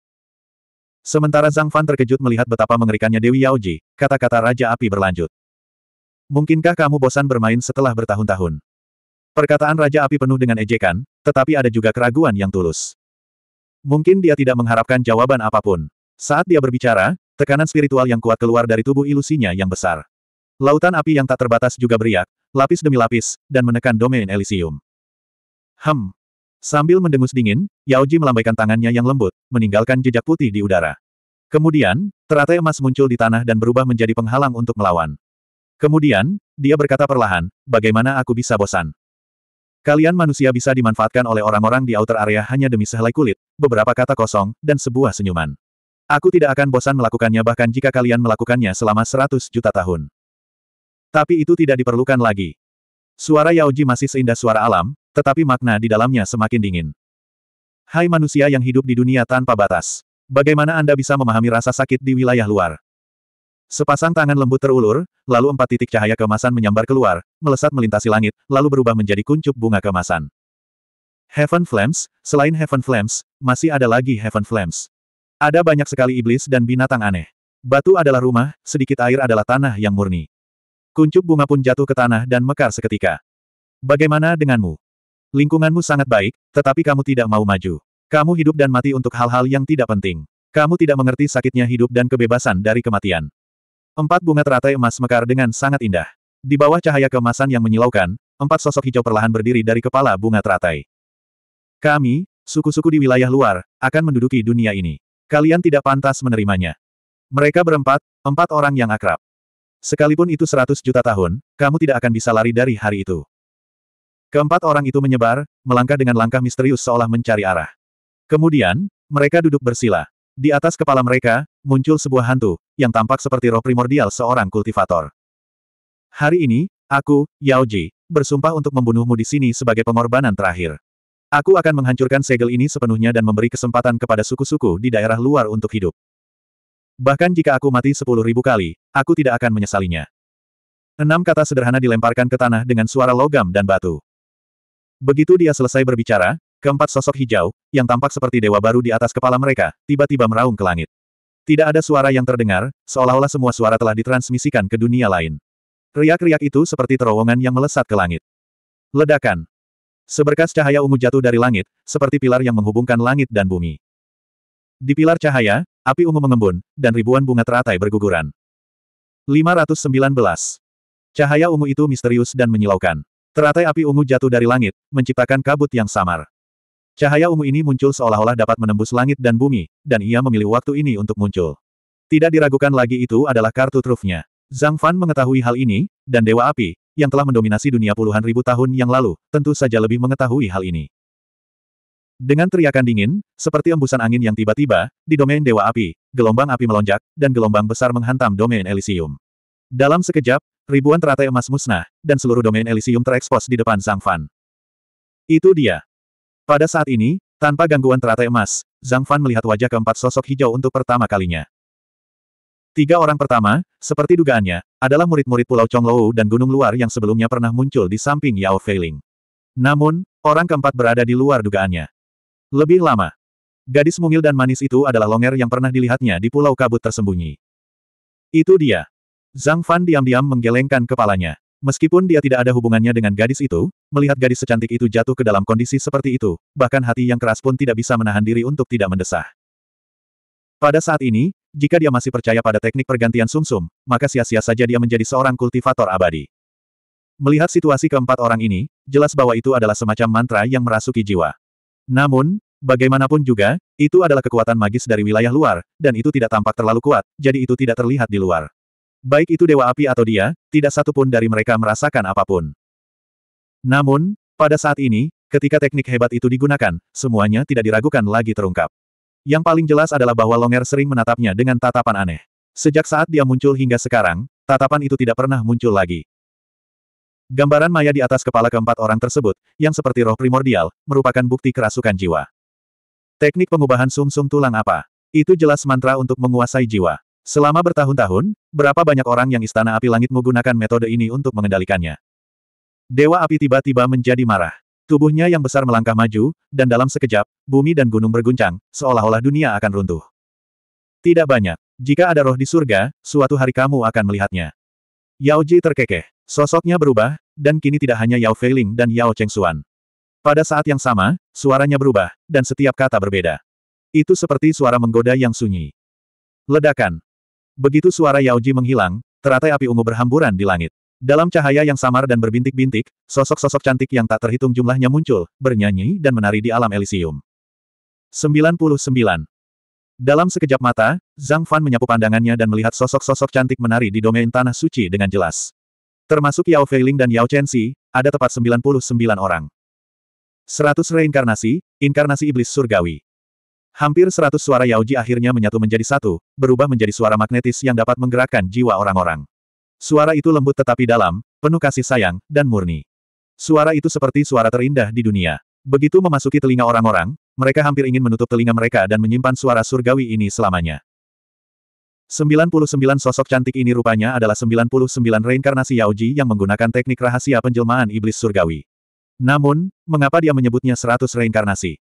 Sementara Zhang Fan terkejut melihat betapa mengerikannya Dewi Yaoji, kata-kata Raja Api berlanjut. Mungkinkah kamu bosan bermain setelah bertahun-tahun? Perkataan Raja Api penuh dengan ejekan, tetapi ada juga keraguan yang tulus. Mungkin dia tidak mengharapkan jawaban apa pun. Saat dia berbicara, tekanan spiritual yang kuat keluar dari tubuh ilusinya yang besar. Lautan api yang tak terbatas juga beriak, lapis demi lapis, dan menekan domain Elysium. Hem, Sambil mendengus dingin, Yaoji melambaikan tangannya yang lembut, meninggalkan jejak putih di udara. Kemudian, teratai emas muncul di tanah dan berubah menjadi penghalang untuk melawan. Kemudian, dia berkata perlahan, bagaimana aku bisa bosan? Kalian manusia bisa dimanfaatkan oleh orang-orang di outer area hanya demi sehelai kulit, beberapa kata kosong, dan sebuah senyuman. Aku tidak akan bosan melakukannya bahkan jika kalian melakukannya selama seratus juta tahun. Tapi itu tidak diperlukan lagi. Suara Yaoji masih seindah suara alam, tetapi makna di dalamnya semakin dingin. Hai manusia yang hidup di dunia tanpa batas. Bagaimana Anda bisa memahami rasa sakit di wilayah luar? Sepasang tangan lembut terulur, lalu empat titik cahaya kemasan menyambar keluar, melesat melintasi langit, lalu berubah menjadi kuncup bunga kemasan. Heaven Flames, selain Heaven Flames, masih ada lagi Heaven Flames. Ada banyak sekali iblis dan binatang aneh. Batu adalah rumah, sedikit air adalah tanah yang murni. Kuncup bunga pun jatuh ke tanah dan mekar seketika. Bagaimana denganmu? Lingkunganmu sangat baik, tetapi kamu tidak mau maju. Kamu hidup dan mati untuk hal-hal yang tidak penting. Kamu tidak mengerti sakitnya hidup dan kebebasan dari kematian. Empat bunga teratai emas mekar dengan sangat indah. Di bawah cahaya keemasan yang menyilaukan, empat sosok hijau perlahan berdiri dari kepala bunga teratai. Kami, suku-suku di wilayah luar, akan menduduki dunia ini. Kalian tidak pantas menerimanya. Mereka berempat, empat orang yang akrab. Sekalipun itu seratus juta tahun, kamu tidak akan bisa lari dari hari itu. Keempat orang itu menyebar, melangkah dengan langkah misterius seolah mencari arah. Kemudian, mereka duduk bersila. Di atas kepala mereka, muncul sebuah hantu, yang tampak seperti roh primordial seorang kultivator. Hari ini, aku, Yao Ji, bersumpah untuk membunuhmu di sini sebagai pengorbanan terakhir. Aku akan menghancurkan segel ini sepenuhnya dan memberi kesempatan kepada suku-suku di daerah luar untuk hidup. Bahkan jika aku mati sepuluh ribu kali, aku tidak akan menyesalinya. Enam kata sederhana dilemparkan ke tanah dengan suara logam dan batu. Begitu dia selesai berbicara, keempat sosok hijau, yang tampak seperti dewa baru di atas kepala mereka, tiba-tiba meraung ke langit. Tidak ada suara yang terdengar, seolah-olah semua suara telah ditransmisikan ke dunia lain. Riak-riak itu seperti terowongan yang melesat ke langit. Ledakan. Seberkas cahaya ungu jatuh dari langit, seperti pilar yang menghubungkan langit dan bumi. Di pilar cahaya, api ungu mengembun, dan ribuan bunga teratai berguguran. 519. Cahaya ungu itu misterius dan menyilaukan. Teratai api ungu jatuh dari langit, menciptakan kabut yang samar. Cahaya ungu ini muncul seolah-olah dapat menembus langit dan bumi, dan ia memilih waktu ini untuk muncul. Tidak diragukan lagi itu adalah kartu trufnya. Zhang Fan mengetahui hal ini, dan Dewa Api, yang telah mendominasi dunia puluhan ribu tahun yang lalu, tentu saja lebih mengetahui hal ini. Dengan teriakan dingin, seperti embusan angin yang tiba-tiba, di domain Dewa Api, gelombang api melonjak, dan gelombang besar menghantam domain Elysium. Dalam sekejap, ribuan teratai emas musnah, dan seluruh domain Elysium terekspos di depan Zhang Fan. Itu dia. Pada saat ini, tanpa gangguan teratai emas, Zhang Fan melihat wajah keempat sosok hijau untuk pertama kalinya. Tiga orang pertama, seperti dugaannya, adalah murid-murid Pulau Chonglou dan Gunung Luar yang sebelumnya pernah muncul di samping Yao Feiling. Namun, orang keempat berada di luar dugaannya. Lebih lama. Gadis mungil dan manis itu adalah longer yang pernah dilihatnya di Pulau Kabut tersembunyi. Itu dia. Zhang Fan diam-diam menggelengkan kepalanya. Meskipun dia tidak ada hubungannya dengan gadis itu, melihat gadis secantik itu jatuh ke dalam kondisi seperti itu, bahkan hati yang keras pun tidak bisa menahan diri untuk tidak mendesah. Pada saat ini, jika dia masih percaya pada teknik pergantian sumsum, -sum, maka sia-sia saja dia menjadi seorang kultivator abadi. Melihat situasi keempat orang ini, jelas bahwa itu adalah semacam mantra yang merasuki jiwa. Namun, bagaimanapun juga, itu adalah kekuatan magis dari wilayah luar, dan itu tidak tampak terlalu kuat, jadi itu tidak terlihat di luar. Baik itu Dewa Api atau dia, tidak satu pun dari mereka merasakan apa pun. Namun, pada saat ini, ketika teknik hebat itu digunakan, semuanya tidak diragukan lagi terungkap. Yang paling jelas adalah bahwa Longer sering menatapnya dengan tatapan aneh. Sejak saat dia muncul hingga sekarang, tatapan itu tidak pernah muncul lagi. Gambaran maya di atas kepala keempat orang tersebut, yang seperti roh primordial, merupakan bukti kerasukan jiwa. Teknik pengubahan sumsum -sum tulang apa? Itu jelas mantra untuk menguasai jiwa. Selama bertahun-tahun, berapa banyak orang yang Istana Api Langit menggunakan metode ini untuk mengendalikannya? Dewa Api tiba-tiba menjadi marah. Tubuhnya yang besar melangkah maju, dan dalam sekejap, bumi dan gunung berguncang, seolah-olah dunia akan runtuh. Tidak banyak. Jika ada roh di surga, suatu hari kamu akan melihatnya. Yao Ji terkekeh. Sosoknya berubah, dan kini tidak hanya Yao Feiling dan Yao Chengxuan. Pada saat yang sama, suaranya berubah, dan setiap kata berbeda. Itu seperti suara menggoda yang sunyi. Ledakan. Begitu suara Yao Ji menghilang, teratai api ungu berhamburan di langit. Dalam cahaya yang samar dan berbintik-bintik, sosok-sosok cantik yang tak terhitung jumlahnya muncul, bernyanyi dan menari di alam Elysium. 99. Dalam sekejap mata, Zhang Fan menyapu pandangannya dan melihat sosok-sosok cantik menari di domain tanah suci dengan jelas. Termasuk Yao Feiling dan Yao Chenxi, ada tepat 99 orang. 100 reinkarnasi, inkarnasi iblis surgawi. Hampir 100 suara Yaoji akhirnya menyatu menjadi satu, berubah menjadi suara magnetis yang dapat menggerakkan jiwa orang-orang. Suara itu lembut tetapi dalam, penuh kasih sayang, dan murni. Suara itu seperti suara terindah di dunia. Begitu memasuki telinga orang-orang, mereka hampir ingin menutup telinga mereka dan menyimpan suara surgawi ini selamanya. 99 sosok cantik ini rupanya adalah 99 reinkarnasi Yaoji yang menggunakan teknik rahasia penjelmaan iblis surgawi. Namun, mengapa dia menyebutnya 100 reinkarnasi?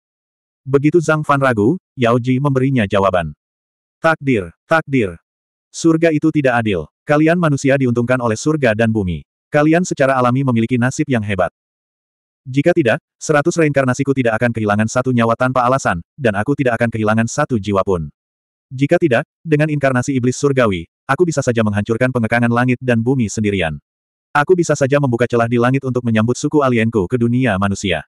Begitu Zhang Fan ragu, Yaoji memberinya jawaban. Takdir, takdir. Surga itu tidak adil. Kalian manusia diuntungkan oleh surga dan bumi. Kalian secara alami memiliki nasib yang hebat. Jika tidak, seratus reinkarnasiku tidak akan kehilangan satu nyawa tanpa alasan, dan aku tidak akan kehilangan satu jiwa pun. Jika tidak, dengan inkarnasi iblis surgawi, aku bisa saja menghancurkan pengekangan langit dan bumi sendirian. Aku bisa saja membuka celah di langit untuk menyambut suku alienku ke dunia manusia.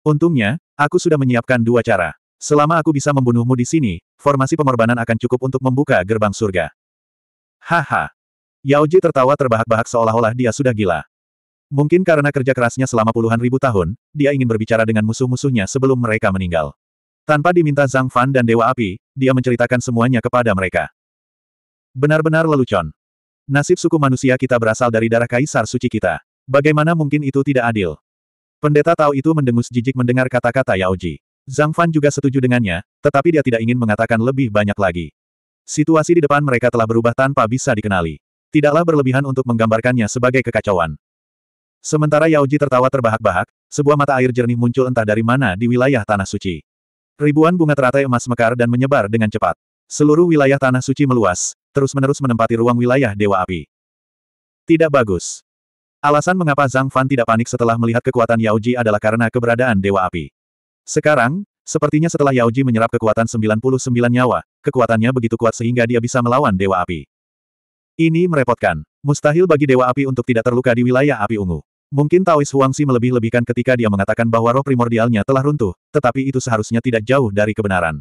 Untungnya, aku sudah menyiapkan dua cara. Selama aku bisa membunuhmu di sini, formasi pengorbanan akan cukup untuk membuka gerbang surga. Haha. Yaoji tertawa terbahak-bahak seolah-olah dia sudah gila. Mungkin karena kerja kerasnya selama puluhan ribu tahun, dia ingin berbicara dengan musuh-musuhnya sebelum mereka meninggal. Tanpa diminta Zhang Fan dan Dewa Api, dia menceritakan semuanya kepada mereka. Benar-benar lelucon. Nasib suku manusia kita berasal dari darah kaisar suci kita. Bagaimana mungkin itu tidak adil? Pendeta tahu itu mendengus jijik mendengar kata-kata Yaoji. Zhang Fan juga setuju dengannya, tetapi dia tidak ingin mengatakan lebih banyak lagi. Situasi di depan mereka telah berubah tanpa bisa dikenali. Tidaklah berlebihan untuk menggambarkannya sebagai kekacauan. Sementara Yaoji tertawa terbahak-bahak, sebuah mata air jernih muncul entah dari mana di wilayah Tanah Suci. Ribuan bunga teratai emas mekar dan menyebar dengan cepat. Seluruh wilayah tanah suci meluas, terus-menerus menempati ruang wilayah Dewa Api. Tidak bagus. Alasan mengapa Zhang Fan tidak panik setelah melihat kekuatan Yaoji adalah karena keberadaan Dewa Api. Sekarang, sepertinya setelah Yaoji menyerap kekuatan 99 nyawa, kekuatannya begitu kuat sehingga dia bisa melawan Dewa Api. Ini merepotkan. Mustahil bagi Dewa Api untuk tidak terluka di wilayah api ungu. Mungkin Taois Huangxi melebih-lebihkan ketika dia mengatakan bahwa roh primordialnya telah runtuh, tetapi itu seharusnya tidak jauh dari kebenaran.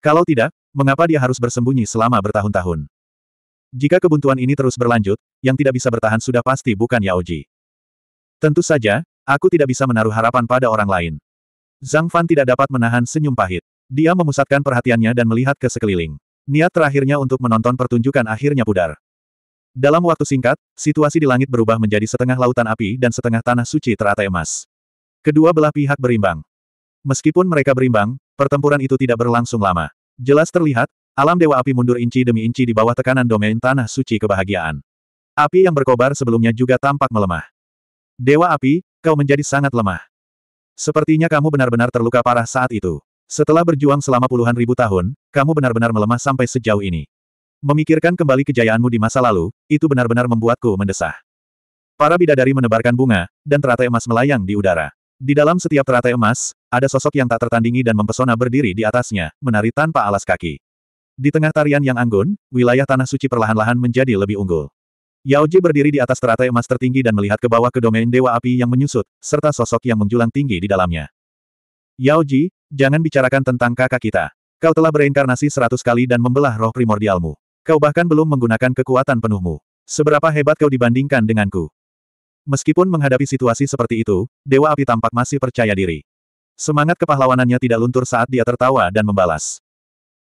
Kalau tidak, mengapa dia harus bersembunyi selama bertahun-tahun? Jika kebuntuan ini terus berlanjut, yang tidak bisa bertahan sudah pasti bukan Yaoji. Tentu saja, aku tidak bisa menaruh harapan pada orang lain. Zhang Fan tidak dapat menahan senyum pahit. Dia memusatkan perhatiannya dan melihat ke sekeliling. Niat terakhirnya untuk menonton pertunjukan akhirnya pudar. Dalam waktu singkat, situasi di langit berubah menjadi setengah lautan api dan setengah tanah suci teratai emas. Kedua belah pihak berimbang. Meskipun mereka berimbang, pertempuran itu tidak berlangsung lama. Jelas terlihat, alam Dewa Api mundur inci demi inci di bawah tekanan domain tanah suci kebahagiaan. Api yang berkobar sebelumnya juga tampak melemah. Dewa Api, kau menjadi sangat lemah. Sepertinya kamu benar-benar terluka parah saat itu. Setelah berjuang selama puluhan ribu tahun, kamu benar-benar melemah sampai sejauh ini. Memikirkan kembali kejayaanmu di masa lalu, itu benar-benar membuatku mendesah. Para bidadari menebarkan bunga, dan teratai emas melayang di udara. Di dalam setiap teratai emas, ada sosok yang tak tertandingi dan mempesona berdiri di atasnya, menari tanpa alas kaki. Di tengah tarian yang anggun, wilayah tanah suci perlahan-lahan menjadi lebih unggul. Yaoji berdiri di atas teratai emas tertinggi dan melihat ke bawah ke domain Dewa Api yang menyusut, serta sosok yang menjulang tinggi di dalamnya. Yaoji, jangan bicarakan tentang kakak kita. Kau telah bereinkarnasi seratus kali dan membelah roh primordialmu. Kau bahkan belum menggunakan kekuatan penuhmu. Seberapa hebat kau dibandingkan denganku? Meskipun menghadapi situasi seperti itu, Dewa Api tampak masih percaya diri. Semangat kepahlawanannya tidak luntur saat dia tertawa dan membalas.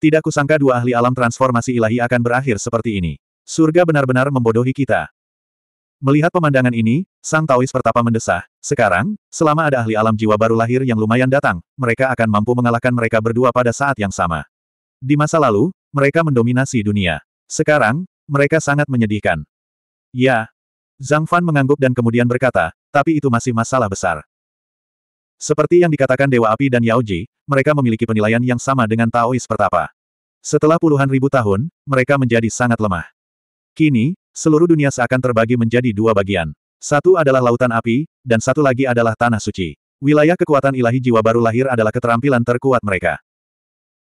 Tidak kusangka dua ahli alam transformasi ilahi akan berakhir seperti ini. Surga benar-benar membodohi kita. Melihat pemandangan ini, Sang Taois pertapa mendesah. Sekarang, selama ada ahli alam jiwa baru lahir yang lumayan datang, mereka akan mampu mengalahkan mereka berdua pada saat yang sama. Di masa lalu, mereka mendominasi dunia. Sekarang, mereka sangat menyedihkan. Ya. Zhang Fan mengangguk dan kemudian berkata, tapi itu masih masalah besar. Seperti yang dikatakan Dewa Api dan Yaoji, mereka memiliki penilaian yang sama dengan Taois pertapa. Setelah puluhan ribu tahun, mereka menjadi sangat lemah. Kini, seluruh dunia seakan terbagi menjadi dua bagian. Satu adalah lautan api, dan satu lagi adalah tanah suci. Wilayah kekuatan ilahi jiwa baru lahir adalah keterampilan terkuat mereka.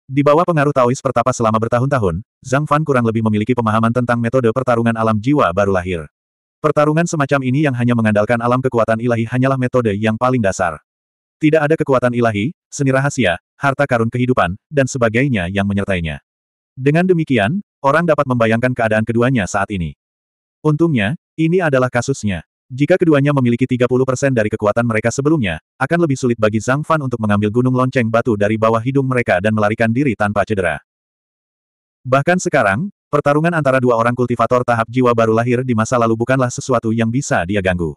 Di bawah pengaruh Taois pertapa selama bertahun-tahun, Zhang Fan kurang lebih memiliki pemahaman tentang metode pertarungan alam jiwa baru lahir. Pertarungan semacam ini yang hanya mengandalkan alam kekuatan ilahi hanyalah metode yang paling dasar. Tidak ada kekuatan ilahi, seni rahasia, harta karun kehidupan, dan sebagainya yang menyertainya. Dengan demikian, orang dapat membayangkan keadaan keduanya saat ini. Untungnya, ini adalah kasusnya. Jika keduanya memiliki 30% dari kekuatan mereka sebelumnya, akan lebih sulit bagi Zhang Fan untuk mengambil gunung lonceng batu dari bawah hidung mereka dan melarikan diri tanpa cedera. Bahkan sekarang, pertarungan antara dua orang kultivator tahap jiwa baru lahir di masa lalu bukanlah sesuatu yang bisa dia ganggu.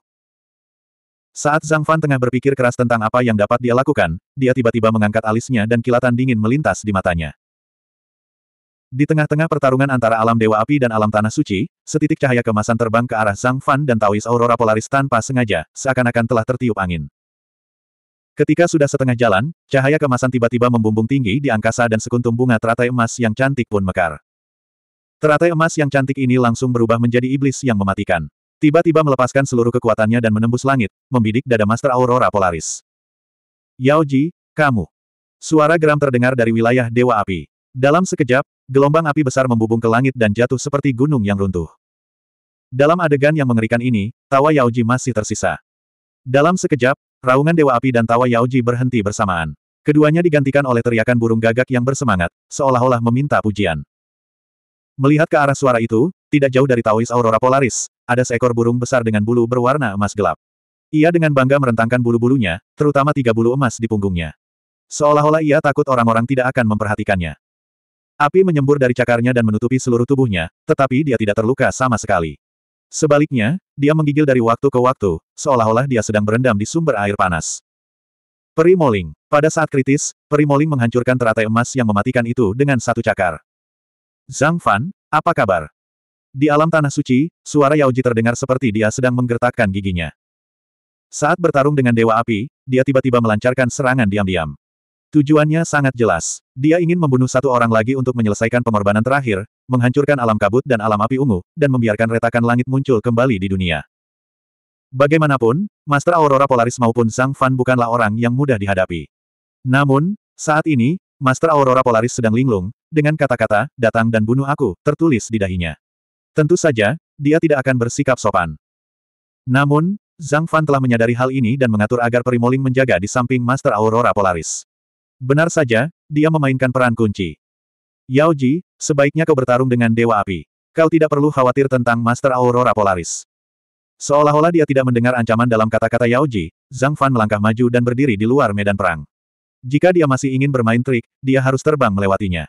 Saat Zhang Fan tengah berpikir keras tentang apa yang dapat dia lakukan, dia tiba-tiba mengangkat alisnya dan kilatan dingin melintas di matanya. Di tengah-tengah pertarungan antara alam Dewa Api dan alam Tanah Suci, setitik cahaya kemasan terbang ke arah Zhang Fan dan Taois Aurora Polaris tanpa sengaja, seakan-akan telah tertiup angin. Ketika sudah setengah jalan, cahaya kemasan tiba-tiba membumbung tinggi di angkasa dan sekuntum bunga teratai emas yang cantik pun mekar. Teratai emas yang cantik ini langsung berubah menjadi iblis yang mematikan. Tiba-tiba melepaskan seluruh kekuatannya dan menembus langit, membidik dada Master Aurora Polaris. Yaoji, kamu. Suara geram terdengar dari wilayah Dewa Api. Dalam sekejap, gelombang api besar membubung ke langit dan jatuh seperti gunung yang runtuh. Dalam adegan yang mengerikan ini, tawa Yaoji masih tersisa. Dalam sekejap, raungan Dewa Api dan tawa Yaoji berhenti bersamaan. Keduanya digantikan oleh teriakan burung gagak yang bersemangat, seolah-olah meminta pujian. Melihat ke arah suara itu, tidak jauh dari Taois Aurora Polaris, ada seekor burung besar dengan bulu berwarna emas gelap. Ia dengan bangga merentangkan bulu-bulunya, terutama tiga bulu emas di punggungnya. Seolah-olah ia takut orang-orang tidak akan memperhatikannya. Api menyembur dari cakarnya dan menutupi seluruh tubuhnya, tetapi dia tidak terluka sama sekali. Sebaliknya, dia menggigil dari waktu ke waktu, seolah-olah dia sedang berendam di sumber air panas. Peri Moling. Pada saat kritis, Peri Moling menghancurkan teratai emas yang mematikan itu dengan satu cakar. Zhang Fan, apa kabar? Di alam tanah suci, suara Yaoji terdengar seperti dia sedang menggertakkan giginya. Saat bertarung dengan Dewa Api, dia tiba-tiba melancarkan serangan diam-diam. Tujuannya sangat jelas. Dia ingin membunuh satu orang lagi untuk menyelesaikan pengorbanan terakhir, menghancurkan alam kabut dan alam api ungu, dan membiarkan retakan langit muncul kembali di dunia. Bagaimanapun, Master Aurora Polaris maupun Zhang Fan bukanlah orang yang mudah dihadapi. Namun, saat ini, Master Aurora Polaris sedang linglung, dengan kata-kata, datang dan bunuh aku, tertulis di dahinya. Tentu saja, dia tidak akan bersikap sopan. Namun, Zhang Fan telah menyadari hal ini dan mengatur agar Perimoling menjaga di samping Master Aurora Polaris. Benar saja, dia memainkan peran kunci. Yao Ji, sebaiknya kau bertarung dengan Dewa Api. Kau tidak perlu khawatir tentang Master Aurora Polaris. Seolah-olah dia tidak mendengar ancaman dalam kata-kata Yao Ji, Zhang Fan melangkah maju dan berdiri di luar medan perang. Jika dia masih ingin bermain trik, dia harus terbang melewatinya.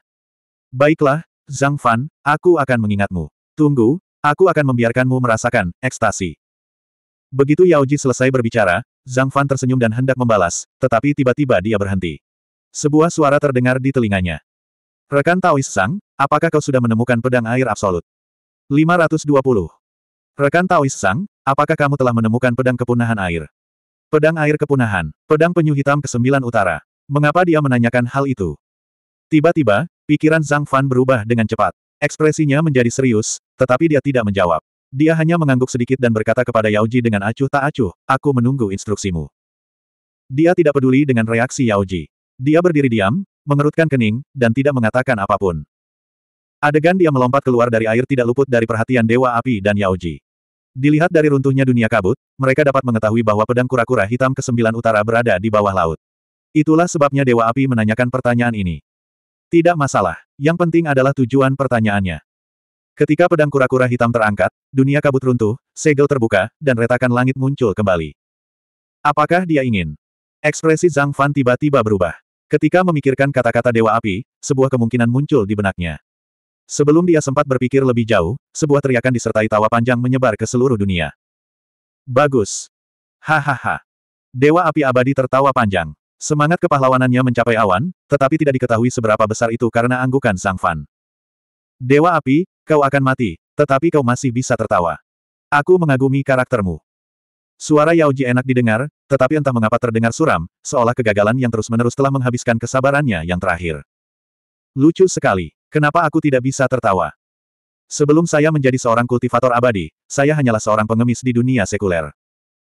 Baiklah, Zhang Fan, aku akan mengingatmu. Tunggu, aku akan membiarkanmu merasakan ekstasi. Begitu Yaoji selesai berbicara, Zhang Fan tersenyum dan hendak membalas, tetapi tiba-tiba dia berhenti. Sebuah suara terdengar di telinganya. Rekan Taois Sang, apakah kau sudah menemukan pedang air absolut? 520. Rekan Taois Sang, apakah kamu telah menemukan pedang kepunahan air? Pedang air kepunahan, pedang penyu hitam ke-9 utara. Mengapa dia menanyakan hal itu? Tiba-tiba, Pikiran Zhang Fan berubah dengan cepat. Ekspresinya menjadi serius, tetapi dia tidak menjawab. Dia hanya mengangguk sedikit dan berkata kepada Yaoji dengan acuh tak acuh, aku menunggu instruksimu. Dia tidak peduli dengan reaksi Yaoji. Dia berdiri diam, mengerutkan kening, dan tidak mengatakan apa pun. Adegan dia melompat keluar dari air tidak luput dari perhatian Dewa Api dan Yaoji. Dilihat dari runtuhnya dunia kabut, mereka dapat mengetahui bahwa pedang kura-kura hitam ke-9 utara berada di bawah laut. Itulah sebabnya Dewa Api menanyakan pertanyaan ini. Tidak masalah. Yang penting adalah tujuan pertanyaannya. Ketika pedang kura-kura hitam terangkat, dunia kabut runtuh, segel terbuka, dan retakan langit muncul kembali. Apakah dia ingin? Ekspresi Zhang Fan tiba-tiba berubah. Ketika memikirkan kata-kata Dewa Api, sebuah kemungkinan muncul di benaknya. Sebelum dia sempat berpikir lebih jauh, sebuah teriakan disertai tawa panjang menyebar ke seluruh dunia. Bagus. Hahaha. Dewa Api Abadi tertawa panjang. Semangat kepahlawanannya mencapai awan, tetapi tidak diketahui seberapa besar itu karena anggukan Sang Fan. Dewa Api, kau akan mati, tetapi kau masih bisa tertawa. Aku mengagumi karaktermu. Suara Yaoji enak didengar, tetapi entah mengapa terdengar suram, seolah kegagalan yang terus-menerus telah menghabiskan kesabarannya yang terakhir. Lucu sekali. Kenapa aku tidak bisa tertawa? Sebelum saya menjadi seorang kultivator abadi, saya hanyalah seorang pengemis di dunia sekuler.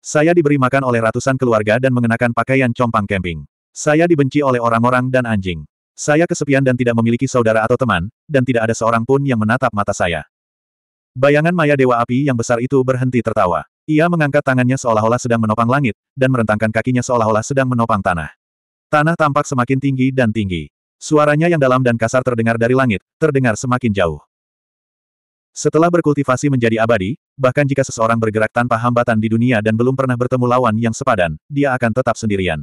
Saya diberi makan oleh ratusan keluarga dan mengenakan pakaian compang camping. Saya dibenci oleh orang-orang dan anjing. Saya kesepian dan tidak memiliki saudara atau teman, dan tidak ada seorang pun yang menatap mata saya. Bayangan maya Dewa Api yang besar itu berhenti tertawa. Ia mengangkat tangannya seolah-olah sedang menopang langit, dan merentangkan kakinya seolah-olah sedang menopang tanah. Tanah tampak semakin tinggi dan tinggi. Suaranya yang dalam dan kasar terdengar dari langit, terdengar semakin jauh. Setelah berkultivasi menjadi abadi, bahkan jika seseorang bergerak tanpa hambatan di dunia dan belum pernah bertemu lawan yang sepadan, dia akan tetap sendirian.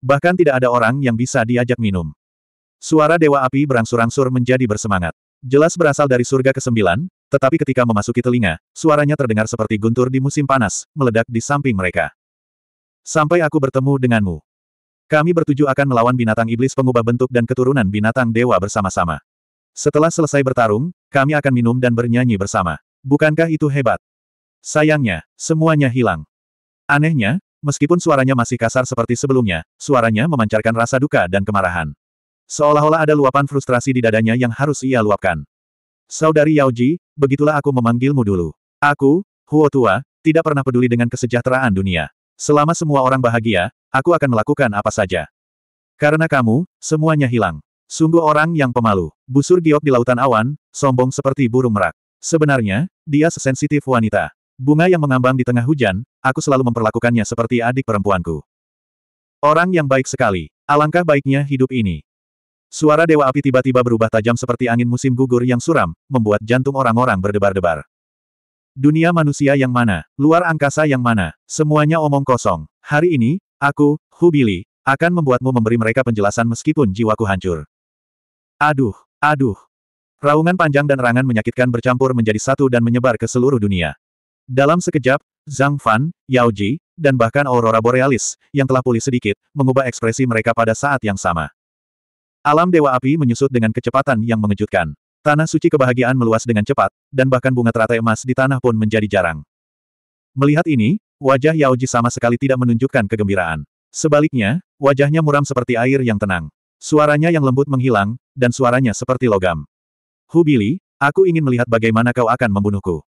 Bahkan tidak ada orang yang bisa diajak minum. Suara Dewa Api berangsur-angsur menjadi bersemangat. Jelas berasal dari surga ke-9, tetapi ketika memasuki telinga, suaranya terdengar seperti guntur di musim panas, meledak di samping mereka. Sampai aku bertemu denganmu. Kami bertuju akan melawan binatang iblis pengubah bentuk dan keturunan binatang dewa bersama-sama. Setelah selesai bertarung, kami akan minum dan bernyanyi bersama. Bukankah itu hebat? Sayangnya, semuanya hilang. Anehnya, meskipun suaranya masih kasar seperti sebelumnya, suaranya memancarkan rasa duka dan kemarahan. Seolah-olah ada luapan frustrasi di dadanya yang harus ia luapkan. Saudari Yaoji, begitulah aku memanggilmu dulu. Aku, Huo Tua, tidak pernah peduli dengan kesejahteraan dunia. Selama semua orang bahagia, aku akan melakukan apa saja. Karena kamu, semuanya hilang. Sungguh orang yang pemalu. Busur giok di lautan awan, sombong seperti burung merak. Sebenarnya, dia sesensitif wanita. Bunga yang mengambang di tengah hujan, aku selalu memperlakukannya seperti adik perempuanku. Orang yang baik sekali. Alangkah baiknya hidup ini. Suara Dewa Api tiba-tiba berubah tajam seperti angin musim gugur yang suram, membuat jantung orang-orang berdebar-debar. Dunia manusia yang mana, luar angkasa yang mana, semuanya omong kosong. Hari ini, aku, Hubili, akan membuatmu memberi mereka penjelasan meskipun jiwaku hancur. Aduh, aduh. Raungan panjang dan rangan menyakitkan bercampur menjadi satu dan menyebar ke seluruh dunia. Dalam sekejap, Zhang Fan, Yao Ji, dan bahkan Aurora Borealis, yang telah pulih sedikit, mengubah ekspresi mereka pada saat yang sama. Alam Dewa Api menyusut dengan kecepatan yang mengejutkan. Tanah suci kebahagiaan meluas dengan cepat, dan bahkan bunga teratai emas di tanah pun menjadi jarang. Melihat ini, wajah Yaoji sama sekali tidak menunjukkan kegembiraan. Sebaliknya, wajahnya muram seperti air yang tenang. Suaranya yang lembut menghilang, dan suaranya seperti logam. Hubili, aku ingin melihat bagaimana kau akan membunuhku.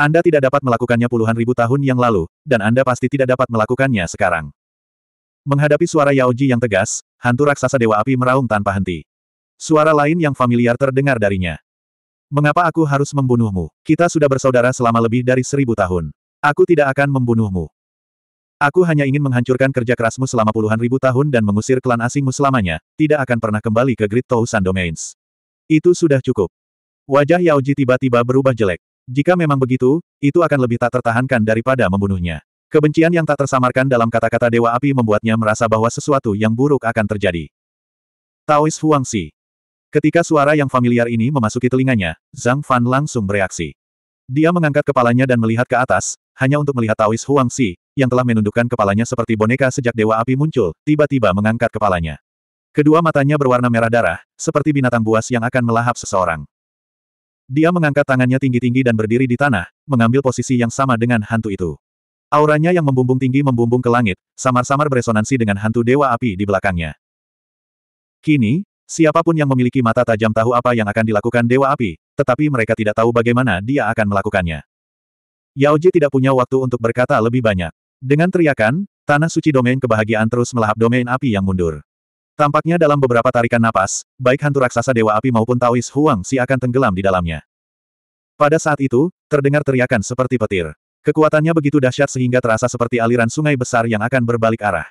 Anda tidak dapat melakukannya puluhan ribu tahun yang lalu, dan Anda pasti tidak dapat melakukannya sekarang. Menghadapi suara Yaoji yang tegas, hantu raksasa Dewa Api meraung tanpa henti. Suara lain yang familiar terdengar darinya. Mengapa aku harus membunuhmu? Kita sudah bersaudara selama lebih dari seribu tahun. Aku tidak akan membunuhmu. Aku hanya ingin menghancurkan kerja kerasmu selama puluhan ribu tahun dan mengusir klan asingmu selamanya, tidak akan pernah kembali ke Great Tousan Domains. Itu sudah cukup. Wajah Yaoji tiba-tiba berubah jelek. Jika memang begitu, itu akan lebih tak tertahankan daripada membunuhnya. Kebencian yang tak tersamarkan dalam kata-kata Dewa Api membuatnya merasa bahwa sesuatu yang buruk akan terjadi. Taois Huangxi Ketika suara yang familiar ini memasuki telinganya, Zhang Fan langsung bereaksi. Dia mengangkat kepalanya dan melihat ke atas, hanya untuk melihat Taois Huangxi, yang telah menundukkan kepalanya seperti boneka sejak Dewa Api muncul, tiba-tiba mengangkat kepalanya. Kedua matanya berwarna merah darah, seperti binatang buas yang akan melahap seseorang. Dia mengangkat tangannya tinggi-tinggi dan berdiri di tanah, mengambil posisi yang sama dengan hantu itu. Auranya yang membumbung tinggi membumbung ke langit, samar-samar beresonansi dengan hantu Dewa Api di belakangnya. Kini, Siapa pun yang memiliki mata tajam tahu apa yang akan dilakukan Dewa Api, tetapi mereka tidak tahu bagaimana dia akan melakukannya. Yaoji tidak punya waktu untuk berkata lebih banyak. Dengan teriakan, tanah suci domain kebahagiaan terus melahap domain api yang mundur. Tampaknya dalam beberapa tarikan napas, baik hantu raksasa Dewa Api maupun Taois Huang si akan tenggelam di dalamnya. Pada saat itu, terdengar teriakan seperti petir. Kekuatannya begitu dahsyat sehingga terasa seperti aliran sungai besar yang akan berbalik arah.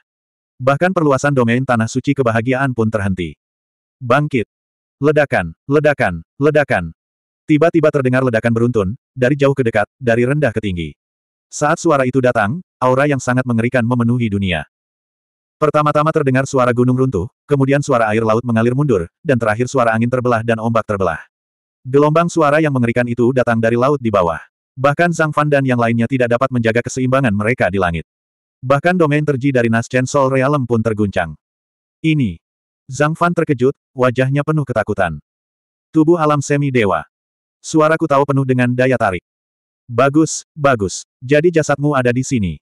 Bahkan perluasan domain tanah suci kebahagiaan pun terhenti. Bangkit. Ledakan, ledakan, ledakan. Tiba-tiba terdengar ledakan beruntun, dari jauh ke dekat, dari rendah ke tinggi. Saat suara itu datang, aura yang sangat mengerikan memenuhi dunia. Pertama-tama terdengar suara gunung runtuh, kemudian suara air laut mengalir mundur, dan terakhir suara angin terbelah dan ombak terbelah. Gelombang suara yang mengerikan itu datang dari laut di bawah. Bahkan Zhang Fan dan yang lainnya tidak dapat menjaga keseimbangan mereka di langit. Bahkan domain terji dari Nas Chen Soul Realm pun terguncang. Ini, Zhang Fan terkejut, wajahnya penuh ketakutan. Tubuh alam semi dewa. Suaraku tahu penuh dengan daya tarik. Bagus, bagus. Jadi jasadmu ada di sini.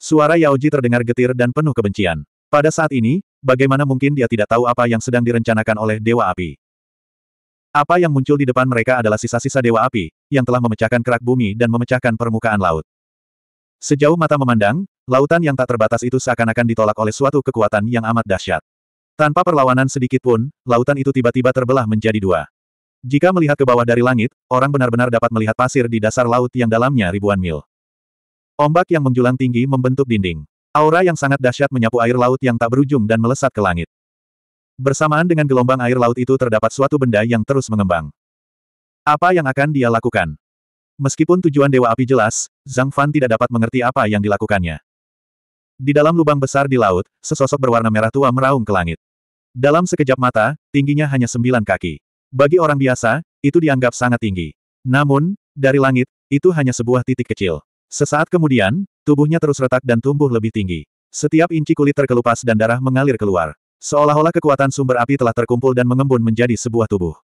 Suara Yaoji terdengar getir dan penuh kebencian. Pada saat ini, bagaimana mungkin dia tidak tahu apa yang sedang direncanakan oleh Dewa Api? Apa yang muncul di depan mereka adalah sisa-sisa Dewa Api, yang telah memecahkan kerak bumi dan memecahkan permukaan laut. Sejauh mata memandang, lautan yang tak terbatas itu seakan-akan ditolak oleh suatu kekuatan yang amat dahsyat. Tanpa perlawanan sedikit pun, lautan itu tiba-tiba terbelah menjadi dua. Jika melihat ke bawah dari langit, orang benar-benar dapat melihat pasir di dasar laut yang dalamnya ribuan mil. Ombak yang menjulang tinggi membentuk dinding. Aura yang sangat dahsyat menyapu air laut yang tak berujung dan melesat ke langit. Bersamaan dengan gelombang air laut itu terdapat suatu benda yang terus mengembang. Apa yang akan dia lakukan? Meskipun tujuan Dewa Api jelas, Zhang Fan tidak dapat mengerti apa yang dilakukannya. Di dalam lubang besar di laut, sesosok berwarna merah tua meraung ke langit. Dalam sekejap mata, tingginya hanya sembilan kaki. Bagi orang biasa, itu dianggap sangat tinggi. Namun, dari langit, itu hanya sebuah titik kecil. Sesaat kemudian, tubuhnya terus retak dan tumbuh lebih tinggi. Setiap inci kulit terkelupas dan darah mengalir keluar. Seolah-olah kekuatan sumber api telah terkumpul dan mengembun menjadi sebuah tubuh.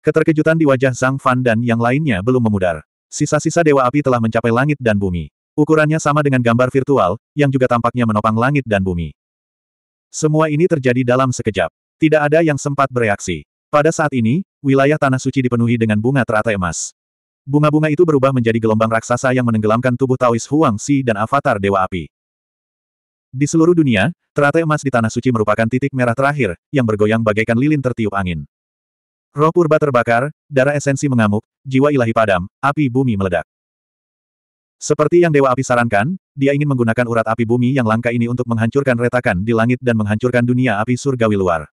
Keterkejutan di wajah Zhang Fan dan yang lainnya belum memudar. Sisa-sisa dewa api telah mencapai langit dan bumi. Ukurannya sama dengan gambar virtual, yang juga tampaknya menopang langit dan bumi. Semua ini terjadi dalam sekejap. Tidak ada yang sempat bereaksi. Pada saat ini, wilayah tanah suci dipenuhi dengan bunga teratai emas. Bunga-bunga itu berubah menjadi gelombang raksasa yang menenggelamkan tubuh Taois Huang Si dan avatar Dewa Api. Di seluruh dunia, teratai emas di tanah suci merupakan titik merah terakhir, yang bergoyang bagaikan lilin tertiup angin. Roh purba terbakar, darah esensi mengamuk, jiwa ilahi padam, api bumi meledak. Seperti yang Dewa Api sarankan, dia ingin menggunakan urat api bumi yang langka ini untuk menghancurkan retakan di langit dan menghancurkan dunia api surgawi luar.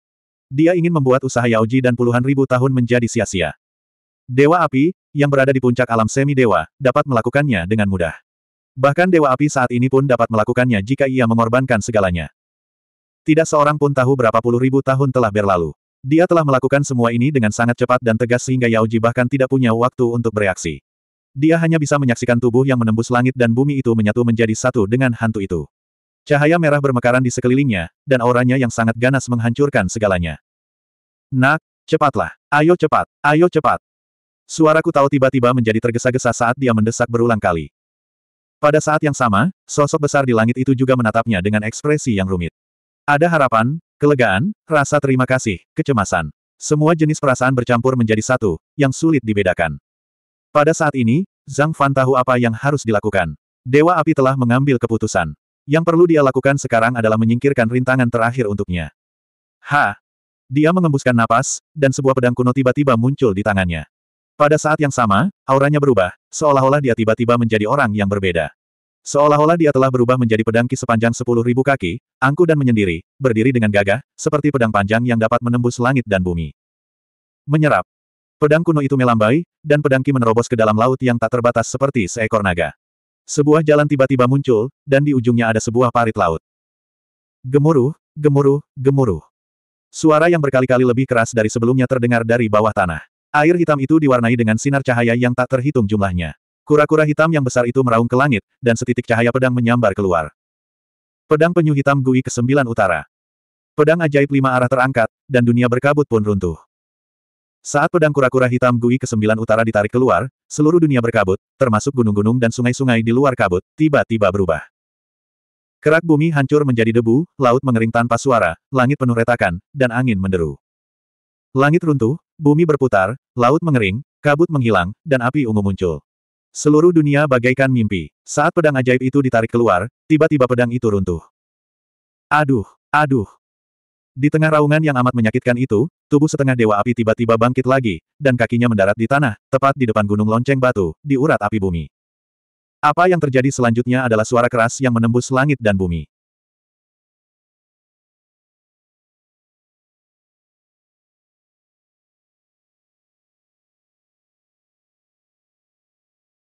Dia ingin membuat usaha Yaoji dan puluhan ribu tahun menjadi sia-sia. Dewa Api, yang berada di puncak alam semi-dewa, dapat melakukannya dengan mudah. Bahkan Dewa Api saat ini pun dapat melakukannya jika ia mengorbankan segalanya. Tidak seorang pun tahu berapa puluh ribu tahun telah berlalu. Dia telah melakukan semua ini dengan sangat cepat dan tegas sehingga Yao Ji bahkan tidak punya waktu untuk bereaksi. Dia hanya bisa menyaksikan tubuh yang menembus langit dan bumi itu menyatu menjadi satu dengan hantu itu. Cahaya merah bermekaran di sekelilingnya, dan auranya yang sangat ganas menghancurkan segalanya. Nak, cepatlah. Ayo cepat, ayo cepat. Suaraku tahu tiba-tiba menjadi tergesa-gesa saat dia mendesak berulang kali. Pada saat yang sama, sosok besar di langit itu juga menatapnya dengan ekspresi yang rumit. Ada harapan, Kelegaan, rasa terima kasih, kecemasan. Semua jenis perasaan bercampur menjadi satu, yang sulit dibedakan. Pada saat ini, Zhang Fan tahu apa yang harus dilakukan. Dewa Api telah mengambil keputusan. Yang perlu dia lakukan sekarang adalah menyingkirkan rintangan terakhir untuknya. Ha! Dia mengembuskan napas, dan sebuah pedang kuno tiba-tiba muncul di tangannya. Pada saat yang sama, auranya berubah, seolah-olah dia tiba-tiba menjadi orang yang berbeda. Seolah-olah dia telah berubah menjadi pedangki sepanjang sepuluh ribu kaki, angkuh dan menyendiri, berdiri dengan gagah, seperti pedang panjang yang dapat menembus langit dan bumi. Menyerap. Pedang kuno itu melambai, dan pedangki menerobos ke dalam laut yang tak terbatas seperti seekor naga. Sebuah jalan tiba-tiba muncul, dan di ujungnya ada sebuah parit laut. Gemuruh, gemuruh, gemuruh. Suara yang berkali-kali lebih keras dari sebelumnya terdengar dari bawah tanah. Air hitam itu diwarnai dengan sinar cahaya yang tak terhitung jumlahnya. Kura-kura hitam yang besar itu meraung ke langit, dan setitik cahaya pedang menyambar keluar. Pedang penyu hitam Gui ke sembilan utara. Pedang ajaib lima arah terangkat, dan dunia berkabut pun runtuh. Saat pedang kura-kura hitam Gui ke sembilan utara ditarik keluar, seluruh dunia berkabut, termasuk gunung-gunung dan sungai-sungai di luar kabut, tiba-tiba berubah. Kerak bumi hancur menjadi debu, laut mengering tanpa suara, langit penuh retakan, dan angin menderu. Langit runtuh, bumi berputar, laut mengering, kabut menghilang, dan api ungu muncul. Seluruh dunia bagaikan mimpi. Saat pedang ajaib itu ditarik keluar, tiba-tiba pedang itu runtuh. Aduh, aduh. Di tengah raungan yang amat menyakitkan itu, tubuh setengah dewa api tiba-tiba bangkit lagi, dan kakinya mendarat di tanah, tepat di depan gunung lonceng batu, di urat api bumi. Apa yang terjadi selanjutnya adalah suara keras yang menembus langit dan bumi.